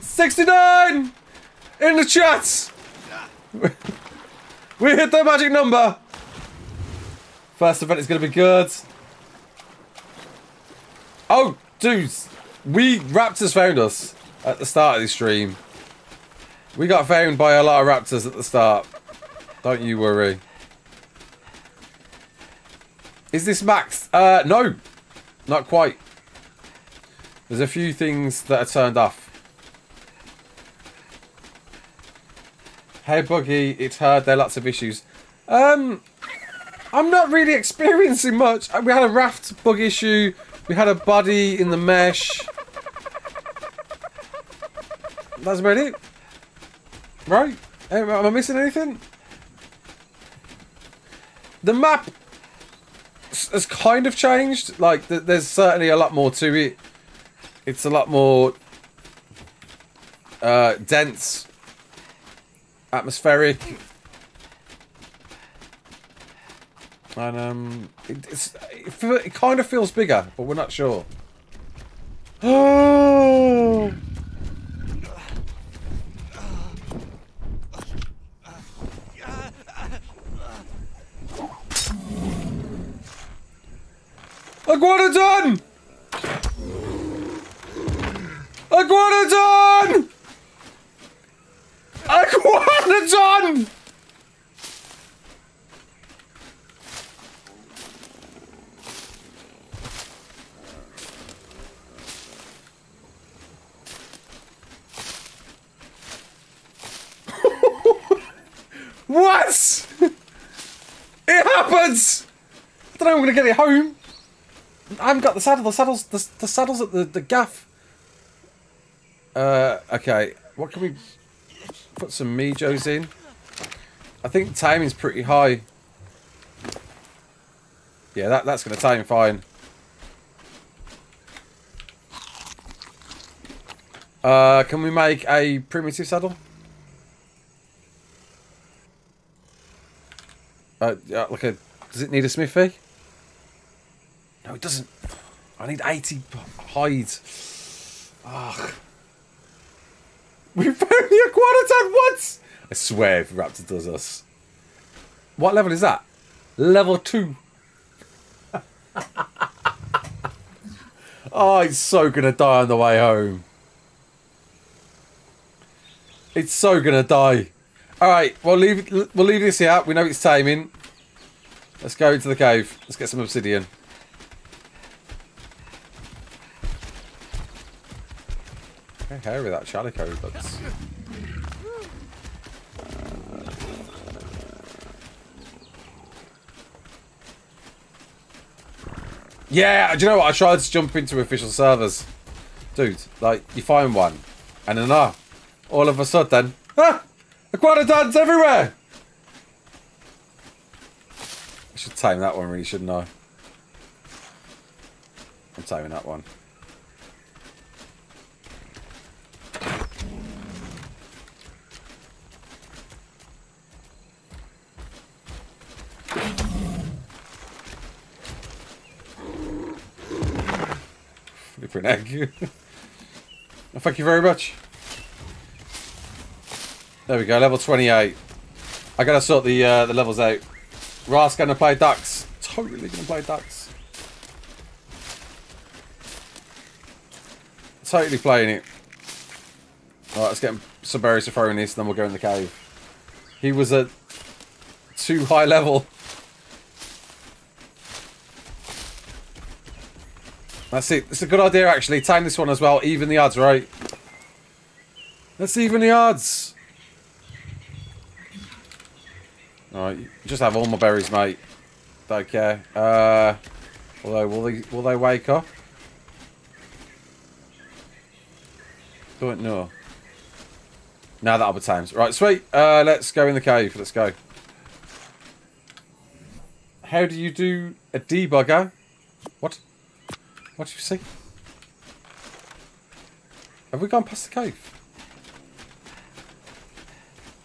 69! In the chat! we hit the magic number! First event is going to be good. Oh, dudes. We, Raptors found us at the start of the stream. We got found by a lot of Raptors at the start. Don't you worry. Is this max? Uh, no. Not quite. There's a few things that are turned off. Hey Buggy, it's heard there are lots of issues. Um, I'm not really experiencing much. We had a raft bug issue. We had a body in the mesh. That's about it. Right? Am I missing anything? The map has kind of changed. Like, there's certainly a lot more to it. It's a lot more uh, dense atmospheric. And um, it, it, it kind of feels bigger, but we're not sure. Oh! Iguanodon! Iguanodon! Iguanodon! what? It happens! I don't know I'm gonna get it home. I haven't got the saddle. The saddle's the, the saddle's at the, the gaff. Uh, okay. What can we put some Mejos in. I think timing's pretty high. Yeah, that, that's to time fine. Uh, can we make a primitive saddle? Uh, like a... Does it need a smithy? No, it doesn't. I need 80 hides. Ugh. We found the Iguanodon once! I swear if Raptor does us. What level is that? Level 2. oh, it's so gonna die on the way home. It's so gonna die. Alright, we'll leave we'll leave this here. We know it's taming. Let's go into the cave. Let's get some obsidian. How hairy that Chalico looks. Yeah, do you know what? I tried to jump into official servers. Dude, like, you find one, and then, ah, all of a sudden, ah, Iguanodons everywhere! I should tame that one, really, shouldn't I? I'm taming that one. For an egg. Thank you very much. There we go, level 28. I gotta sort the uh, the levels out. Ross gonna play ducks. Totally gonna play ducks. Totally playing it. Alright, let's get some berries to throw in this, then we'll go in the cave. He was at too high level. That's it. It's a good idea, actually. Time this one as well. Even the odds, right? Let's even the odds. Alright, just have all my berries, mate. Don't care. Uh, although, will they, will they wake up? Don't know. Now that other times. Right, sweet. Uh, let's go in the cave. Let's go. How do you do a debugger? What? What do you see? Have we gone past the cave?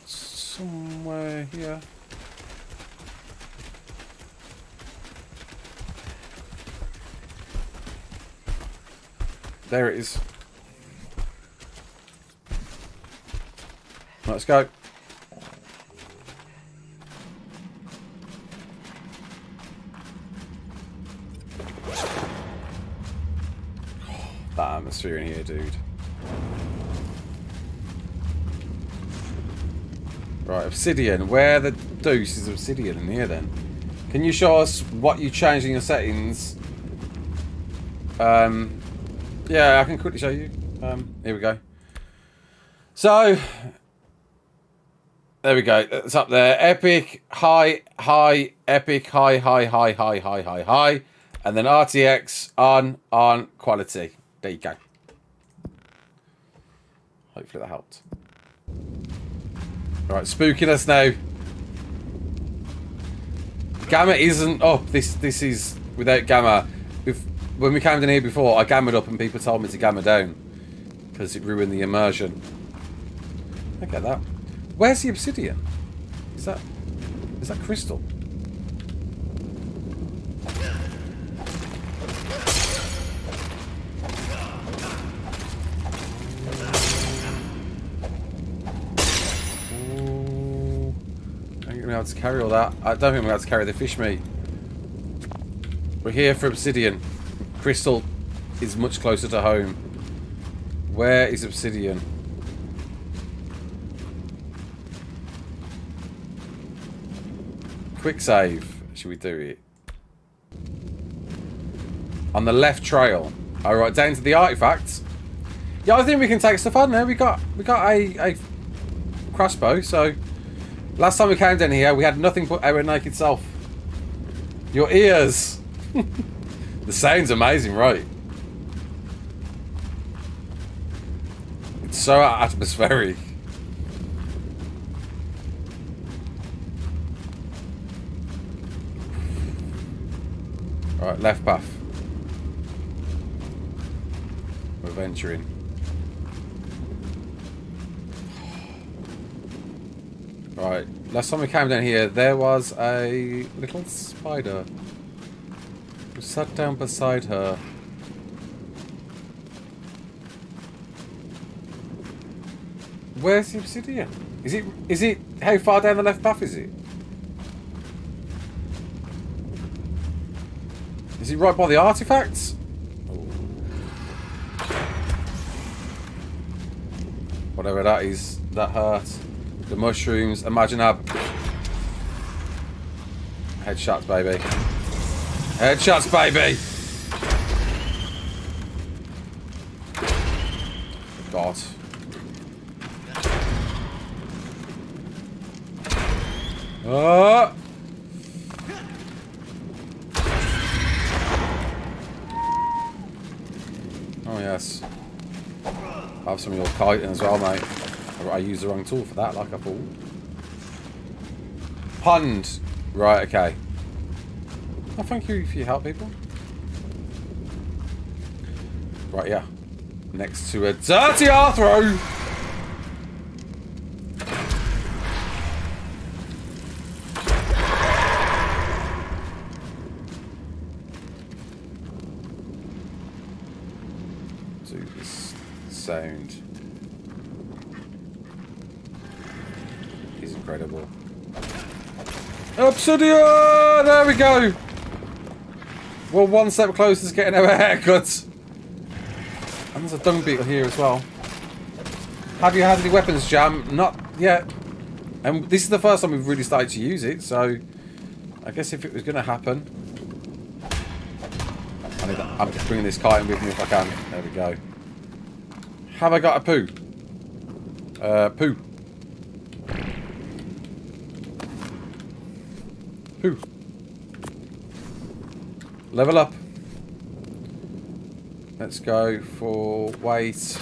Somewhere here. There it is. Let's go. Atmosphere in here, dude. Right, obsidian. Where the deuce is obsidian in here then? Can you show us what you changed in your settings? Um, yeah, I can quickly show you. Um, here we go. So, there we go. It's up there. Epic, high, high, epic, high, high, high, high, high, high, high. And then RTX on, on, quality. There you go. Hopefully that helped. Right, spookiness now. Gamma isn't up. This this is without gamma. If, when we came in here before, I gammaed up and people told me to gamma down. Because it ruined the immersion. Look at that. Where's the obsidian? Is that... Is that crystal? Able to carry all that. I don't think I'm able to carry the fish meat. We're here for obsidian. Crystal is much closer to home. Where is obsidian? Quick save. Should we do it? On the left trail. Oh, Alright, down to the artifacts. Yeah, I think we can take stuff on there. We got we got a, a crossbow, so Last time we came down here, we had nothing but our naked self. Your ears! the sound's amazing, right? It's so atmospheric. Alright, left path. We're venturing. Right, last time we came down here, there was a little spider who sat down beside her. Where's the obsidian? Is it, is it, how far down the left path is it? Is it right by the artifacts? Whatever that is, that hurts. The mushrooms. Imagine how... Headshots, baby. Headshots, baby! God. Oh! Oh, yes. Have some of your chitin as well, mate. I used the wrong tool for that, like I thought. Pond. Right, okay. Oh, thank you for your help, people. Right, yeah. Next to a dirty Arthro! Do this sound. incredible. Obsidian! There we go! We're one step closer to getting our haircuts. And there's a dung beetle here as well. Have you had any weapons, Jam? Not yet. And this is the first time we've really started to use it, so... I guess if it was going to happen... I need I'm just bringing this kite with me if I can. There we go. Have I got a poo? Uh, poo. Poo. Level up. Let's go for weight.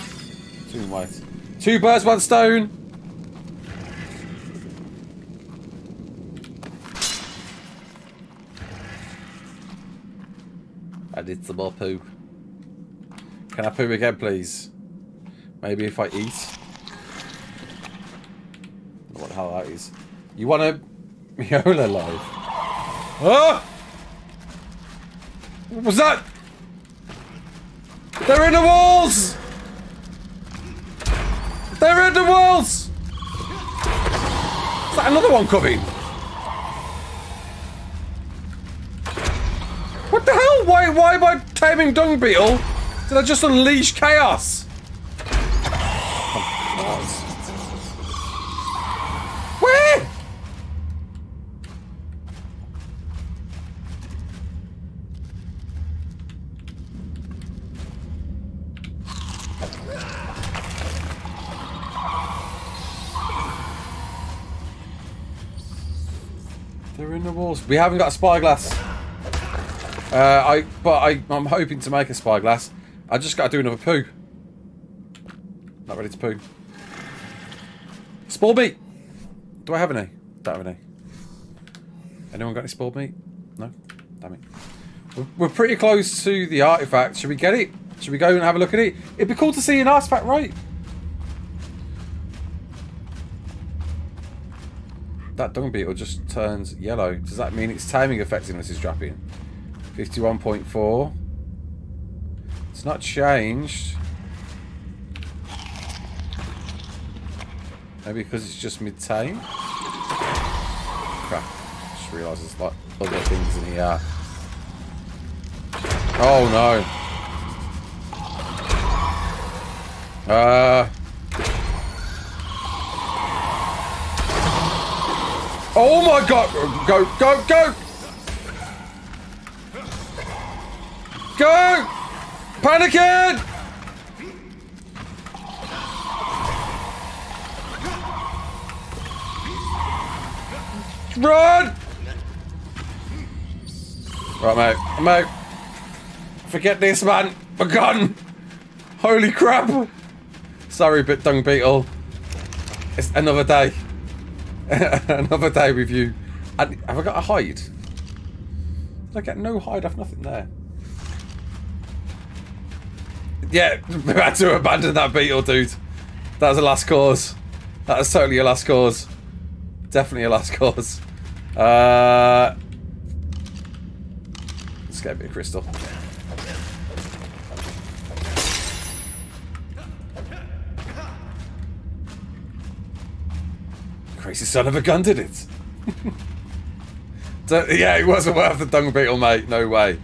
Two weight. Two birds, one stone. I did some more poo. Can I poo again, please? Maybe if I eat. What the hell that is? You want a Miola live? Ah! What was that? They're in the walls! They're in the walls! Is that another one coming? What the hell? Why, why am I taming Dung Beetle? Did I just unleash chaos? We haven't got a spyglass. Uh, I but I I'm hoping to make a spyglass. I just got to do another poo. Not ready to poo. Spoiled meat. Do I have any? Don't have any. Anyone got any spoiled meat? No. Damn it. We're, we're pretty close to the artifact. Should we get it? Should we go and have a look at it? It'd be cool to see an artifact, right? That dung beetle just turns yellow. Does that mean its timing effectiveness is dropping? 51.4. It's not changed. Maybe because it's just mid-tame? Crap. Just realised there's like other things in here. Oh no. Uh... Oh my god! Go, go, go! Go! Panicking! Run! Right, mate. Out. Forget this, man. Gun. Holy crap. Sorry, bit dung beetle. It's another day. another day with you. And have I got a hide? Did I get no hide off nothing there? Yeah, we had to abandon that beetle, dude. That was a last cause. That was totally a last cause. Definitely a last cause. Uh, let's get a bit of crystal. Crazy son of a gun did it. so, yeah, it wasn't worth the dung beetle, mate. No way. Do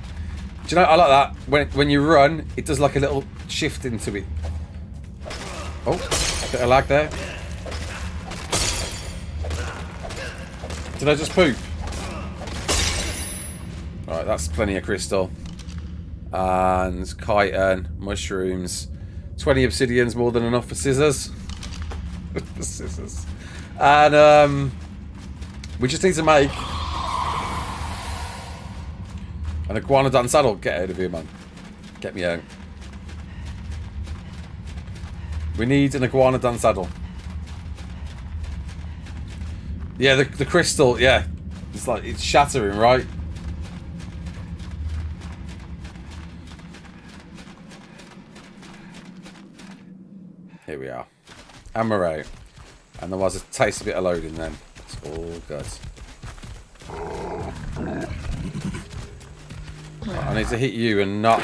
you know, I like that. When, when you run, it does like a little shift into it. Oh, bit of lag there. Did I just poop? Alright, that's plenty of crystal. And chitin, mushrooms. 20 obsidians, more than enough for scissors. for scissors. And um, we just need to make an iguanodon saddle. Get out of here, man. Get me out. We need an iguanodon saddle. Yeah, the, the crystal, yeah. It's like, it's shattering, right? Here we are. And we're out. And there was a tasty bit of loading then. It's all good. I need to hit you and not...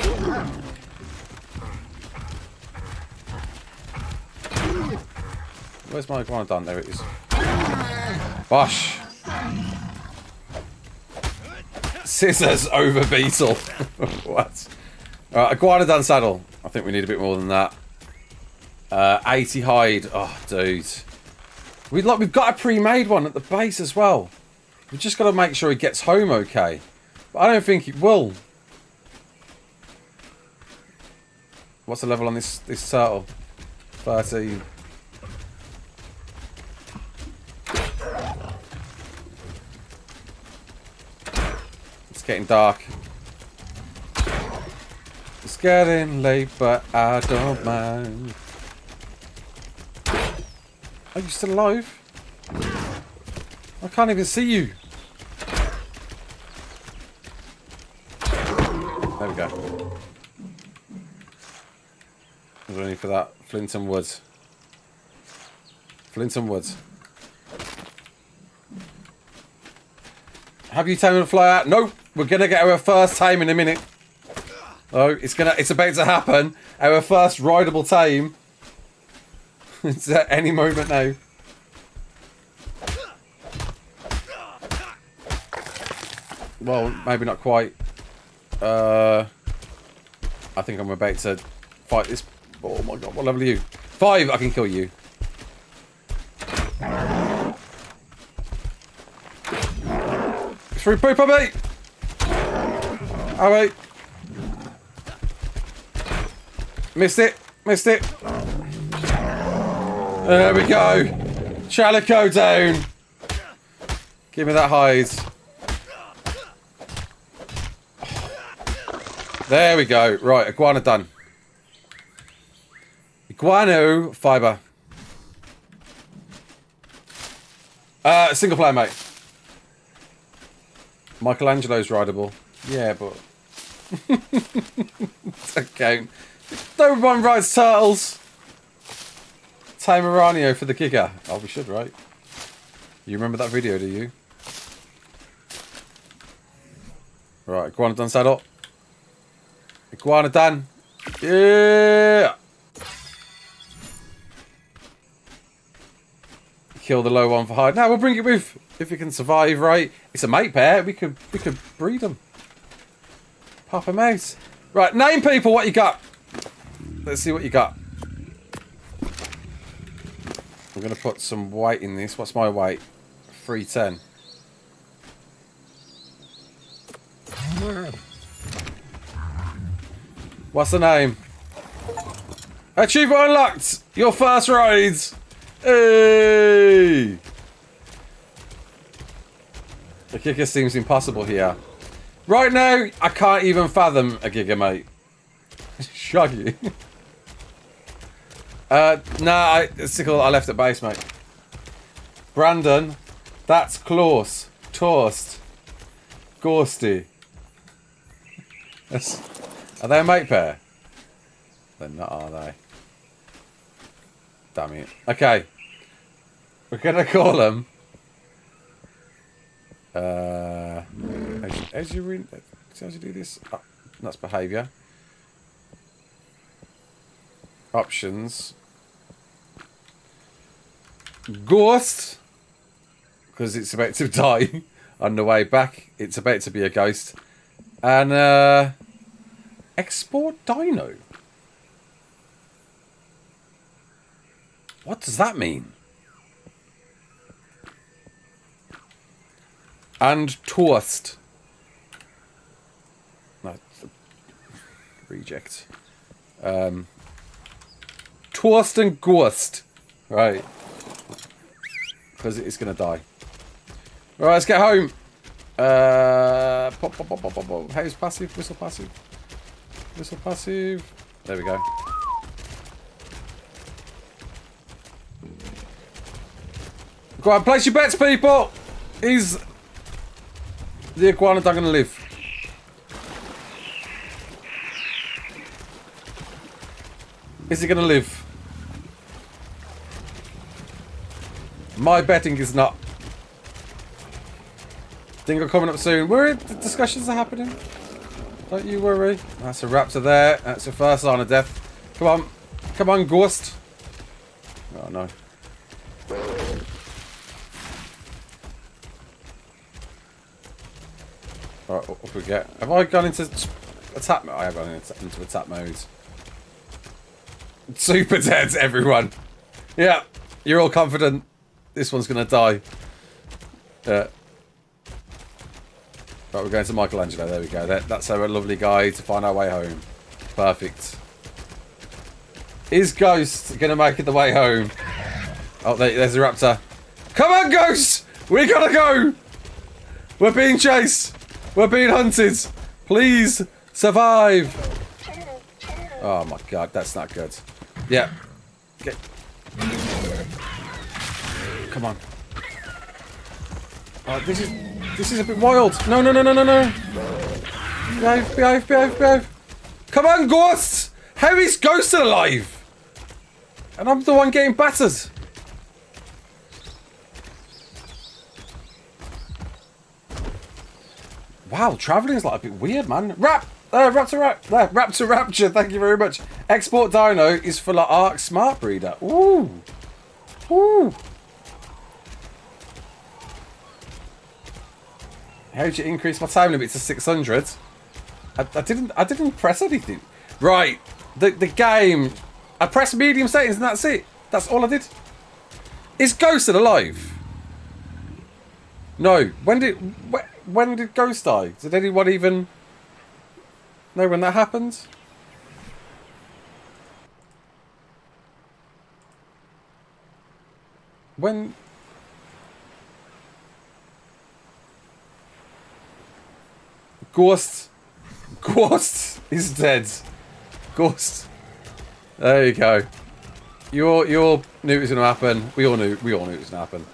Where's my iguanodon? There it is. Bosh! Scissors over beetle. what? Alright, iguanodon saddle. I think we need a bit more than that. Uh, 80 hide. Oh, dude. We like we've got a pre-made one at the base as well. We've just got to make sure he gets home okay. But I don't think he will. What's the level on this this turtle? 13. It's getting dark. It's getting late, but I don't mind. Are you still alive? I can't even see you. There we go. Is there any for that? Flint and Woods. Flint and Woods. Have you tamed a fly out? Nope. We're gonna get our first tame in a minute. Oh, it's gonna it's about to happen. Our first rideable tame. It's at any moment now. Well, maybe not quite. Uh, I think I'm about to fight this. Oh my god, what level are you? Five, I can kill you. Through poop! Oh, wait. Missed it. Missed it. There we go. Chalico down. Give me that hide. There we go. Right, iguanodon. Iguano fiber. Uh, single player, mate. Michelangelo's rideable. Yeah, but... okay. No one rides turtles. Tameranio for the Giga. Oh, we should, right? You remember that video, do you? Right, iguanodon saddle. Iguanodon. Yeah. Kill the low one for hide. Now we'll bring it with if you can survive. Right, it's a mate pair. We could we could breed them. Them out. Right, name people. What you got? Let's see what you got. I'm gonna put some weight in this. What's my weight? Three ten. What's the name? Achievement unlocked! Your first rides! Hey! The kicker seems impossible here. Right now, I can't even fathom a Giga, mate. Shaggy. uh, nah, I, Sickle, I left at base, mate. Brandon, that's close. Toast. Ghosty. That's... Are they a mate pair? They're not, are they? Damn it. Okay. We're going to call them... Uh, as, as you as you do this, oh, that's behaviour. Options. Ghost, because it's about to die on the way back. It's about to be a ghost, and uh, Export Dino. What does that mean? And toast. No, reject. Um, toast and ghost. Right. Because it's going to die. Right, let's get home. Uh, pop, pop, pop, pop, pop, pop. How's passive? Whistle passive. Whistle passive. There we go. Go on, place your bets, people! Is the iguanodon going to live? Is he going to live? My betting is not. Dingo coming up soon. Where the discussions are happening? Don't you worry. That's a raptor there. That's your first sign of death. Come on. Come on, ghost. Oh, no. Alright, what we get? Have I gone into attack mode? I have gone into, attack mode. Super dead, everyone. Yeah, you're all confident this one's going to die. Yeah. Right, we're going to Michelangelo. There we go. That, that's our lovely guide to find our way home. Perfect. Is Ghost going to make it the way home? Oh, there, there's a raptor. Come on, Ghost! We gotta go! We're being chased! We're being hunted! Please, survive! Oh my god, that's not good. Yeah. Come on. Oh, this is this is a bit wild. No, no, no, no, no, no. Behave, behave, behave, behave. Come on, Ghost! How is Ghost alive? And I'm the one getting battered. Wow, travelling is like a bit weird, man. Rap! Uh, Raptor Rap! There, Raptor Rapture, thank you very much. Export Dino is for like Ark Smart Breeder. Ooh. Ooh. How did you increase my time limit to 600? I, I didn't I didn't press anything. Right. The the game I pressed medium settings and that's it. That's all I did. Is Ghost alive? No. When did when did Ghost die? Did anyone even know when that happened? When Ghost Ghost is dead. Ghost. There you go. You all, you all knew it was going to happen. We all knew. We all knew it was going to happen.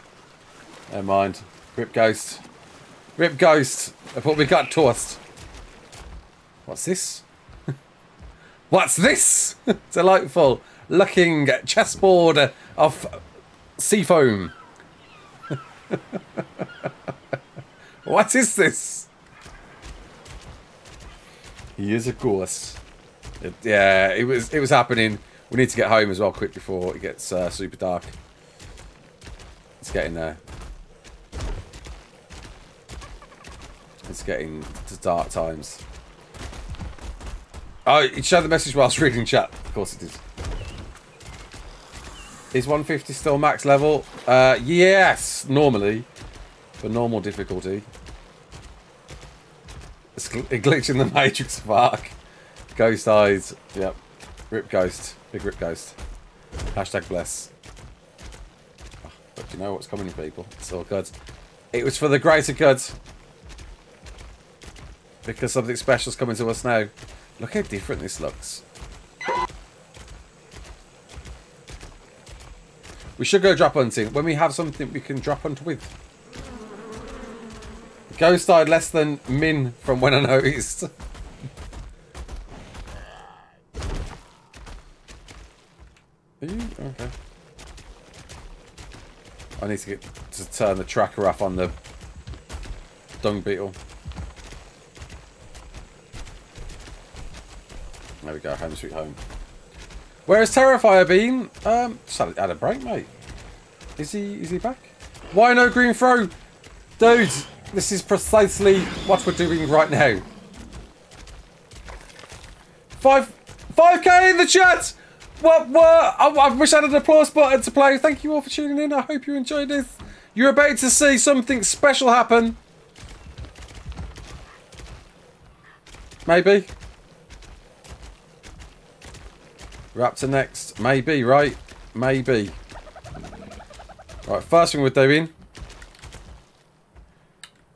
Never mind. Rip Ghost. Rip Ghost. I thought we got tossed. What's this? What's this? Delightful looking chessboard of seafoam. what is this? He is a ghost. It, yeah, it was it was happening. We need to get home as well quick before it gets uh, super dark. It's getting there. It's getting to dark times. Oh, it showed the message whilst reading chat. Of course it is. Is 150 still max level? Uh, yes, normally. For normal difficulty. A glitch in the Matrix fuck. Ghost eyes. Yep. Rip ghost. Big rip ghost. Hashtag bless. Oh, but you know what's coming, people. It's all good. It was for the greater good. Because something special's coming to us now. Look how different this looks. We should go drop hunting. When we have something we can drop hunt with. Ghost died less than min from when I noticed. Are you? Okay. I need to get to turn the tracker off on the dung beetle. There we go, home sweet home. Where has Terrifier been? Um, just had, had a break, mate. Is he is he back? Why no green throw? Dude, this is precisely what we're doing right now. Five, 5k in the chat! What, what? I, I wish I had an applause button to play. Thank you all for tuning in. I hope you enjoyed this. You're about to see something special happen. Maybe. Raptor next. Maybe, right? Maybe. Right, first thing we're doing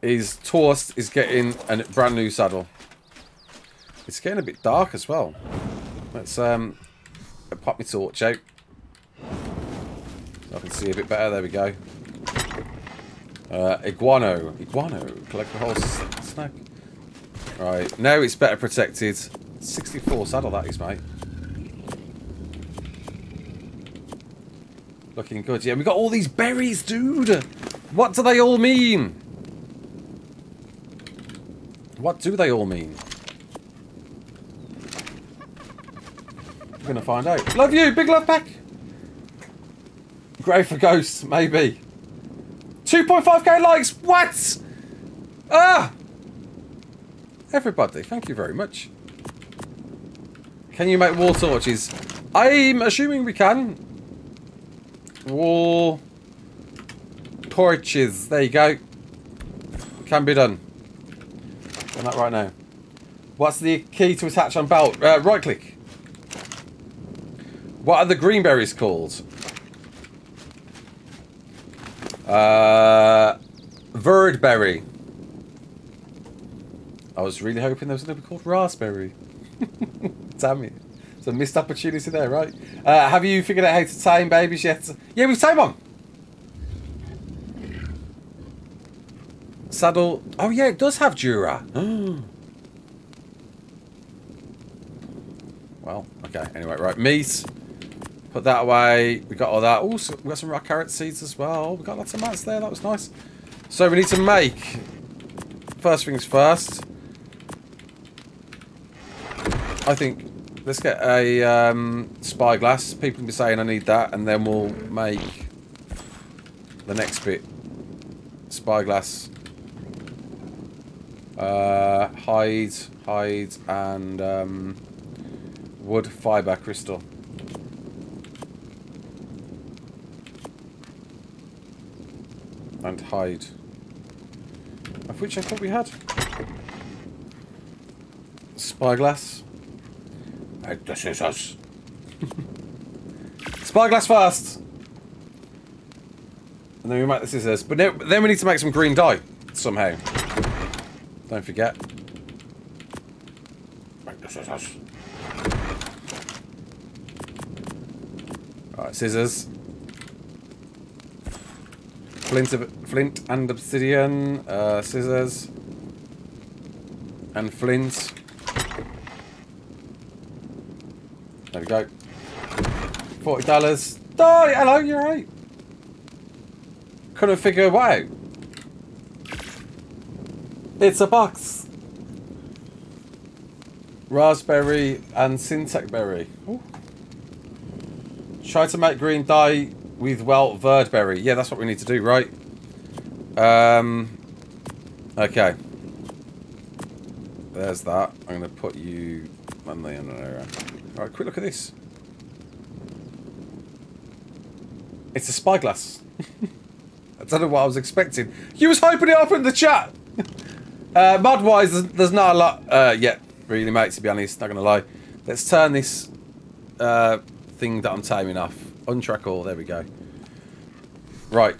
is Torst is getting a brand new saddle. It's getting a bit dark as well. Let's um pop my torch out. I can see a bit better. There we go. Uh, iguano. Iguano. Collect the whole snack. Right, now it's better protected. 64 saddle that is, mate. Looking good. Yeah, we got all these berries, dude. What do they all mean? What do they all mean? We're gonna find out. Love you, big love pack. Grave for ghosts, maybe. 2.5k likes. What? Ah. Everybody, thank you very much. Can you make wall torches? I'm assuming we can. Wall torches. There you go. Can be done. That right now. What's the key to attach on belt? Uh, right click. What are the green berries called? Uh, Verdberry. I was really hoping there was going to be called raspberry. Damn it. It's a missed opportunity there, right? Uh, have you figured out how to tame babies yet? Yeah, we've tamed one. Saddle. Oh, yeah, it does have Jura. well, okay. Anyway, right. Meat. Put that away. We got all that. Oh, so we got some raw carrot seeds as well. We got lots of mats there. That was nice. So we need to make. First things first. I think let's get a um, spyglass. People can be saying I need that, and then we'll make the next bit. Spyglass. Uh, hide, hide, and um, wood fibre crystal. And hide. Of which I thought we had. Spyglass. And the scissors. Spyglass first! And then we make the scissors. But then we need to make some green dye. Somehow. Don't forget. The scissors. Flint, flint and obsidian. Uh, scissors. And flint. There we go. Forty dollars. Oh, hello, you're right. Couldn't figure what out. It's a box. Raspberry and Syntac berry. Ooh. Try to make green dye with, well, Verdberry. Yeah, that's what we need to do, right? Um, okay. There's that. I'm going to put you on the area. Alright, quick look at this. It's a spyglass. I don't know what I was expecting. You was hyping it up in the chat! Uh, mod-wise, there's, there's, not a lot uh, yet, really, mate, to be honest. Not going to lie. Let's turn this uh, thing that I'm taming off. Untrack all. There we go. Right.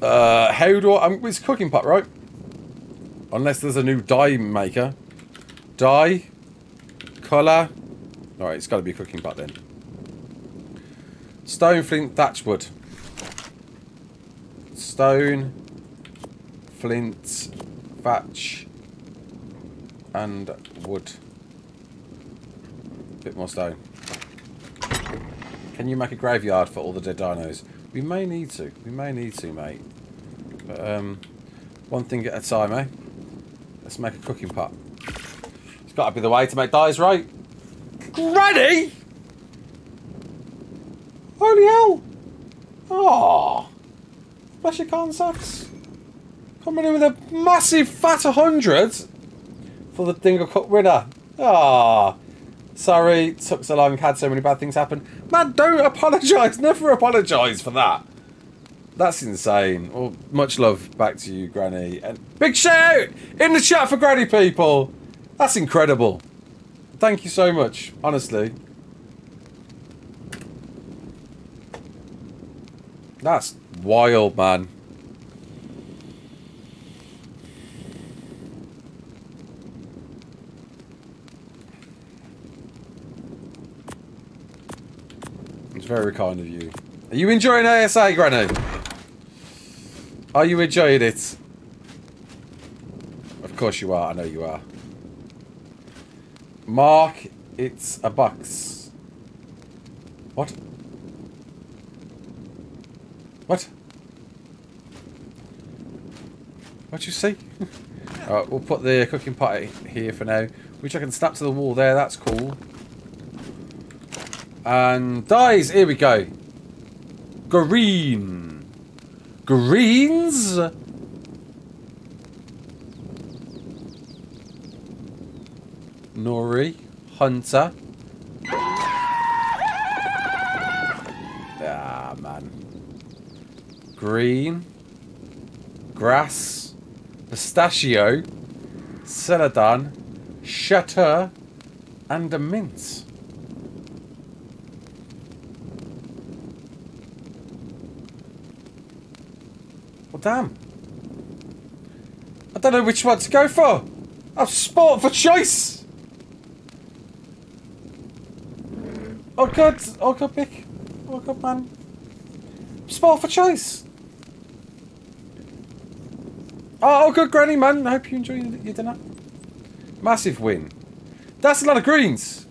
Uh, how do I... Um, it's cooking pot, right? Unless there's a new dye maker. Dye. Colour. Alright, it's got to be a cooking pot then. Stone, flint, thatch wood. Stone, flint, thatch, and wood. A Bit more stone. Can you make a graveyard for all the dead dinos? We may need to. We may need to, mate. But, um, one thing at a time, eh? Let's make a cooking pot. It's got to be the way to make dyes, right? Granny! Holy hell! Oh, Special concepts. Coming in with a massive fat 100 for the Dingle Cup winner. Ah. Sorry, took so long, had so many bad things happen. Man, don't apologise. Never apologise for that. That's insane. Well, much love back to you, Granny. And big shout in the chat for Granny people. That's incredible. Thank you so much, honestly. That's wild, man. Very kind of you. Are you enjoying ASA, Granny? Are you enjoying it? Of course you are. I know you are. Mark, it's a box. What? What? What'd you see? Alright, we'll put the cooking pot here for now. Which I can snap to the wall there, that's cool. And dyes, here we go. Green. Greens? Nori, Hunter. Ah, man. Green. Grass. Pistachio. Celadon. Shutter. And a mint. Well, damn. I don't know which one to go for. I've sport for choice. Oh god, oh god, Bick. Oh god, man. Sport for choice. Oh, oh good, Granny, man. I hope you enjoy your dinner. Massive win. That's a lot of greens.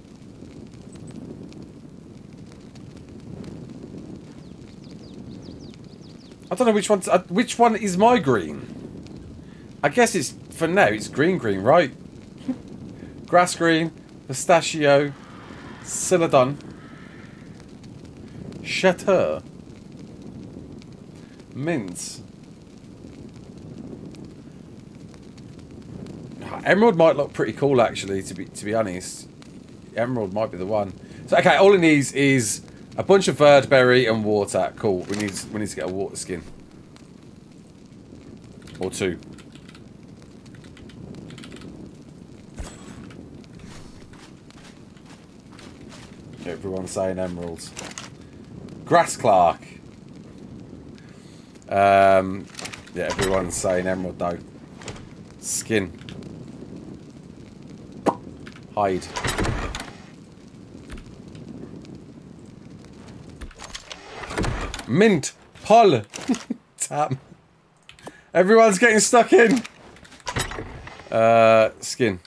I don't know which one. Uh, which one is my green? I guess it's for now. It's green, green, right? Grass green, pistachio, celadon, chateau, mint. Emerald might look pretty cool, actually. To be to be honest, Emerald might be the one. So okay, all it needs is a bunch of Verdberry and water. Cool. We need we need to get a water skin. Or two. Everyone's saying emeralds. Grass Clark. Um, yeah, everyone's saying emerald though. Skin. Hide. Mint. Poll. Tap. Everyone's getting stuck in. Uh, skin.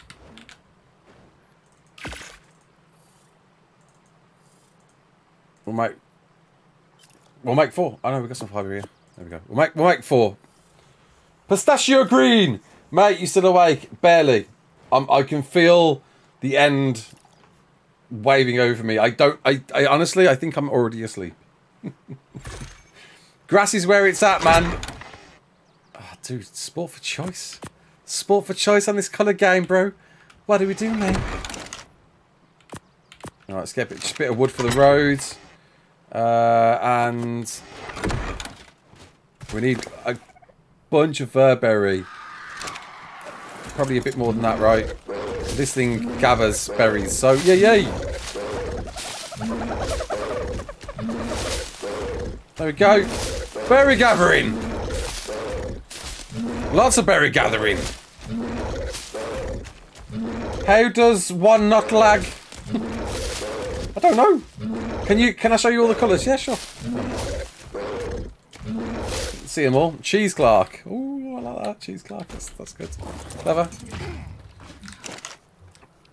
We'll make. We'll make four. I oh, know we got some fibre here. There we go. We'll make. We'll make four. Pistachio green, mate. You still awake? Barely. I'm, I can feel the end waving over me. I don't. I. I honestly. I think I'm already asleep. Grass is where it's at, man. Oh, dude, sport for choice. Sport for choice on this colour game, bro. What do we do, mate? Alright, let's get a bit, a bit of wood for the roads. Uh, and we need a bunch of Verdberry. Probably a bit more than that, right? This thing gathers berries, so yay yay! There we go. Berry gathering! Lots of berry gathering. How does one not lag? I don't know. Can you? Can I show you all the colours? Yeah, sure. See them all. Cheese Clark. Ooh, I like that. Cheese Clark. That's, that's good. Clever.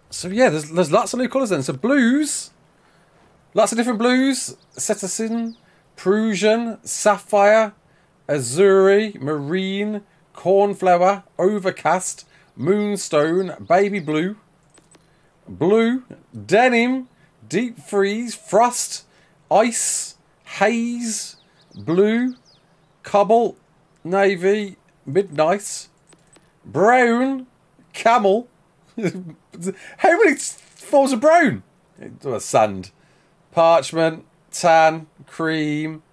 So yeah, there's, there's lots of new colours then. So blues. Lots of different blues. Cetizen. Prussian. Sapphire. Azuri. Marine. Cornflower. Overcast. Moonstone. Baby blue. Blue. Denim deep freeze, frost, ice, haze, blue, cobalt, navy, midnight, brown, camel. How many forms of brown? Sand, parchment, tan, cream,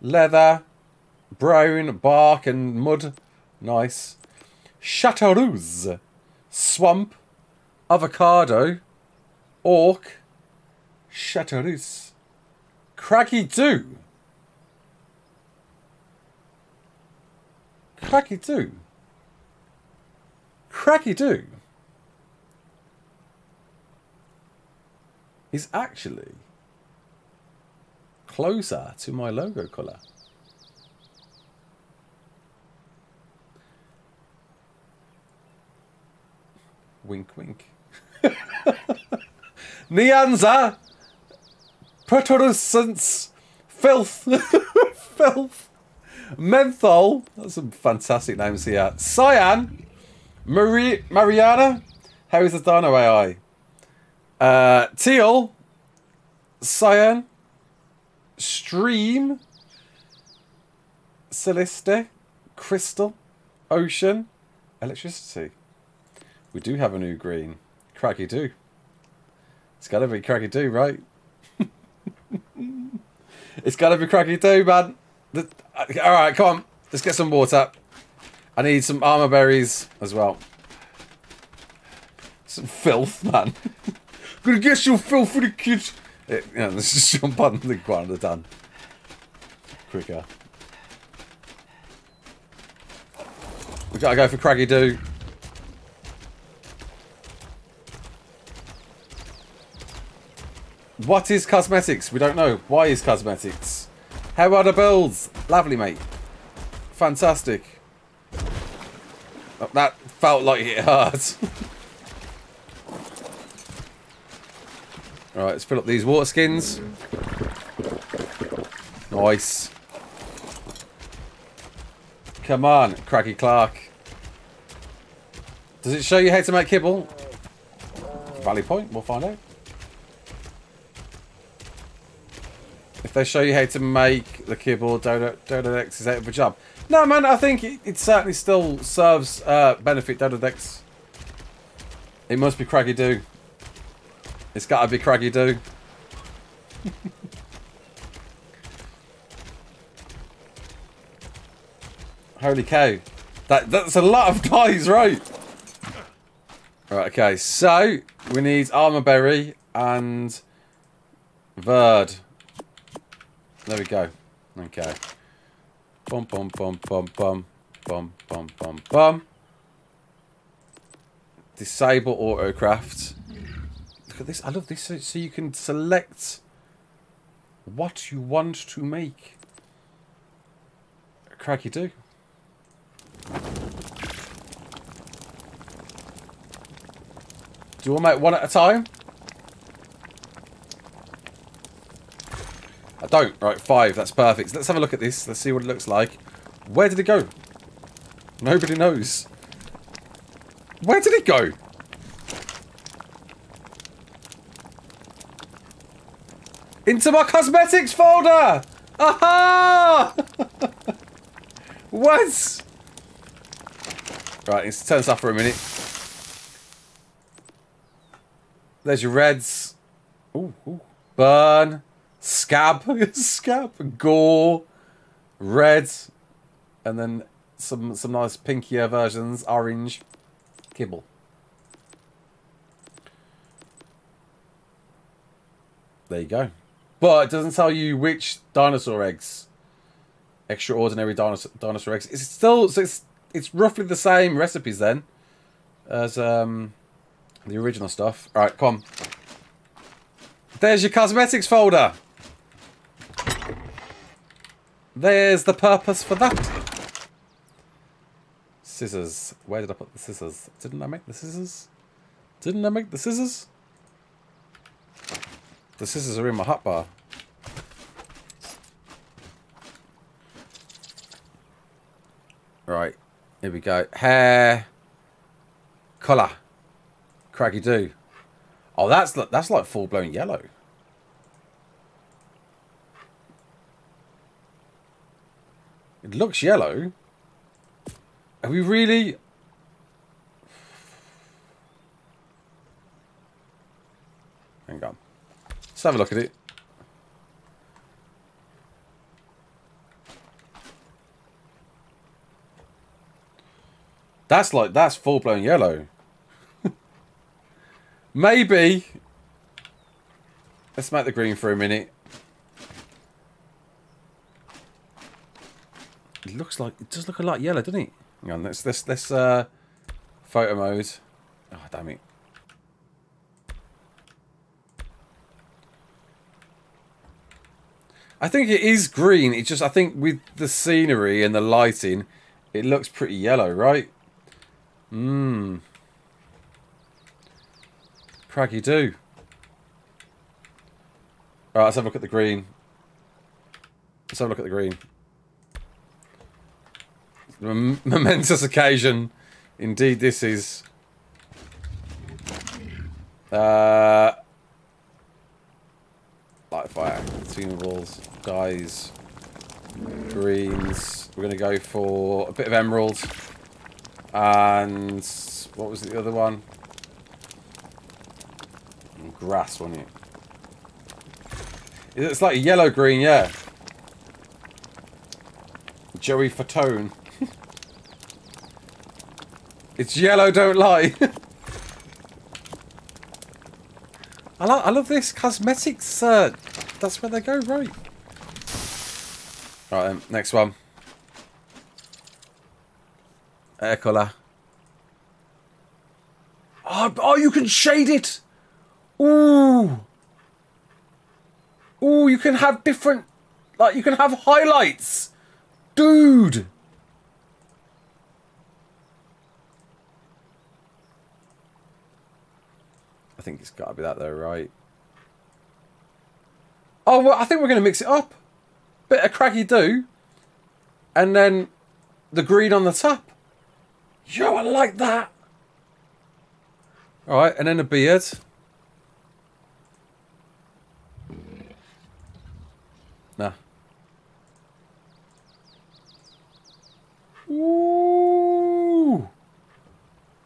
leather, brown, bark, and mud. Nice. Chartreuse, swamp, avocado, orc, Chartreuse. Cracky do. Cracky do. Cracky do. Is actually closer to my logo colour. Wink, wink. Nianza Perturcence, filth, filth, menthol. That's some fantastic names here. Cyan, Marie, Mariana. How is the Dino AI? Uh, teal, cyan, stream, celeste, crystal, ocean, electricity. We do have a new green. Cracky do. It's got to be cracky do, right? it's got to be cracky too, man. The, uh, all right, come on. Let's get some water. I need some amarberries as well. Some filth, man. Gonna get some filth for the kids. It, yeah, let's just jump on the ground done. Quicker. We gotta go for Craggy Doo. What is cosmetics? We don't know. Why is cosmetics? How are the builds? Lovely, mate. Fantastic. Oh, that felt like it hurt. Alright, let's fill up these water skins. Nice. Come on, Cracky Clark. Does it show you how to make kibble? Valley Point, we'll find out. If they show you how to make the kibble, Dodo, Dododex is out of a job. No, man, I think it, it certainly still serves uh, benefit Dododex. It must be Craggy Doo. It's gotta be Craggy Doo. Holy cow. That, that's a lot of guys, right? Alright, okay. So, we need Amarberry and Verd. There we go. Okay. Bum, bum, bum, bum, bum. Bum, bum, bum, bum. Disable autocraft. Look at this. I love this. So you can select what you want to make. Cracky do. Do you want to make one at a time? I don't. Right, five. That's perfect. let's have a look at this. Let's see what it looks like. Where did it go? Nobody knows. Where did it go? Into my cosmetics folder! Aha! what? Right, let's turn this off for a minute. There's your reds. Ooh, ooh. Burn. Scab. Scab. Gore. Red. And then some some nice pinkier versions. Orange. Kibble. There you go. But it doesn't tell you which dinosaur eggs. Extraordinary dinosaur, dinosaur eggs. It's still... So it's it's roughly the same recipes then as um, the original stuff. All right, come on. There's your cosmetics folder. There's the purpose for that. Scissors. Where did I put the scissors? Didn't I make the scissors? Didn't I make the scissors? The scissors are in my hotbar. Right. Here we go. Hair. Colour. Craggy do. Oh, that's that's like full blown yellow. It looks yellow. Are we really? Hang on. Have a look at it. That's like, that's full-blown yellow. Maybe. Let's make the green for a minute. It looks like, it does look a lot yellow, doesn't it? Hang on, let's, let's, let's, uh, photo mode. Oh, damn it. I think it is green. It's just, I think with the scenery and the lighting, it looks pretty yellow, right? Mmm. Craggy do. Alright, let's have a look at the green. Let's have a look at the green. A momentous occasion. Indeed, this is. Uh, light fire, consumables, dyes, greens. We're going to go for a bit of emerald. And what was the other one? Grass, wasn't it? It's like yellow green, yeah. Joey Fatone. it's yellow, don't lie. I, lo I love this. Cosmetics, uh, that's where they go, right. Right, then, next one. Hair colour. Oh, oh, you can shade it. Ooh. Ooh, you can have different, like you can have highlights. Dude. I think it's got to be that though, right? Oh, well, I think we're going to mix it up. Bit of craggy do. And then the green on the top. Yo, I like that. All right, and then a beard. Nah. Ooh.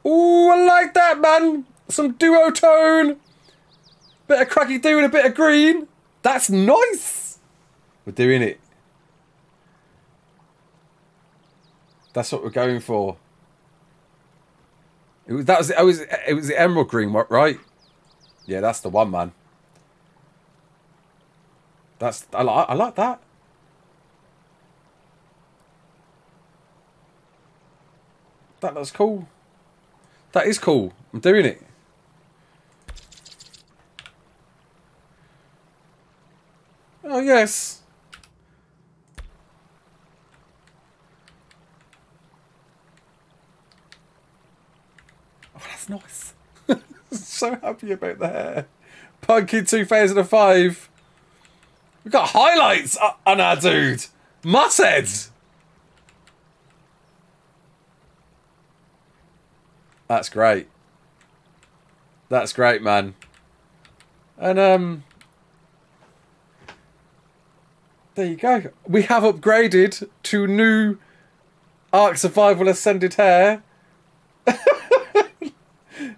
Ooh, I like that, man. Some duotone. Bit of cracky do and a bit of green. That's nice. We're doing it. That's what we're going for. It was that was it was it was the emerald green, right? Yeah, that's the one, man. That's I like I like that. That looks cool. That is cool. I'm doing it. Oh yes. Oh, that's nice. so happy about the hair. Punky 2005. We've got highlights on our dude. Musshead. That's great. That's great, man. And, um... There you go. We have upgraded to new Ark Survival Ascended hair.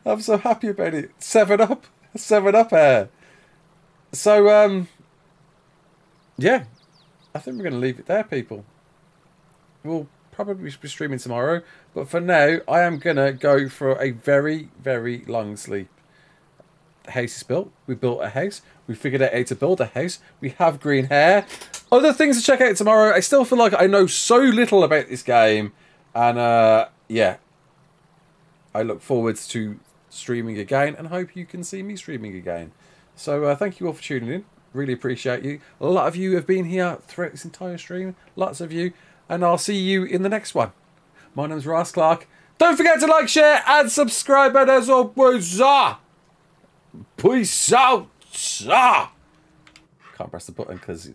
I'm so happy about it. Seven up. Seven up hair. So, um... Yeah. I think we're going to leave it there, people. We'll probably be streaming tomorrow. But for now, I am going to go for a very, very long sleep. The house is built. We built a house. We figured out how to build a house. We have green hair. Other things to check out tomorrow. I still feel like I know so little about this game. And, uh, yeah. I look forward to streaming again and hope you can see me streaming again. So, uh, thank you all for tuning in. Really appreciate you. A lot of you have been here throughout this entire stream. Lots of you. And I'll see you in the next one. My name's Raasclark. Don't forget to like, share, and subscribe. And as always, uh, peace out. Uh. Can't press the button because